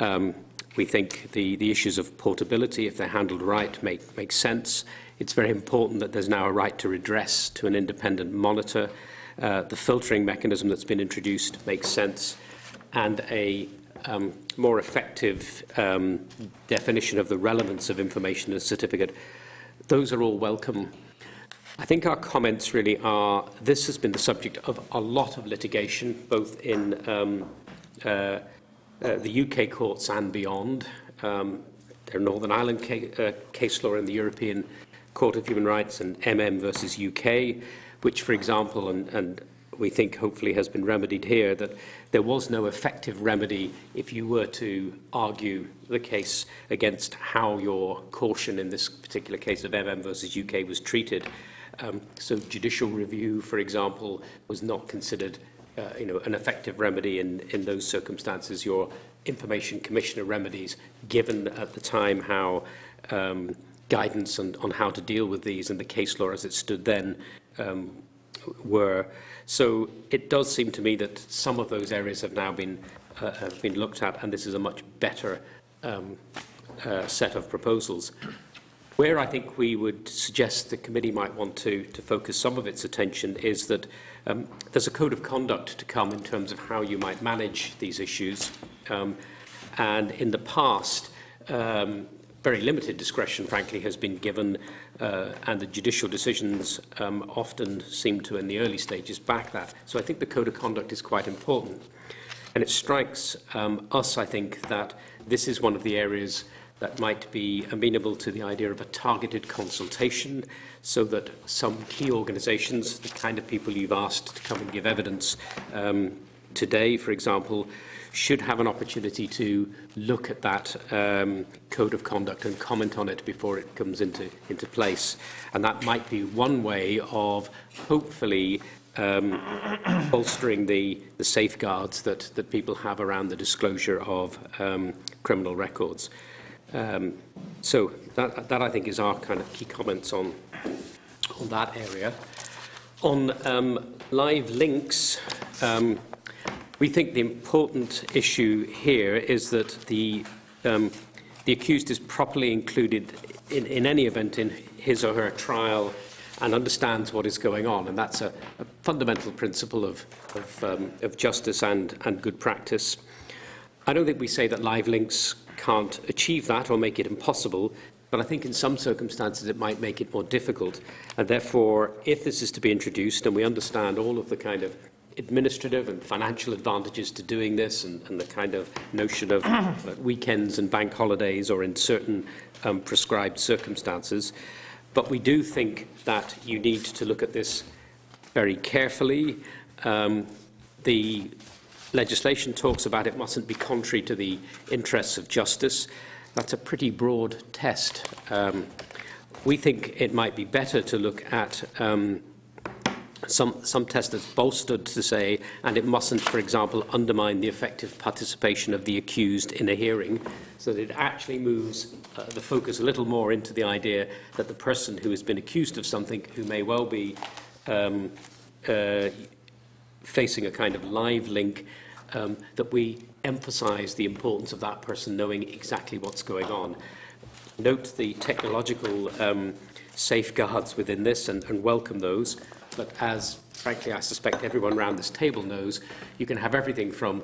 Um, we think the, the issues of portability, if they're handled right, make, make sense. It's very important that there's now a right to redress to an independent monitor. Uh, the filtering mechanism that's been introduced makes sense. And a um, more effective um, definition of the relevance of information in a certificate Those are all welcome. I think our comments really are this has been the subject of a lot of litigation, both in um, uh, uh, the UK courts and beyond. Um, there are Northern Ireland ca uh, case law in the European Court of Human Rights and MM versus UK, which, for example, and, and we think hopefully has been remedied here, that there was no effective remedy if you were to argue the case against how your caution in this particular case of MM versus UK was treated. Um, so judicial review, for example, was not considered uh, you know, an effective remedy in, in those circumstances. Your information commissioner remedies, given at the time how um, guidance on, on how to deal with these and the case law as it stood then um, were. So it does seem to me that some of those areas have now been, uh, have been looked at and this is a much better um, uh, set of proposals. Where I think we would suggest the committee might want to, to focus some of its attention is that um, there's a code of conduct to come in terms of how you might manage these issues. Um, and in the past, um, very limited discretion, frankly, has been given, uh, and the judicial decisions um, often seem to, in the early stages, back that. So I think the code of conduct is quite important. And it strikes um, us, I think, that this is one of the areas that might be amenable to the idea of a targeted consultation so that some key organisations, the kind of people you've asked to come and give evidence um, today, for example, should have an opportunity to look at that um, code of conduct and comment on it before it comes into, into place. And that might be one way of hopefully um, bolstering the, the safeguards that, that people have around the disclosure of um, criminal records. Um, so that, that, I think, is our kind of key comments on, on that area. On um, live links, um, we think the important issue here is that the, um, the accused is properly included in, in any event in his or her trial and understands what is going on. And that's a, a fundamental principle of, of, um, of justice and, and good practice. I don't think we say that live links can't achieve that or make it impossible, but I think in some circumstances it might make it more difficult. And therefore, if this is to be introduced, and we understand all of the kind of administrative and financial advantages to doing this and, and the kind of notion of uh, weekends and bank holidays or in certain um, prescribed circumstances. But we do think that you need to look at this very carefully. Um, the legislation talks about it mustn't be contrary to the interests of justice. That's a pretty broad test. Um, we think it might be better to look at um, some, some test that's bolstered to say, and it mustn't, for example, undermine the effective participation of the accused in a hearing, so that it actually moves uh, the focus a little more into the idea that the person who has been accused of something, who may well be um, uh, facing a kind of live link, um, that we emphasise the importance of that person knowing exactly what's going on. Note the technological um, safeguards within this and, and welcome those. But as, frankly, I suspect everyone around this table knows, you can have everything from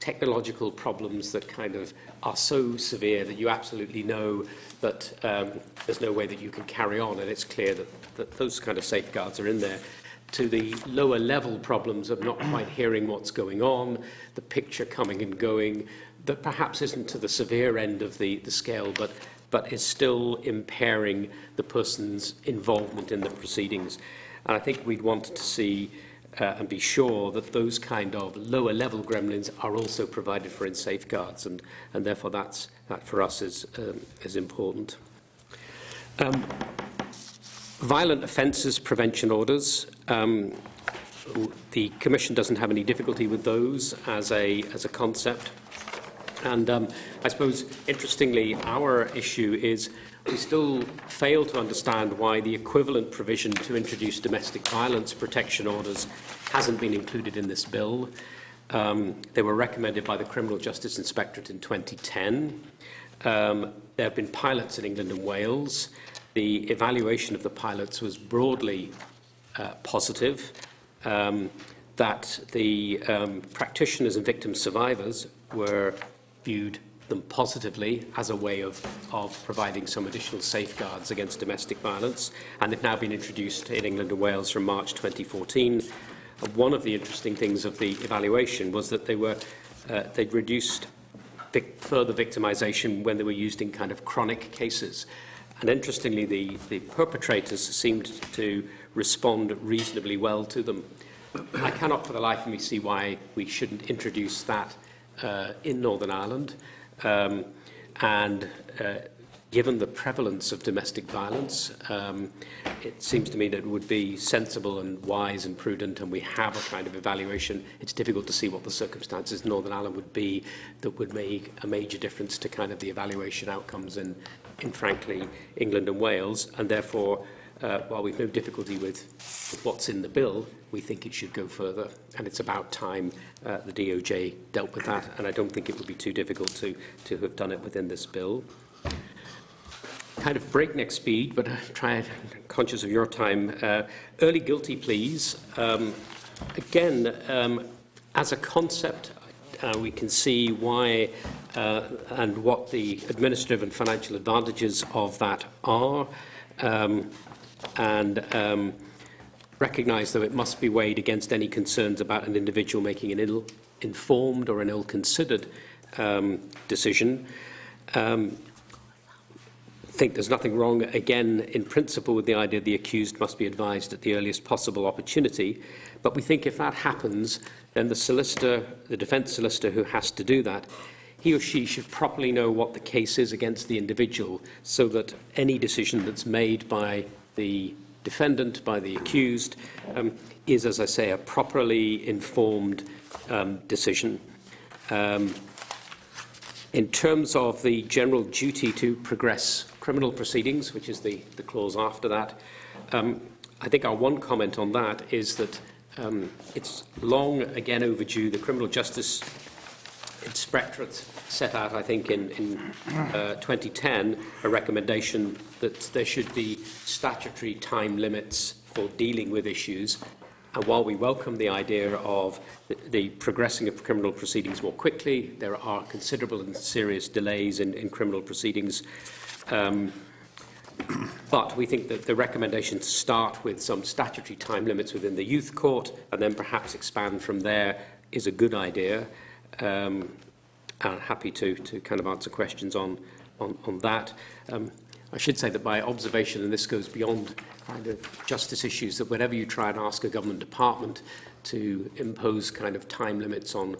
technological problems that kind of are so severe that you absolutely know that um, there's no way that you can carry on, and it's clear that, that those kind of safeguards are in there, to the lower level problems of not quite hearing what's going on, the picture coming and going, that perhaps isn't to the severe end of the, the scale, but, but is still impairing the person's involvement in the proceedings. And I think we'd want to see uh, and be sure that those kind of lower level gremlins are also provided for in safeguards and, and therefore that's, that for us is, um, is important. Um, violent offences prevention orders. Um, the Commission doesn't have any difficulty with those as a, as a concept. And um, I suppose, interestingly, our issue is we still fail to understand why the equivalent provision to introduce domestic violence protection orders hasn't been included in this bill. Um, they were recommended by the Criminal Justice Inspectorate in 2010. Um, there have been pilots in England and Wales. The evaluation of the pilots was broadly uh, positive, um, that the um, practitioners and victim survivors were viewed them positively as a way of, of providing some additional safeguards against domestic violence, and they've now been introduced in England and Wales from March 2014. And one of the interesting things of the evaluation was that they were uh, they'd reduced vic further victimisation when they were used in kind of chronic cases. And interestingly, the, the perpetrators seemed to respond reasonably well to them. I cannot for the life of me see why we shouldn't introduce that uh, in Northern Ireland. Um, and uh, given the prevalence of domestic violence, um, it seems to me that it would be sensible and wise and prudent, and we have a kind of evaluation. It's difficult to see what the circumstances in Northern Ireland would be that would make a major difference to kind of the evaluation outcomes in, in frankly, England and Wales, and therefore, uh, while we've no difficulty with, with what's in the bill, we think it should go further, and it's about time uh, the DOJ dealt with that, and I don't think it would be too difficult to, to have done it within this bill. Kind of breakneck speed, but I'm try conscious of your time. Uh, early guilty pleas. Um, again, um, as a concept, uh, we can see why uh, and what the administrative and financial advantages of that are. Um, and um, recognise, though, it must be weighed against any concerns about an individual making an ill-informed or an ill-considered um, decision. Um, I think there's nothing wrong, again, in principle, with the idea the accused must be advised at the earliest possible opportunity. But we think if that happens, then the solicitor, the defence solicitor who has to do that, he or she should properly know what the case is against the individual so that any decision that's made by the defendant, by the accused, um, is, as I say, a properly informed um, decision. Um, in terms of the general duty to progress criminal proceedings, which is the, the clause after that, um, I think our one comment on that is that um, it's long again overdue. The Criminal Justice Inspectorate set out, I think, in, in uh, 2010, a recommendation that there should be statutory time limits for dealing with issues. And while we welcome the idea of the, progressing of criminal proceedings more quickly, there are considerable and serious delays in, in criminal proceedings. Um, but we think that the recommendation to start with some statutory time limits within the youth court and then perhaps expand from there is a good idea. um, and happy to, to kind of answer questions on, on, on that. Um, I should say that by observation, and this goes beyond kind of justice issues, that whenever you try and ask a government department to impose kind of time limits on uh,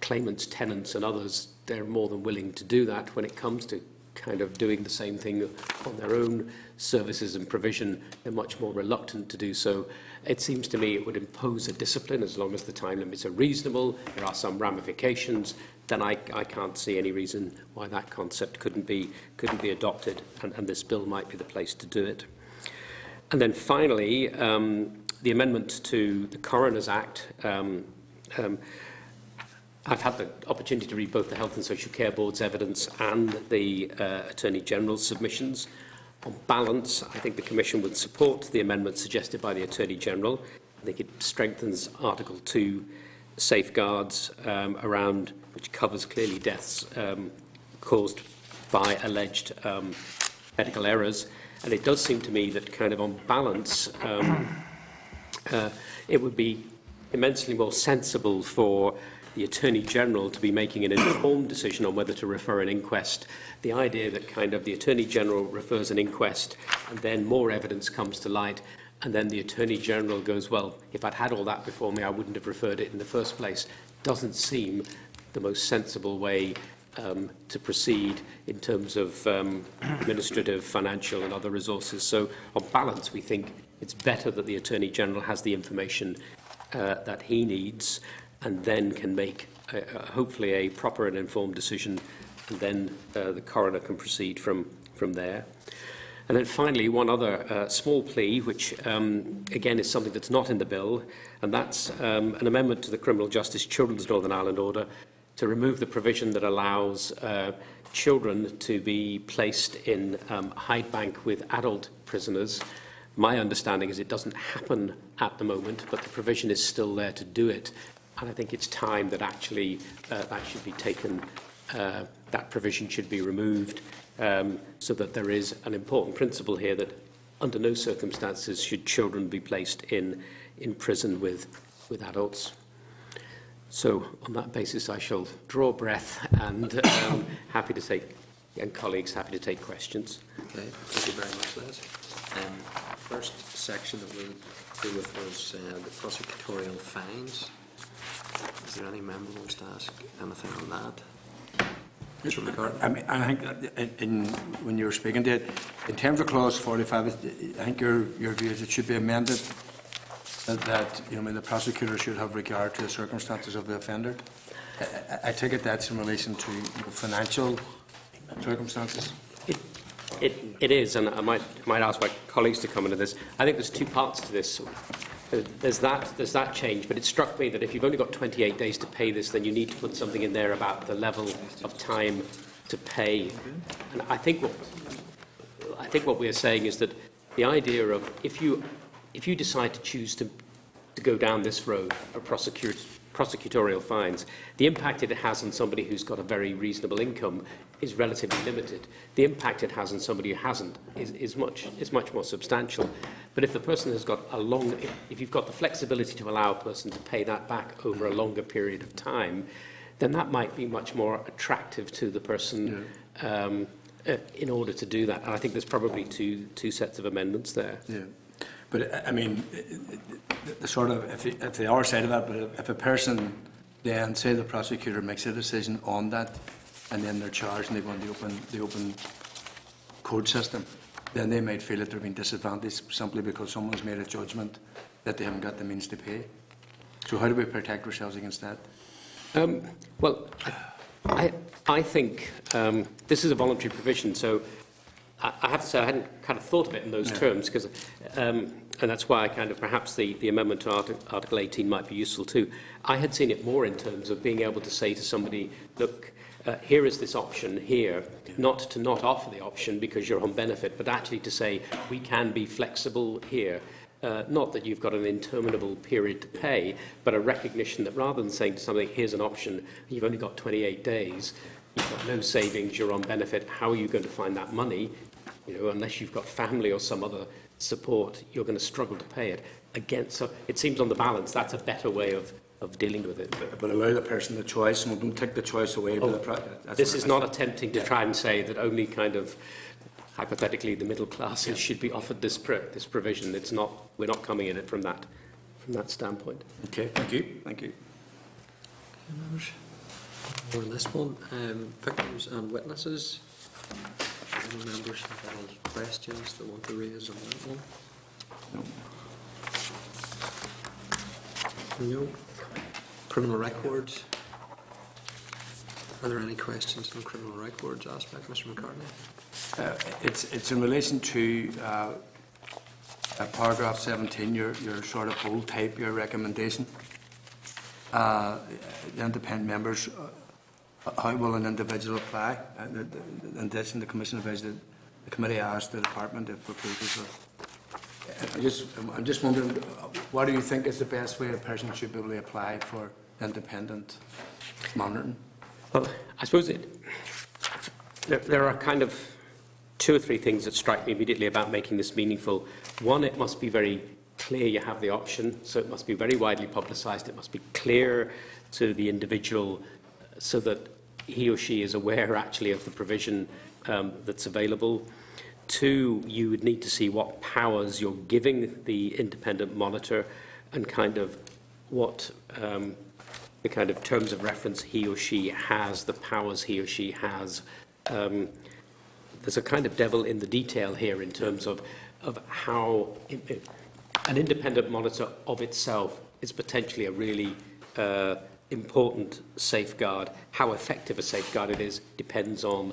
claimants, tenants and others, they're more than willing to do that when it comes to kind of doing the same thing on their own services and provision, they're much more reluctant to do so. It seems to me it would impose a discipline as long as the time limits are reasonable, there are some ramifications, then I, I can't see any reason why that concept couldn't be, couldn't be adopted and, and this bill might be the place to do it. And then finally, um, the amendment to the Coroner's Act um, um, I've had the opportunity to read both the Health and Social Care Board's evidence and the uh, Attorney General's submissions. On balance, I think the Commission would support the amendment suggested by the Attorney-General. I think it strengthens Article 2 safeguards um, around, which covers clearly deaths um, caused by alleged um, medical errors. And it does seem to me that kind of on balance, um, uh, it would be immensely more sensible for the Attorney General to be making an informed decision on whether to refer an inquest. The idea that kind of the Attorney General refers an inquest and then more evidence comes to light and then the Attorney General goes, well, if I'd had all that before me, I wouldn't have referred it in the first place, doesn't seem the most sensible way um, to proceed in terms of um, administrative, financial and other resources. So on balance, we think it's better that the Attorney General has the information uh, that he needs and then can make a, a, hopefully a proper and informed decision and then uh, the coroner can proceed from, from there. And then finally, one other uh, small plea, which um, again is something that's not in the bill, and that's um, an amendment to the Criminal Justice Children's Northern Ireland Order to remove the provision that allows uh, children to be placed in um, hyde bank with adult prisoners. My understanding is it doesn't happen at the moment, but the provision is still there to do it. And I think it's time that actually uh, that should be taken, uh, that provision should be removed um, so that there is an important principle here that under no circumstances should children be placed in, in prison with, with adults. So on that basis, I shall draw breath and um, happy to take, and colleagues, happy to take questions. Okay, thank you very much, Les. Um, first section that we'll deal with was uh, the prosecutorial fines. Is there any member who wants to ask anything on that? Mr. McCartney? I mean, I think that in, in, when you were speaking to it, in terms of clause 45, I think your, your view is it should be amended that, that you know, I mean, the prosecutor should have regard to the circumstances of the offender. I, I, I take it that's in relation to financial circumstances. It, it, it is, and I might, might ask my colleagues to come into this. I think there's two parts to this. There's that, there's that change, but it struck me that if you've only got 28 days to pay this, then you need to put something in there about the level of time to pay. And I think what, I think what we're saying is that the idea of if you, if you decide to choose to, to go down this road of prosecute, prosecutorial fines, the impact it has on somebody who's got a very reasonable income is relatively limited. The impact it has on somebody who hasn't is, is, much, is much more substantial. But if the person has got a long, if, if you've got the flexibility to allow a person to pay that back over a longer period of time, then that might be much more attractive to the person yeah. um, uh, in order to do that. And I think there's probably two, two sets of amendments there. Yeah. But I- I mean, the- the sort of, if, if they are said of that, but if- a person then, say the prosecutor makes a decision on that, and then they're charged and they go on the open, the open court system, then they might feel that they're being disadvantaged simply because someone's made a judgment that they haven't got the means to pay. So how do we protect ourselves against that? Um, well, I, I think um, this is a voluntary provision, so I, I have to say I hadn't kind of thought of it in those Yeah. terms, because, um, and that's why I kind of perhaps the, the amendment to Article, Article 18 might be useful too. I had seen it more in terms of being able to say to somebody, look, uh, here is this option here, not to not offer the option because you're on benefit, but actually to say we can be flexible here. Uh, not that you've got an interminable period to pay, but a recognition that rather than saying to somebody, here's an option, you've only got 28 days, you've got no savings, you're on benefit, how are you going to find that money? You know, unless you've got family or some other support, you're going to struggle to pay it. Again, so it seems on the balance, that's a better way of, of dealing with it. But allow the person the choice and don't take the choice away. by the pro- Oh, This is I- not attempting to try and say that only kind of hypothetically the middle classes should be offered this pro this provision. It's not. We're not coming at it from that from that standpoint. Okay, thank you. Thank you. More on this one, um, victims and witnesses. Any members have any questions they want to raise on that one? No. Criminal records. Are there any questions on criminal records aspect, Mr McCartney? Uh, It's, it's in relation to uh, uh, paragraph 17, your, your sort of bold type, your recommendation. Uh, The independent members, uh, how will an individual apply? Uh, the- the- In addition, the commission advised that the committee asked the department if proposals were... I'm just, I'm just wondering, uh, what do you think is the best way a person should be able to apply for independent monitoring? Well, I suppose it, there, there are kind of two or three things that strike me immediately about making this meaningful. One, it must be very clear you have the option, so it must be very widely publicised. It must be clear to the individual so that he or she is aware actually of the provision um, that's available. Two, you would need to see what powers you're giving the independent monitor and kind of what um, the kind of terms of reference he or she has, the powers he or she has. Um, there's a kind of devil in the detail here in terms of, of how it, it, an independent monitor of itself is potentially a really uh, important safeguard. How effective a safeguard it is depends on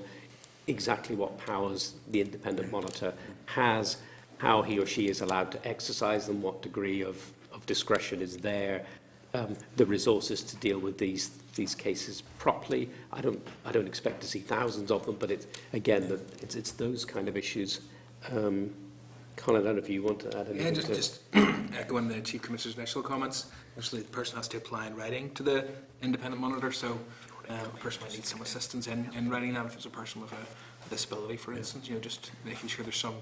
exactly what powers the independent monitor has, how he or she is allowed to exercise them, what degree of, of discretion is there, um, the resources to deal with these these cases properly. I don't I don't expect to see thousands of them, but it's again the, it's it's those kind of issues. Um, Colin, I don't know if you want to add anything. Yeah, just, to just echoing the Chief Commissioner's initial comments, actually the person has to apply in writing to the independent monitor, so um, a person might need some assistance in, in writing that if it's a person with a, a disability, for instance, you know, just making sure there's some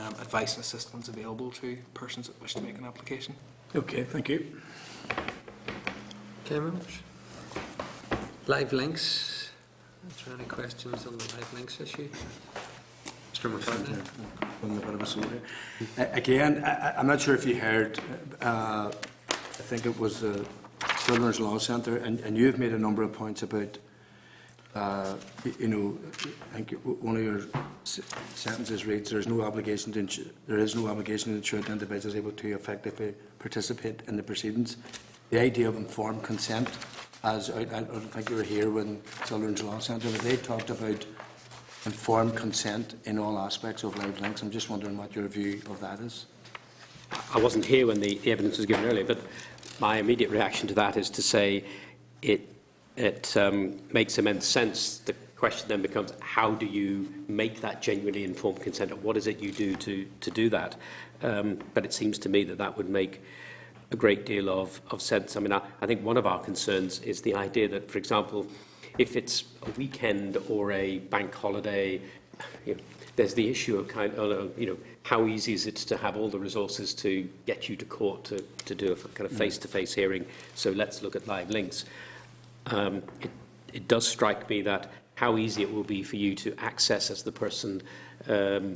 um, advice and assistance available to persons that wish to make an application. Okay, thank you. Okay, members. Live links. Is there any questions on the live links issue? Mr McCartney? On the bit of a sword Again, I, I- I'm not sure if you heard, uh, I think it was the Children's Law Centre, and, and you've made a number of points about, uh, you know, I think one of your sentences reads, there is no obligation to, ensure- there is no obligation to ensure the individual is able to effectively participate in the proceedings. The idea of informed consent, as, I, I don't think you were here when Children's Law Centre, but they talked about informed consent in all aspects of live links. I'm just wondering what your view of that is. I wasn't here when the, the evidence was given earlier, but my immediate reaction to that is to say it, it um, makes immense sense. The question then becomes, how do you make that genuinely informed consent, and what is it you do to, to do that? Um, but it seems to me that that would make a great deal of, of sense. I mean, I, I think one of our concerns is the idea that, for example, if it's a weekend or a bank holiday, you know, there's the issue of kind of, you know, how easy is it to have all the resources to get you to court to, to do a kind of face-to-face hearing? So let's look at live links. Um, it, it does strike me that how easy it will be for you to access as the person um,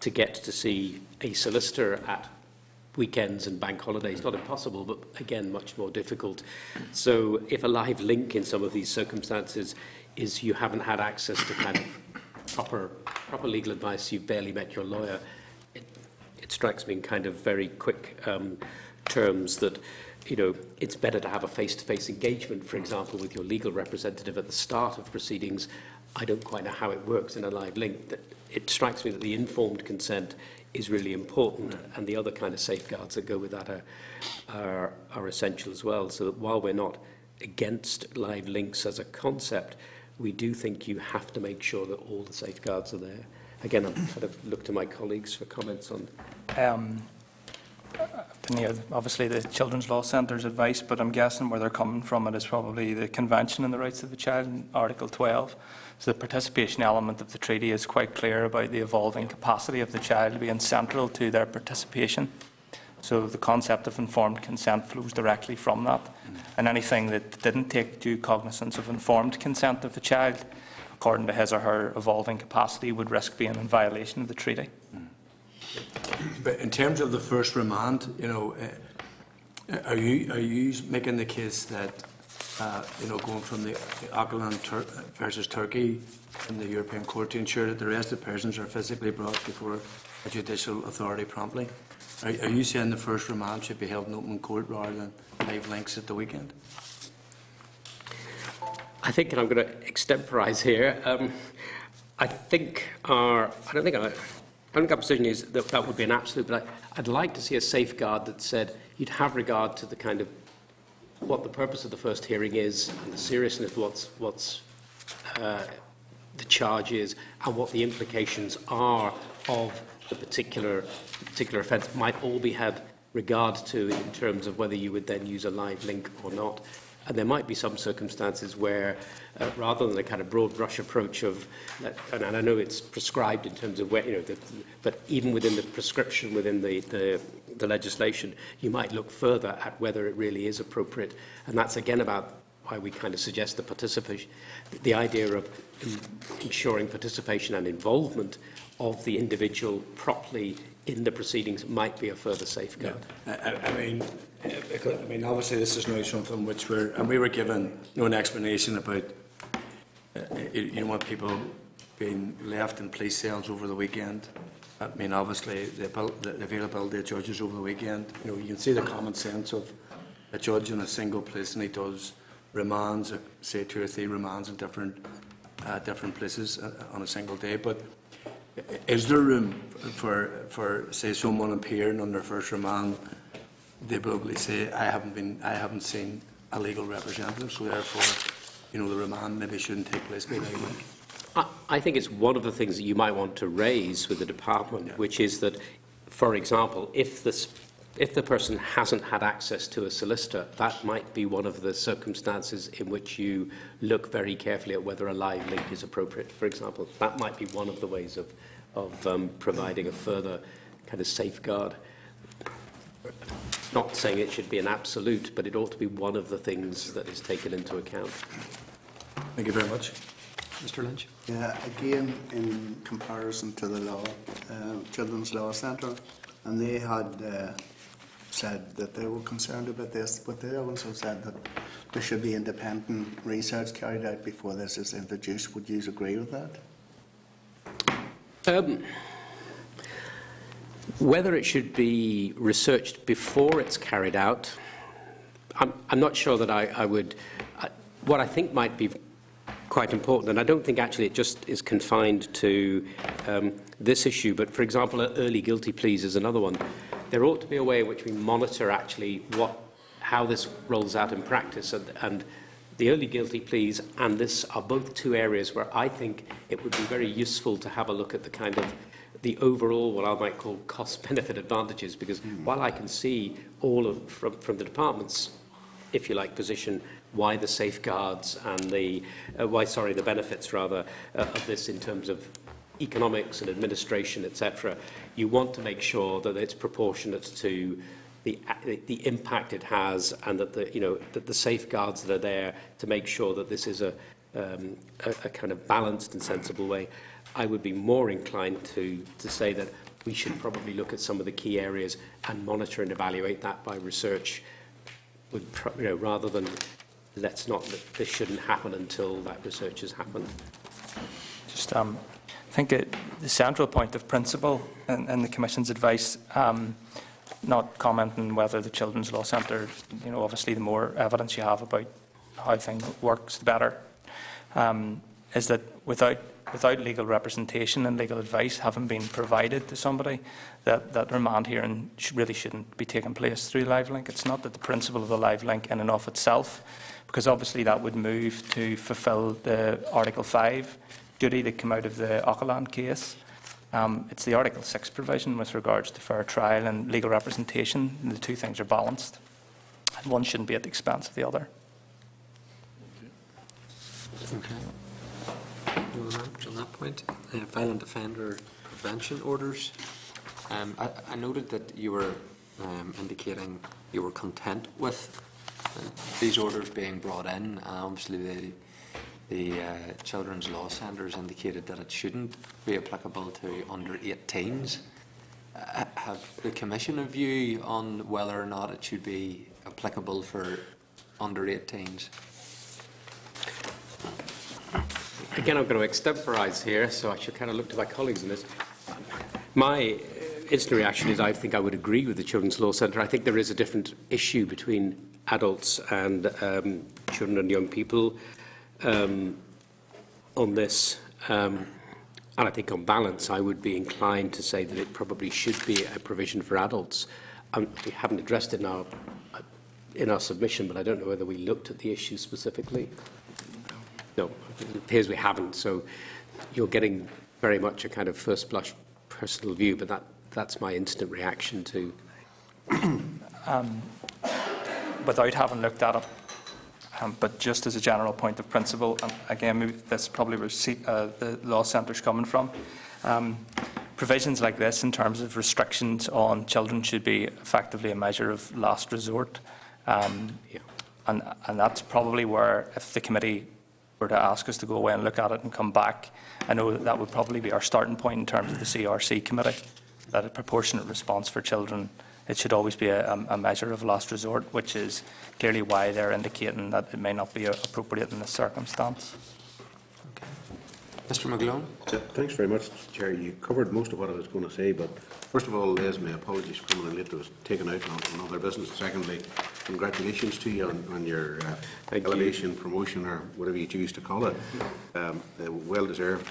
to get to see a solicitor at weekends and bank holidays. Not impossible, but again, much more difficult. So if a live link in some of these circumstances is you haven't had access to kind of proper, proper legal advice, you've barely met your lawyer. It, it strikes me in kind of very quick um, terms that you know, it's better to have a face-to-face engagement, for example, with your legal representative at the start of proceedings. I don't quite know how it works in a live link. That it strikes me that the informed consent is really important, and the other kind of safeguards that go with that are, are, are essential as well. So that while we're not against live links as a concept, we do think you have to make sure that all the safeguards are there. Again, I'm kind of look to my colleagues for comments on. Um, obviously, the Children's Law Centre's advice, but I'm guessing where they're coming from it is probably the Convention on the Rights of the Child, Article 12. So the participation element of the treaty is quite clear about the evolving capacity of the child being central to their participation. So the concept of informed consent flows directly from that. And anything that didn't take due cognizance of informed consent of the child, according to his or her evolving capacity, would risk being in violation of the treaty. But in terms of the first remand, you know, uh, are you are you making the case that uh, you know going from the Öcalan Tur- versus Turkey in the European Court to ensure that the arrested persons are physically brought before a judicial authority promptly? Are, are you saying the first remand should be held in open court rather than live links at the weekend? I think, and I'm going to extemporise here, um, I think our, I don't think our, I think our position is that that would be an absolute, but I, I'd like to see a safeguard that said you'd have regard to the kind of what the purpose of the first hearing is and the seriousness of what's, what's uh, the charge is and what the implications are of the particular, particular offence might all be had regard to in terms of whether you would then use a live link or not. And there might be some circumstances where, uh, rather than a kind of broad brush approach of, and, and I know it's prescribed in terms of where, you know, the, but even within the prescription, within the, the, the legislation, you might look further at whether it really is appropriate. And that's again about why we kind of suggest the participation, the idea of ensuring participation and involvement of the individual properly in the proceedings might be a further safeguard. I, I- I mean, I mean, obviously, this is now something which we're, and we were given no explanation about, uh, you you don't want people being left in police cells over the weekend. I mean, obviously, the the availability of judges over the weekend, you know, you can see the common sense of a judge in a single place, and he does remands, uh, say two or three remands in different, uh, different places uh, on a single day, but is there room for, for, say, someone appearing on their first remand, they probably say, I haven't been, I haven't seen a legal representative, so therefore, you know, the remand maybe shouldn't take place by that week. I, I think it's one of the things that you might want to raise with the department, which is that, for example, if this if the person hasn't had access to a solicitor, that might be one of the circumstances in which you look very carefully at whether a live link is appropriate, for example. That might be one of the ways of, of um, providing a further kind of safeguard. Not saying it should be an absolute, but it ought to be one of the things that is taken into account. Thank you very much. Mr Lynch? Yeah, again, in comparison to the law, uh, Children's Law Centre, and they had uh, said that they were concerned about this, but they also said that there should be independent research carried out before this is introduced. Would you agree with that? Um, whether it should be researched before it's carried out, I'm, I'm not sure that I, I would. I, what I think might be quite important, and I don't think actually it just is confined to um, this issue, but for example, early guilty pleas is another one. There ought to be a way in which we monitor actually what, how this rolls out in practice, and, and the early guilty pleas and this are both two areas where I think it would be very useful to have a look at the kind of the overall, what I might call cost-benefit advantages, because while I can see all of, from, from the department's, if you like, position, why the safeguards and the, uh, why, sorry, the benefits rather uh, of this in terms of economics and administration, etc., you want to make sure that it's proportionate to the, the impact it has and that the, you know, that the safeguards that are there to make sure that this is a, um, a, a kind of balanced and sensible way. I would be more inclined to, to say that we should probably look at some of the key areas and monitor and evaluate that by research, you know, rather than let's not, this shouldn't happen until that research has happened. Just, um, I think it, the central point of principle in, in the Commission's advice, um, not commenting whether the Children's Law Centre, you know, obviously the more evidence you have about how things works, the better, um, is that without without legal representation and legal advice having been provided to somebody, that, that remand hearing really shouldn't be taking place through live link. It's not that the principle of the live link in and of itself, because obviously that would move to fulfil the Article 5 duty that came out of the Öcalan case. Um, it's the Article 6 provision with regards to fair trial and legal representation. The two things are balanced. And one shouldn't be at the expense of the other. Okay. On that point. Uh, violent offender prevention orders. Um, I, I noted that you were um, indicating you were content with uh, these orders being brought in. Uh, obviously, the the uh, Children's Law Centre has indicated that it shouldn't be applicable to under 18s. Uh, have the Commission a view on whether or not it should be applicable for under 18s? Again, I'm going to extemporise here, so I should kind of look to my colleagues in this. My instant reaction is I think I would agree with the Children's Law Centre. I think there is a different issue between adults and um, children and young people um, on this. Um, and I think on balance, I would be inclined to say that it probably should be a provision for adults. Um, we haven't addressed it in our, in our submission, but I don't know whether we looked at the issue specifically. No, it appears we haven't. So you're getting very much a kind of first blush personal view, but that, that's my instant reaction to. um, without having looked at it, Um, But just as a general point of principle, and again, maybe that's probably where uh, the law centre's coming from, um, provisions like this in terms of restrictions on children should be effectively a measure of last resort. Um, And, and that's probably where, if the committee were to ask us to go away and look at it and come back, I know that that would probably be our starting point in terms of the CRC committee, that a proportionate response for children, it should always be a, a measure of last resort, which is clearly why they're indicating that it may not be appropriate in this circumstance. Mr McGlone? Thanks very much, Chair. You covered most of what I was going to say, but first of all, Les, my apologies for coming in late. I was taken out on, on other business. Secondly, congratulations to you on, on your uh, elevation, promotion, or whatever you choose to call it. Um, uh, well deserved.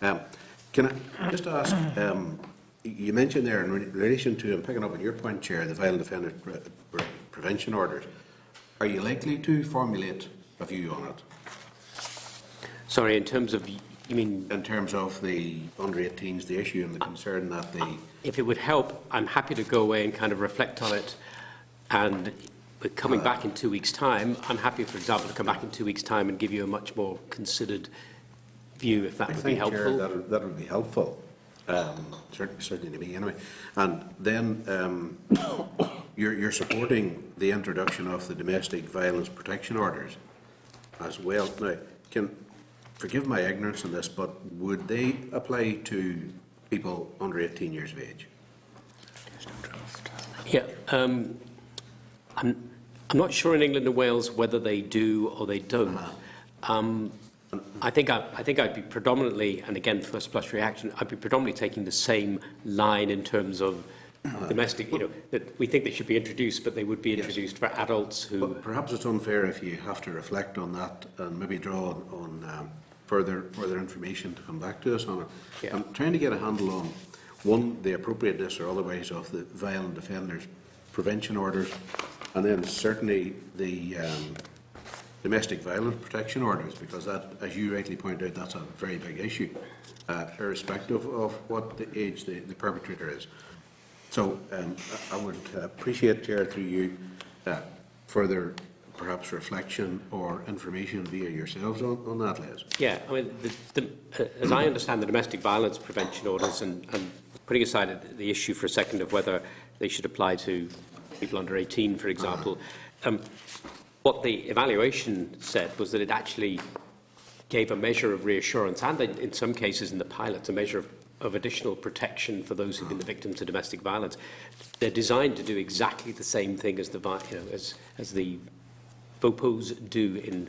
Um, can I just ask, um, you mentioned there in relation to, I'm picking up on your point, Chair, the violent offender pre- pre- prevention orders. Are you likely to formulate a view on it? Sorry, in terms of, you mean... In terms of the under 18s, the issue and the concern that the... If it would help, I'm happy to go away and kind of reflect on it. And coming uh. back in two weeks' time, I'm happy, for example, to come back in two weeks' time and give you a much more considered view, if that I would be Chair, helpful. that that would be helpful, um, certainly, certainly to me anyway. And then um, you're, you're supporting the introduction of the domestic violence protection orders as well. Now, can, forgive my ignorance on this, but would they apply to people under 18 years of age? Yeah, um, I'm, I'm not sure in England and Wales whether they do or they don't. Um, I think I, I think I'd be predominantly, and again, first blush reaction, I'd be predominantly taking the same line in terms of domestic. You know, that we think they should be introduced, but they would be introduced for adults who. But perhaps it's unfair if you have to reflect on that and maybe draw on, on um, further, further information to come back to us on it. I'm trying to get a handle on, one, the appropriateness or otherwise of the violent offenders prevention orders, and then certainly the um, domestic violence protection orders, because that, as you rightly point out, that's a very big issue, uh, irrespective of what the age the, the perpetrator is. So um, I would appreciate, Chair, through you, uh, further perhaps reflection or information via yourselves on, on that, Les. Yeah, I mean, the, the, uh, as I understand the domestic violence prevention orders, and, and putting aside the issue for a second of whether they should apply to people under 18, for example, um, what the evaluation said was that it actually gave a measure of reassurance, and in, some cases in the pilots, a measure of, of additional protection for those who've been the victims of domestic violence. They're designed to do exactly the same thing as the, you know, as, as the VOPOs do in,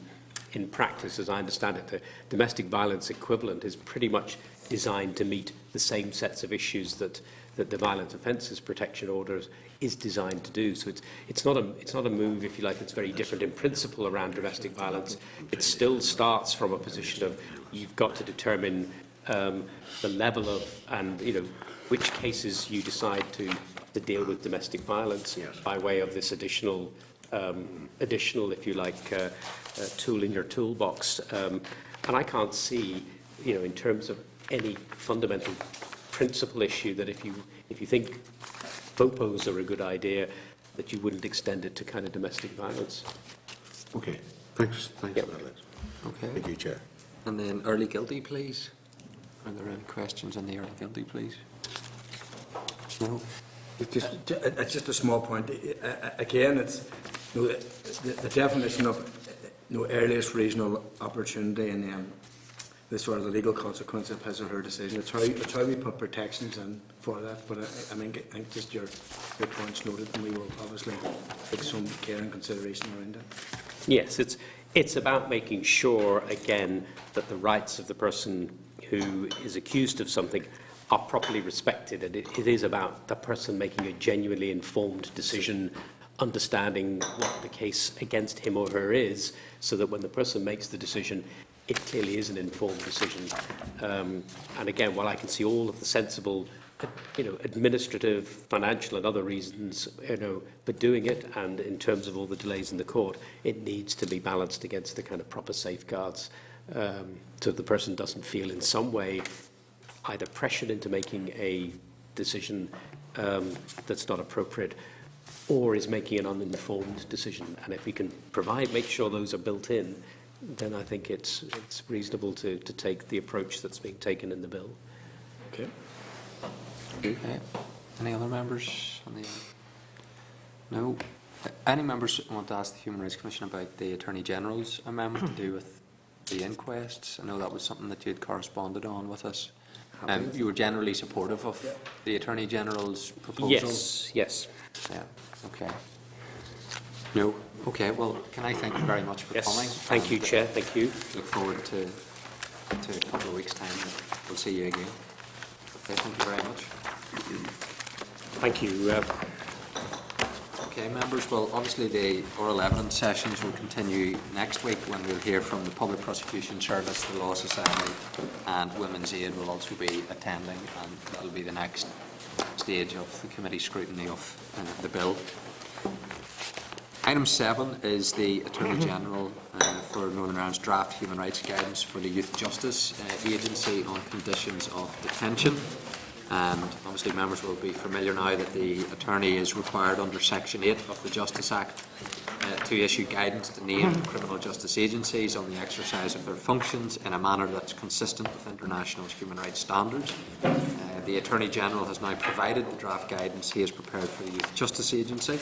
in practice, as I understand it. The domestic violence equivalent is pretty much designed to meet the same sets of issues that, that the violent offences protection orders is designed to do. So it's, it's, not a, it's not a move, if you like, that's very different in principle around domestic violence. It still starts from a position of you've got to determine um, the level of and you know which cases you decide to, to deal with domestic violence by way of this additional um, additional, if you like, uh, uh, tool in your toolbox. Um, and I can't see, you know, in terms of any fundamental principle issue that if you if you think VOPOs are a good idea, that you wouldn't extend it to kind of domestic violence. Okay, thanks, thanks for that, Les. Okay. Thank you, Chair. And then early guilty, pleas. Are there any questions on the early guilty, pleas? No? It's just, it's just a small point. Uh, uh, Again, it's, you know, the, the definition of, uh, you know, earliest reasonable opportunity and then the sort of the legal consequence of his or her decision. It's how, it's how we put protections in for that. But I, I mean, I think just your, your points noted, and we will obviously take some care and consideration around it. Yes, it's, it's about making sure, again, that the rights of the person who is accused of something are properly respected. And it, it is about the person making a genuinely informed decision, understanding what the case against him or her is, so that when the person makes the decision, it clearly is an informed decision. Um, and again, while I can see all of the sensible you know, administrative, financial and other reasons, you know, for doing it and in terms of all the delays in the court, it needs to be balanced against the kind of proper safeguards um, so the person doesn't feel in some way either pressured into making a decision um, that's not appropriate or is making an uninformed decision. And if we can provide, make sure those are built in, then I think it's, it's reasonable to, to take the approach that's being taken in the bill. Okay. Okay. Any other members on the? No. Any members want to ask the Human Rights Commission about the Attorney General's amendment to do with the inquests? I know that was something that you had corresponded on with us. Um, you were generally supportive of the Attorney General's proposal? Yes, yes. Yeah, okay. No? Okay, well, can I thank you very much for Yes, coming? thank you, uh, Chair, thank you. Look forward to, to a couple of weeks' time. We'll see you again. Okay, thank you very much. Thank you. Uh, Okay, members, well, obviously the oral evidence sessions will continue next week when we'll hear from the Public Prosecution Service, the Law Society and Women's Aid will also be attending and that'll be the next stage of the committee scrutiny of uh, the bill. Item seven is the Attorney General uh, for Northern Ireland's draft human rights guidance for the Youth Justice uh, Agency on conditions of detention. And obviously members will be familiar now that the attorney is required under Section 8 of the Justice Act uh, to issue guidance to named criminal justice agencies on the exercise of their functions in a manner that's consistent with international human rights standards. Uh, the Attorney General has now provided the draft guidance he has prepared for the Youth Justice Agency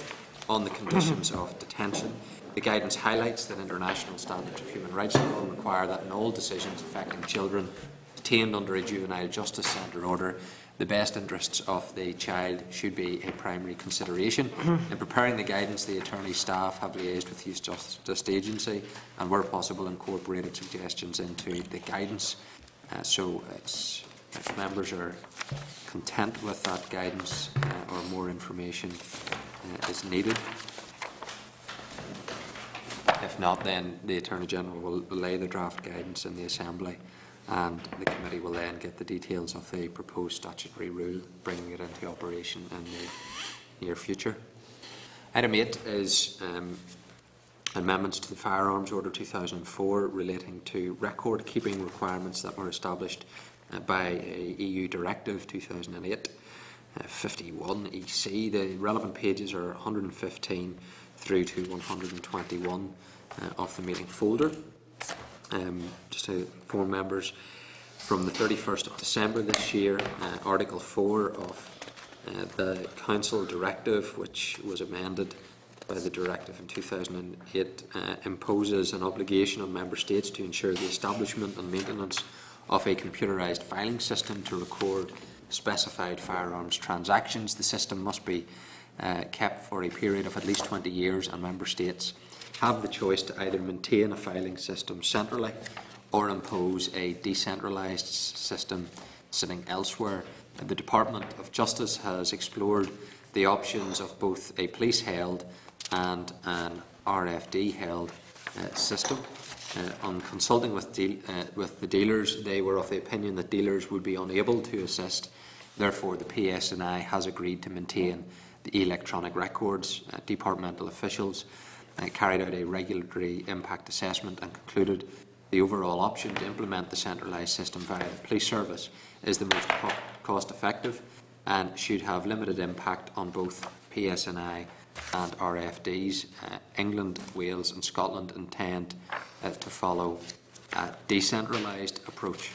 on the conditions of detention. The guidance highlights that international standards of human rights law require that in all decisions affecting children detained under a juvenile justice centre order, the best interests of the child should be a primary consideration. In preparing the guidance, the attorney staff have liaised with Youth Justice Agency and, where possible, incorporated suggestions into the guidance. Uh, so, it's, if members are content with that guidance uh, or more information uh, is needed. If not, then the Attorney General will lay the draft guidance in the Assembly and the committee will then get the details of the proposed statutory rule, bringing it into operation in the near future. Item 8 is um, amendments to the Firearms Order 2004 relating to record-keeping requirements that were established uh, by a EU Directive 2008 uh, 51 EC. The relevant pages are 115 through to 121 uh, of the meeting folder. Um, just to inform members, from the 31st of December this year, uh, Article 4 of uh, the Council Directive, which was amended by the directive in 2008, uh, imposes an obligation on Member States to ensure the establishment and maintenance of a computerised filing system to record specified firearms transactions. The system must be uh, kept for a period of at least 20 years, and Member States have the choice to either maintain a filing system centrally or impose a decentralised system sitting elsewhere. The Department of Justice has explored the options of both a police-held and an RFD-held uh, system. Uh, on consulting with, deal, uh, with the dealers, they were of the opinion that dealers would be unable to assist. Therefore, the PSNI has agreed to maintain the electronic records. Uh, departmental officials carried out a regulatory impact assessment and concluded the overall option to implement the centralised system via the police service is the most co cost effective and should have limited impact on both PSNI and RFDs. Uh, England, Wales and Scotland intend uh, to follow a decentralised approach.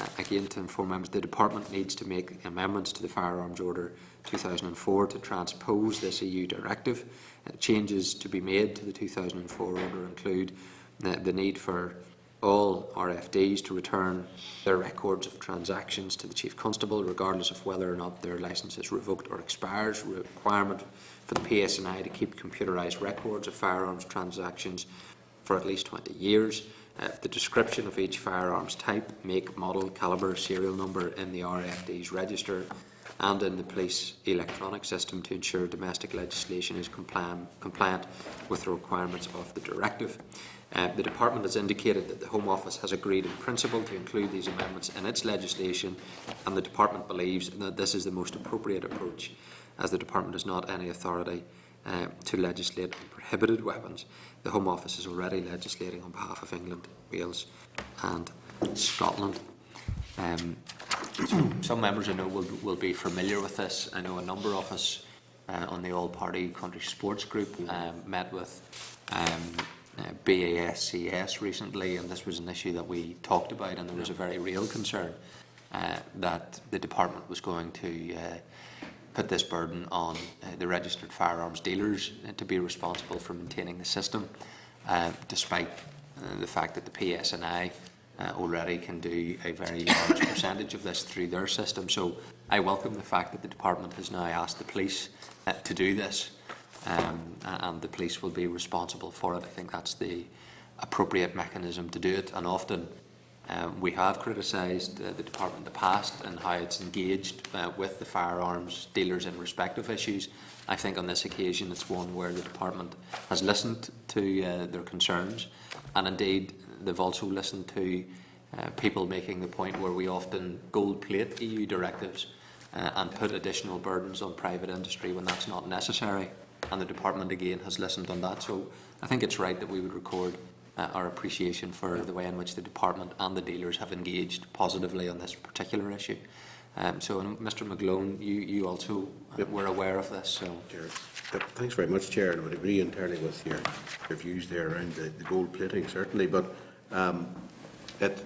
Uh, again, to inform members, the Department needs to make amendments to the Firearms Order 2004 to transpose this EU directive. Uh, changes to be made to the 2004 order include the, the need for all RFDs to return their records of transactions to the Chief Constable, regardless of whether or not their licence is revoked or expires. Requirement for the PSNI to keep computerised records of firearms transactions for at least 20 years. Uh, the description of each firearms type, make, model, calibre, serial number in the RFD's register and in the police electronic system to ensure domestic legislation is compliant, with the requirements of the directive. Uh, the Department has indicated that the Home Office has agreed in principle to include these amendments in its legislation and the Department believes that this is the most appropriate approach as the Department has not any authority uh, to legislate on prohibited weapons. The Home Office is already legislating on behalf of England, Wales and Scotland. Um, so some members I know will, will be familiar with this. I know a number of us uh, on the all-party country sports group, um, met with um, uh, BASCS recently, and this was an issue that we talked about, and there was a very real concern uh, that the department was going to uh, put this burden on uh, the registered firearms dealers to be responsible for maintaining the system, uh, despite uh, the fact that the PSNI uh, already can do a very large percentage of this through their system. So I welcome the fact that the department has now asked the police uh, to do this, um, and the police will be responsible for it. I think that's the appropriate mechanism to do it, and often um, we have criticised uh, the department in the past and how it's engaged uh, with the firearms dealers in respective issues. I think on this occasion it's one where the department has listened to uh, their concerns. And indeed they've also listened to uh, people making the point where we often gold plate EU directives uh, and put additional burdens on private industry when that's not necessary. And the department again has listened on that. So I think it's right that we would record uh, our appreciation for the way in which the department and the dealers have engaged positively on this particular issue. Um, so, Mr McGlone, you, you also uh, were aware of this. So, Yep, Thanks very much, Chair, and I would agree entirely with your, your views there around the, the gold plating, certainly. But um, it,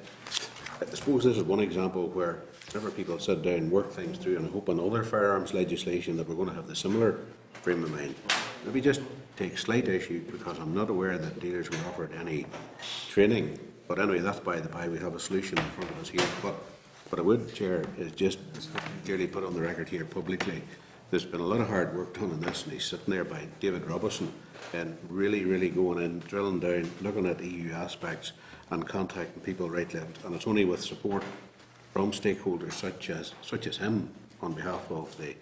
I suppose this is one example where whenever people sit down and work things through, and I hope on other firearms legislation that we're going to have the similar frame of mind. Maybe just take slight issue because I'm not aware that dealers were offered any training. But anyway, that's by the by. We have a solution in front of us here. But what I would, Chair, is just clearly put on the record here publicly. There's been a lot of hard work done on this, and he's sitting there by David Robinson and really, really going in, drilling down, looking at EU aspects and contacting people right left. And it's only with support from stakeholders such as such as him on behalf of the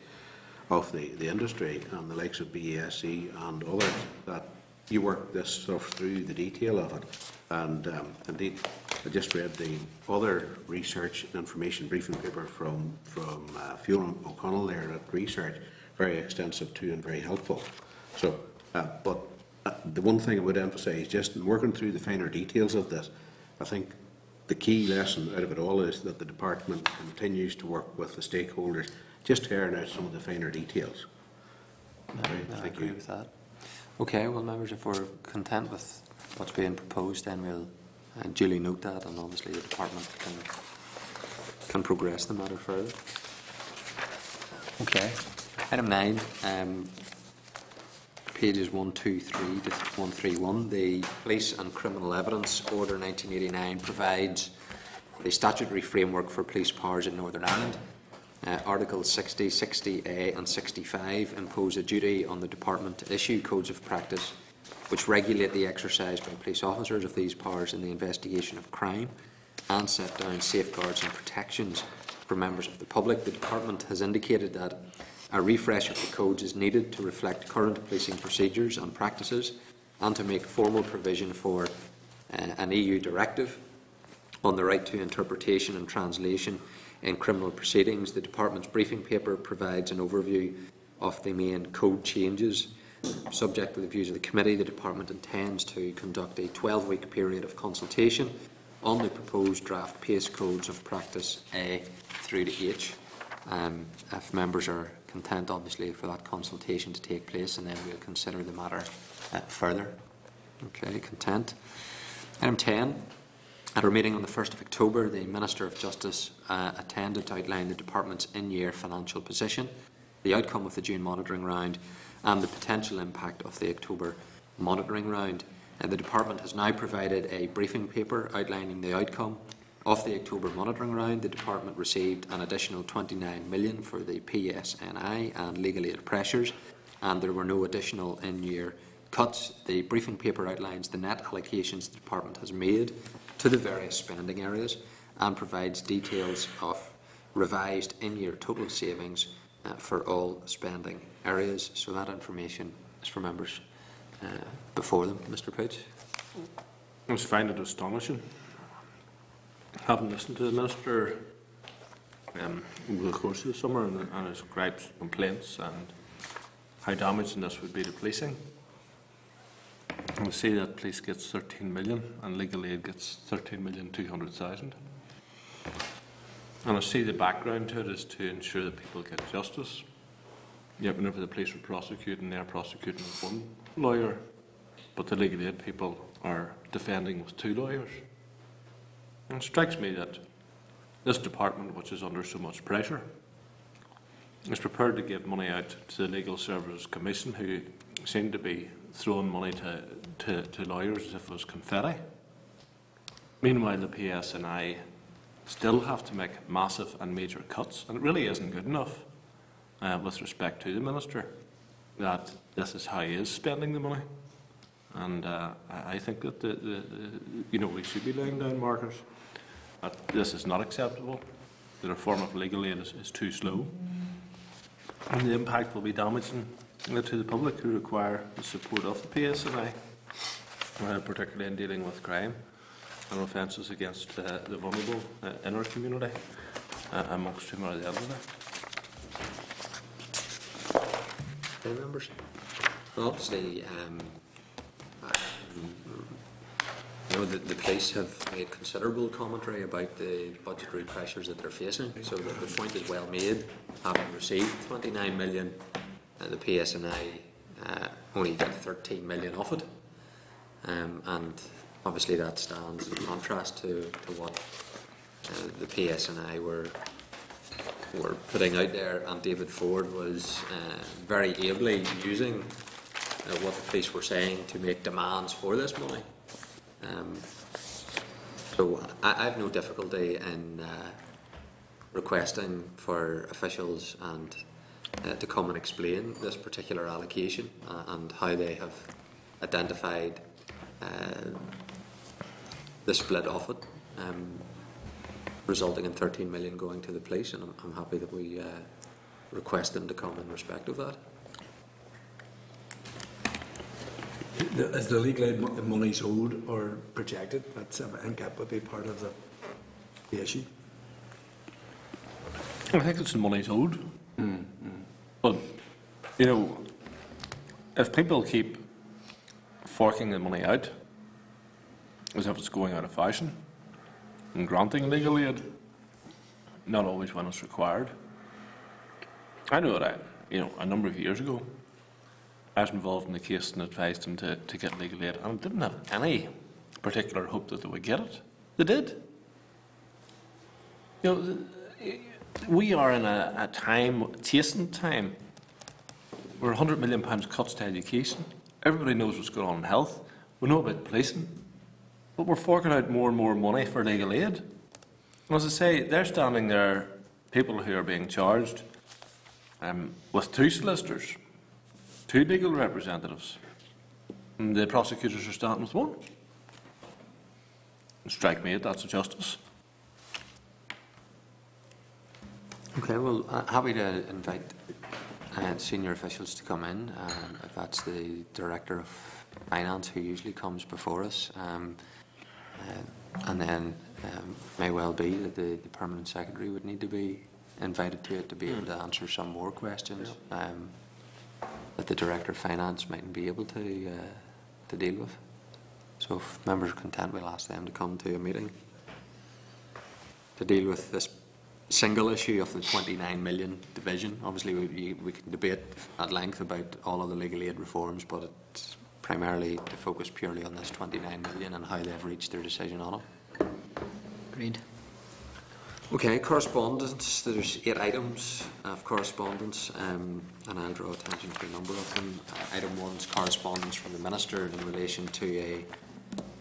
of the, the industry and the likes of BASC and others that you work this stuff through the detail of it. And um, indeed, I just read the other research and information briefing paper from, from uh, Fiona O'Connell there at Research, very extensive too and very helpful. So, uh, but uh, the one thing I would emphasise, just in working through the finer details of this, I think the key lesson out of it all is that the department continues to work with the stakeholders, just to iron out some of the finer details. I Thank agree you. with that. Okay, well, members, if we're content with what's being proposed, then we'll uh, duly note that, and obviously the department can can progress the matter further. Okay. Item nine, um, pages one, two, three to one, three, one. The Police and Criminal Evidence Order 1989 provides the statutory framework for police powers in Northern Ireland. Uh, Articles 60, 60A and 65 impose a duty on the Department to issue codes of practice which regulate the exercise by police officers of these powers in the investigation of crime and set down safeguards and protections for members of the public. The Department has indicated that a refresh of the codes is needed to reflect current policing procedures and practices and to make formal provision for uh, an EU directive on the right to interpretation and translation in criminal proceedings. The Department's briefing paper provides an overview of the main code changes. Subject to the views of the committee, the Department intends to conduct a 12-week period of consultation on the proposed draft PACE codes of practice A through to H. Um, if members are content, obviously, for that consultation to take place, and then we'll consider the matter uh, further. Okay, content. Item 10. At our meeting on the 1st of October, the Minister of Justice uh, attended to outline the Department's in-year financial position, the outcome of the June monitoring round, and the potential impact of the October monitoring round. And the Department has now provided a briefing paper outlining the outcome of the October monitoring round. The Department received an additional 29 million for the PSNI and legal aid pressures, and there were no additional in-year cuts. The briefing paper outlines the net allocations the Department has made to the various spending areas and provides details of revised in-year total savings uh, for all spending areas. So that information is for members uh, before them. Mr Page. I just find it astonishing, having listened to the Minister um, over the course of the summer and, and his gripes, complaints and how damaging this would be to policing. And we see that police gets 13 million and legal aid gets 13 million 200,000. And I see the background to it is to ensure that people get justice. Yet whenever the police are prosecuting, they're prosecuting with one lawyer, but the legal aid people are defending with two lawyers. And it strikes me that this department, which is under so much pressure, is prepared to give money out to the Legal Services Commission, who seem to be throwing money to, to, to lawyers as if it was confetti. Meanwhile, the PSNI still have to make massive and major cuts, and it really isn't good enough uh, with respect to the Minister that this is how he is spending the money. And uh, I think that the, the, you know we should be laying down markers. That this is not acceptable. The reform of legal aid is, is too slow, and the impact will be damaging uh, to the public who require the support of the PSNI, uh, particularly in dealing with crime and offences against uh, the vulnerable uh, in our community, uh, amongst whom are the elderly. Any members? Well, Obviously, um, um, you know, the, the police have made considerable commentary about the budgetary pressures that they're facing, so the, the point is well made. Having received 29 million, uh, the PSNI uh, only got 13 million offered. Um, and obviously that stands in contrast to, to what uh, the PSNI were were putting out there, and David Ford was uh, very ably using uh, what the police were saying to make demands for this money. Um, so I, have no difficulty in requesting for officials and uh, to come and explain this particular allocation uh, and how they have identified uh, the split of it. Um, resulting in 13 million going to the police, and I'm, I'm happy that we uh, request them to come in respect of that. The- Is the legal aid mo- monies owed or projected? That's, I think that would be part of the, the issue. I think it's the money's owed. But, you know, if people keep forking the money out as if it's going out of fashion and granting legal aid, not always when it's required. I know that, you know, a number of years ago, I was involved in the case and advised them to, to get legal aid, and didn't have any particular hope that they would get it. They did. You know, we are in a, a time, tasting time, where 100 million pounds cuts to education. Everybody knows what's going on in health. We know about policing. But we're forking out more and more money for legal aid. And as I say, they're standing there, people who are being charged um, with two solicitors, two legal representatives, and the prosecutors are standing with one. Strike me, that's a justice. Okay, well, uh, happy to invite uh, senior officials to come in. Um, if that's the director of finance who usually comes before us, um, uh, and then um, may well be that the, the permanent secretary would need to be invited to it to be able to answer some more questions um, that the director of finance mightn't be able to uh, to deal with. So, if members are content, we'll ask them to come to a meeting to deal with this single issue of the 29 million division. Obviously, we, we can debate at length about all of the legal aid reforms, but it's primarily to focus purely on this 29 million and how they've reached their decision on it. Agreed. Okay, correspondence. There's eight items of correspondence, um, and I'll draw attention to a number of them. Uh, item one is correspondence from the Minister in relation to a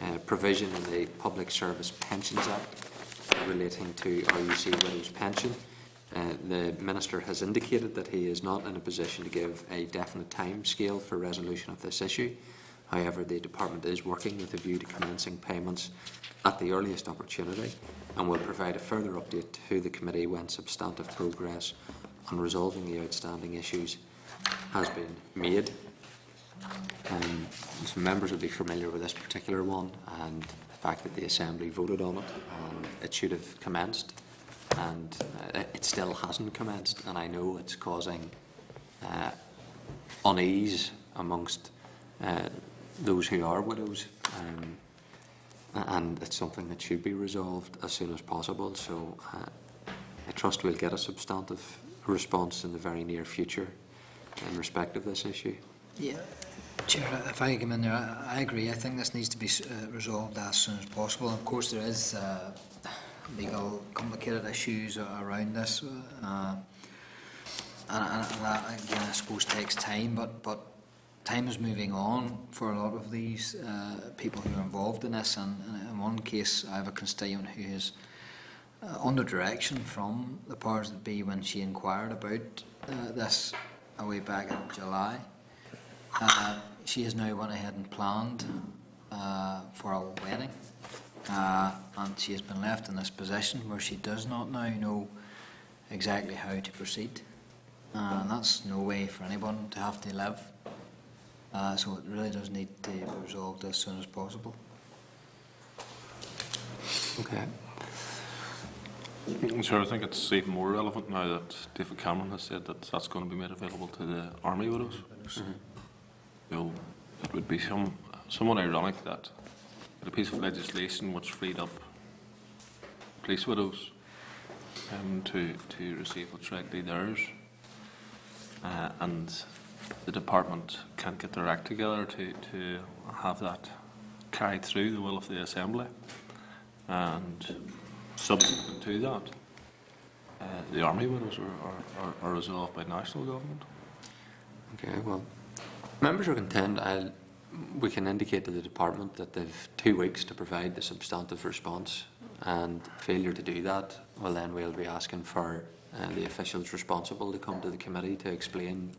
uh, provision in the Public Service Pensions Act relating to RUC widows' pension. Uh, the Minister has indicated that he is not in a position to give a definite time scale for resolution of this issue. However, the Department is working with a view to commencing payments at the earliest opportunity and will provide a further update to the committee when substantive progress on resolving the outstanding issues has been made. Um, some members will be familiar with this particular one and fact that the Assembly voted on it and it should have commenced and uh, it still hasn't commenced and I know it's causing uh, unease amongst uh, those who are widows um, and it's something that should be resolved as soon as possible so uh, I trust we'll get a substantive response in the very near future in respect of this issue. Yeah, Chair, if I come in there, I, I agree. I think this needs to be uh, resolved as soon as possible. Of course, there is uh, legal complicated issues around this, uh, and, and that again, I suppose, takes time. But but time is moving on for a lot of these uh, people who are involved in this. And, and in one case, I have a constituent who is uh, under direction from the powers that be when she inquired about uh, this a way back in July. Uh, she has now went ahead and planned uh, for a wedding, uh, and she has been left in this position where she does not now know exactly how to proceed. Uh, and that's no way for anyone to have to live. Uh, so it really does need to be resolved as soon as possible. Okay. Sure, I think it's even more relevant now that David Cameron has said that that's going to be made available to the army widows. You it would be some, somewhat ironic that a piece of legislation which freed up police widows um, to, to receive what's rightly theirs, uh, and the department can't get their act together to, to have that carried through the will of the Assembly. And subsequent to that, uh, the army widows are, are, are, are resolved by national government. Okay, well, members are content. I'll, we can indicate to the department that they've two weeks to provide the substantive response, and failure to do that, well then we'll be asking for uh, the officials responsible to come to the committee to explain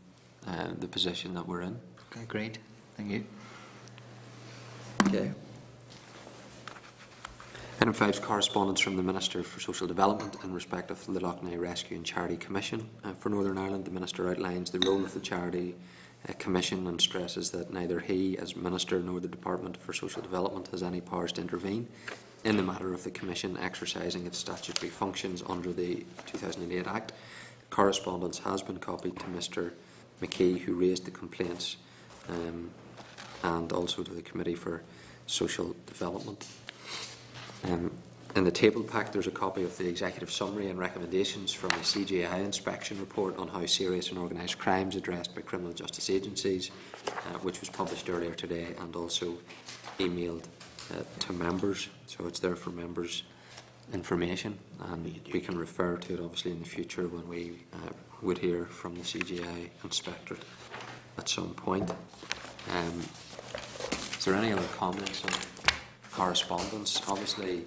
uh, the position that we're in. Okay, great. Thank you. Okay. Item five is correspondence from the Minister for Social Development in respect of the Lough Neagh Rescue and Charity Commission. Uh, for Northern Ireland, the Minister outlines the role of the Charity Commission and stresses that neither he, as Minister, nor the Department for Social Development has any powers to intervene in the matter of the Commission exercising its statutory functions under the 2008 Act. Correspondence has been copied to Mr McKee, who raised the complaints, um, and also to the Committee for Social Development. Um, in the table pack, there's a copy of the executive summary and recommendations from the CJI inspection report on how serious and organised crimes addressed by criminal justice agencies, uh, which was published earlier today and also emailed uh, to members. So it's there for members' information, and we can refer to it obviously in the future when we uh, would hear from the CJI inspectorate at some point. Um, is there any other comments on correspondence? Obviously,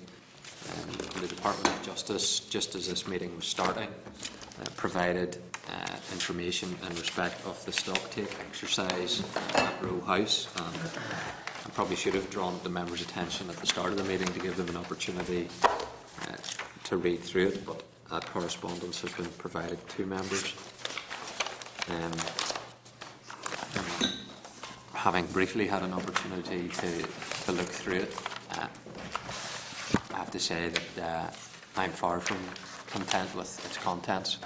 um, the Department of Justice, just as this meeting was starting, uh, provided uh, information in respect of the stock take exercise at Roe House. And I probably should have drawn the members' attention at the start of the meeting to give them an opportunity uh, to read through it, but that correspondence has been provided to members. Um, having briefly had an opportunity to, to look through it, uh, have to say that uh, I'm far from content with its contents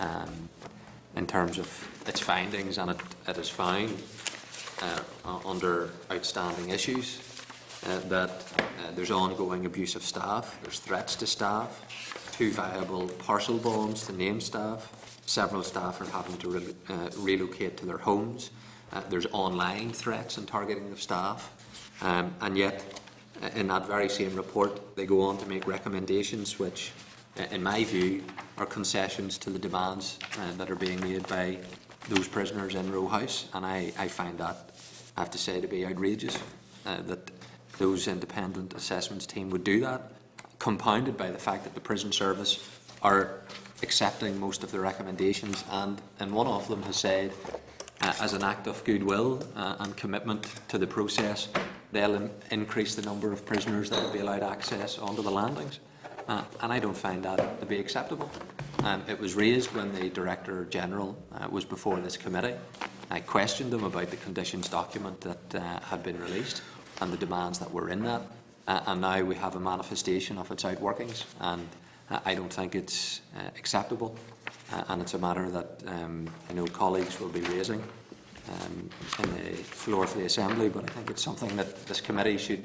um, in terms of its findings, and it, it is found uh, under outstanding issues uh, that uh, there's ongoing abuse of staff, there's threats to staff, two viable parcel bombs to name staff, several staff are having to re uh, relocate to their homes, uh, there's online threats and targeting of staff, um, and yet in that very same report they go on to make recommendations which, in my view, are concessions to the demands uh, that are being made by those prisoners in Roe House, and I, I find that, I have to say, to be outrageous uh, that those independent assessments team would do that, compounded by the fact that the prison service are accepting most of the recommendations, and, and one of them has said uh, as an act of goodwill uh, and commitment to the process, they'll in increase the number of prisoners that will be allowed access onto the landings. Uh, and I don't find that to be acceptable. Um, it was raised when the Director General uh, was before this committee. I questioned him about the conditions document that uh, had been released and the demands that were in that. Uh, and now we have a manifestation of its outworkings, and uh, I don't think it's uh, acceptable. And it's a matter that um, I know colleagues will be raising um, in the floor of the Assembly, but I think it's something that this committee should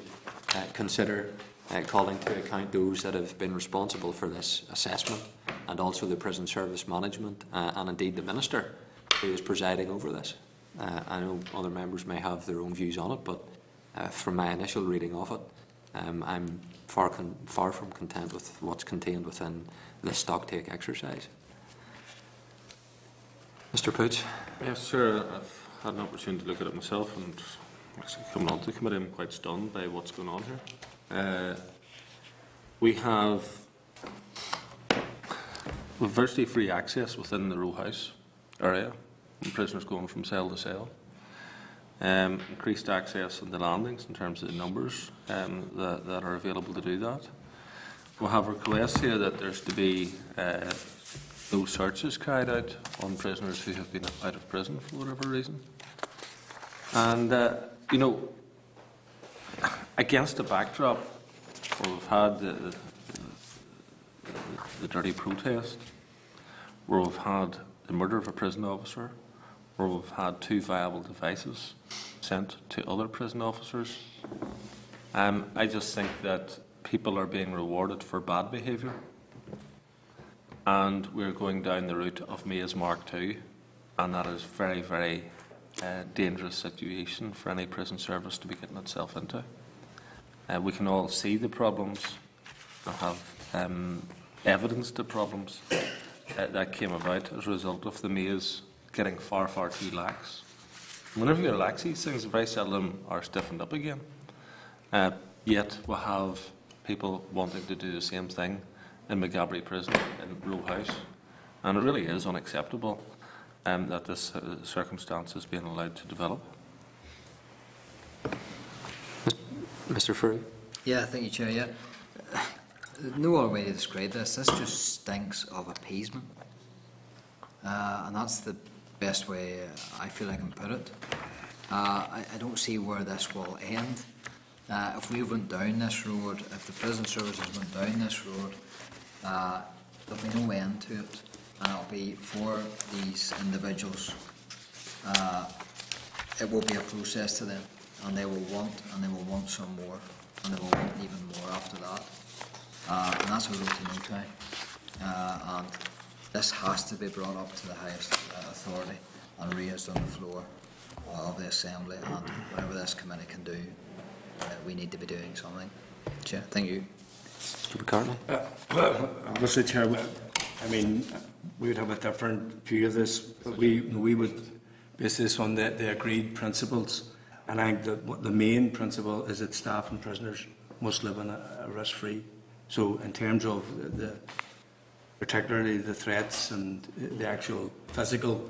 uh, consider uh, calling to account those that have been responsible for this assessment and also the prison service management uh, and indeed the Minister who is presiding over this. Uh, I know other members may have their own views on it, but uh, from my initial reading of it, um, I'm far, far from content with what's contained within this stock take exercise. Mr. Poots? Yes, sir. I've had an opportunity to look at it myself, and actually coming on to the committee, I'm quite stunned by what's going on here. Uh, we have virtually free access within the Roe House area, prisoners going from cell to cell. Um, increased access on the landings in terms of the numbers um, that, that are available to do that. We have requests here that there's to be uh, no searches carried out on prisoners who have been out of prison for whatever reason. And, uh, you know, against the backdrop where we've had the, the, the, the dirty protest, where we've had the murder of a prison officer, where we've had two viable devices sent to other prison officers, um, I just think that people are being rewarded for bad behaviour and we're going down the route of Maze Mark II, and that is very, very uh, dangerous situation for any prison service to be getting itself into. Uh, we can all see the problems and have um, evidence to problems uh, that came about as a result of the Maze getting far, far too lax. Whenever you relax these things, very seldom are stiffened up again. Uh, yet we have people wanting to do the same thing in Maghaberry Prison in Roe House. And it really is unacceptable um, that this uh, circumstance is being allowed to develop. Mr. Frew? Yeah, thank you, Chair. Yeah. No other way to describe this. This just stinks of appeasement. Uh, and that's the best way I feel I can put it. Uh, I, I don't see where this will end. Uh, if we went down this road, if the prison services went down this road, uh, there'll be no end to it. And it'll be for these individuals. Uh, it will be a process to them, and they will want, and they will want some more, and they will want even more after that. Uh, and that's a road to no time. Uh, and this has to be brought up to the highest uh, authority and raised on the floor of the Assembly, and whatever this committee can do, uh, we need to be doing something. Chair, thank you. Mr. McCartney? Uh, Obviously, Chair, we- I mean, we would have a different view of this, but we, we would base this on the, the agreed principles. And I think that what the main principle is that staff and prisoners must live in a, a risk-free. So in terms of the- the, particularly the threats and the actual physical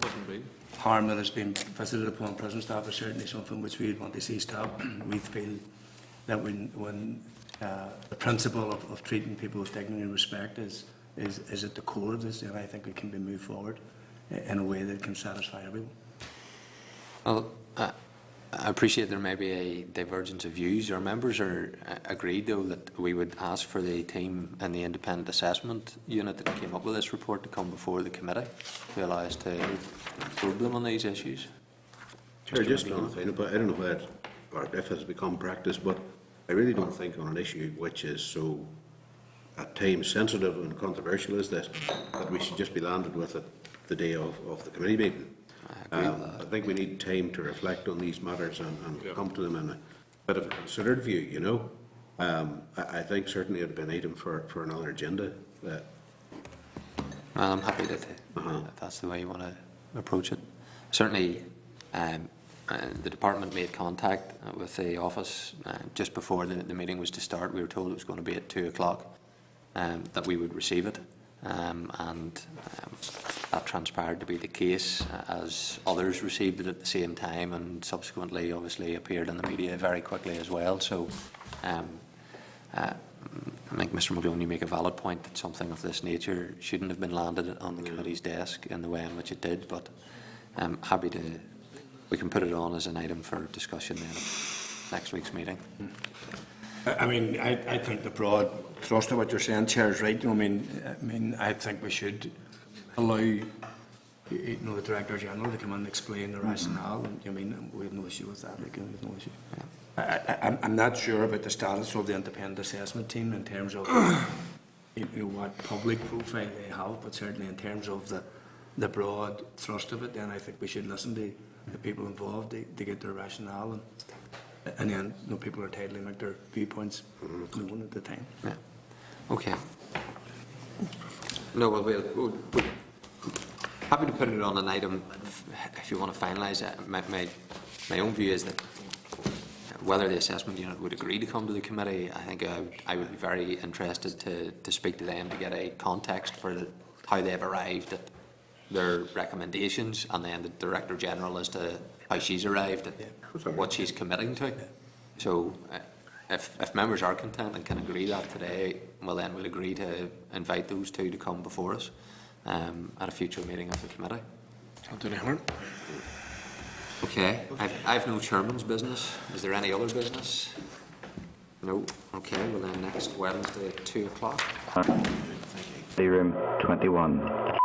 harm that has been visited upon prison staff is certainly something which we would want to see stop. We feel that when, when uh, the principle of, of treating people with dignity and respect is, is, is at the core of this, and I think we can be moved forward in a way that can satisfy everyone. Well, I I appreciate there may be a divergence of views. Our members are uh, agreed, though, that we would ask for the team and the independent assessment unit that came up with this report to come before the committee to allow us to probe them on these issues. Chair, Mr. just McGee. on a thing, but I don't know whether, or if it's become practice, but I really don't think on an issue which is so at times sensitive and controversial as this, that we should just be landed with it the day of, of the committee meeting. agree with Um, I think we need time to reflect on these matters and, and come to them in a bit of a considered view, you know? Um, I, I think certainly it'd be an item for, for another agenda, that Well, I'm happy that, Uh-huh. if that's the way you want to approach it. Certainly, um, uh, the department made contact uh, with the office uh, just before the, the meeting was to start. We were told it was going to be at two o'clock, um, that we would receive it. Um, and um, that transpired to be the case uh, as others received it at the same time and subsequently obviously appeared in the media very quickly as well. So um, uh, I think Mr Muldoon, you make a valid point that something of this nature shouldn't have been landed on the committee's desk in the way in which it did, but I'm happy to, we can put it on as an item for discussion then next week's meeting. I mean, I, I think the broad thrust of what you're saying, Chair, is right. You know, I mean, I mean, I think we should allow, you know, the Director General to come and explain the rationale, and, I mean, we have no issue with that, like, we have no issue. I, I, I'm, I'm not sure about the status of the independent assessment team in terms of, you know, what public profile they have, but certainly in terms of the, the broad thrust of it, then I think we should listen to the people involved they, to get their rationale and, and then, you know, people are entitled to make their viewpoints mm-hmm. known at the time. Yeah. Okay. No, well, we'll, we'll, we'll- happy to put it on an item if- if you want to finalise it. My, my, my own view is that uh, whether the assessment unit would agree to come to the committee, I think I, would- I would be very interested to, to speak to them to get a context for the, how they've arrived at their recommendations, and then the Director General as to how she's arrived at what she's committing to. So, uh, if, if members are content and can agree that today, well then we'll agree to invite those two to come before us um, at a future meeting of the committee. I'll do the Okay, I've, I've no chairman's business. Is there any other business? No. Okay, well then next Wednesday at two o'clock. Room 21,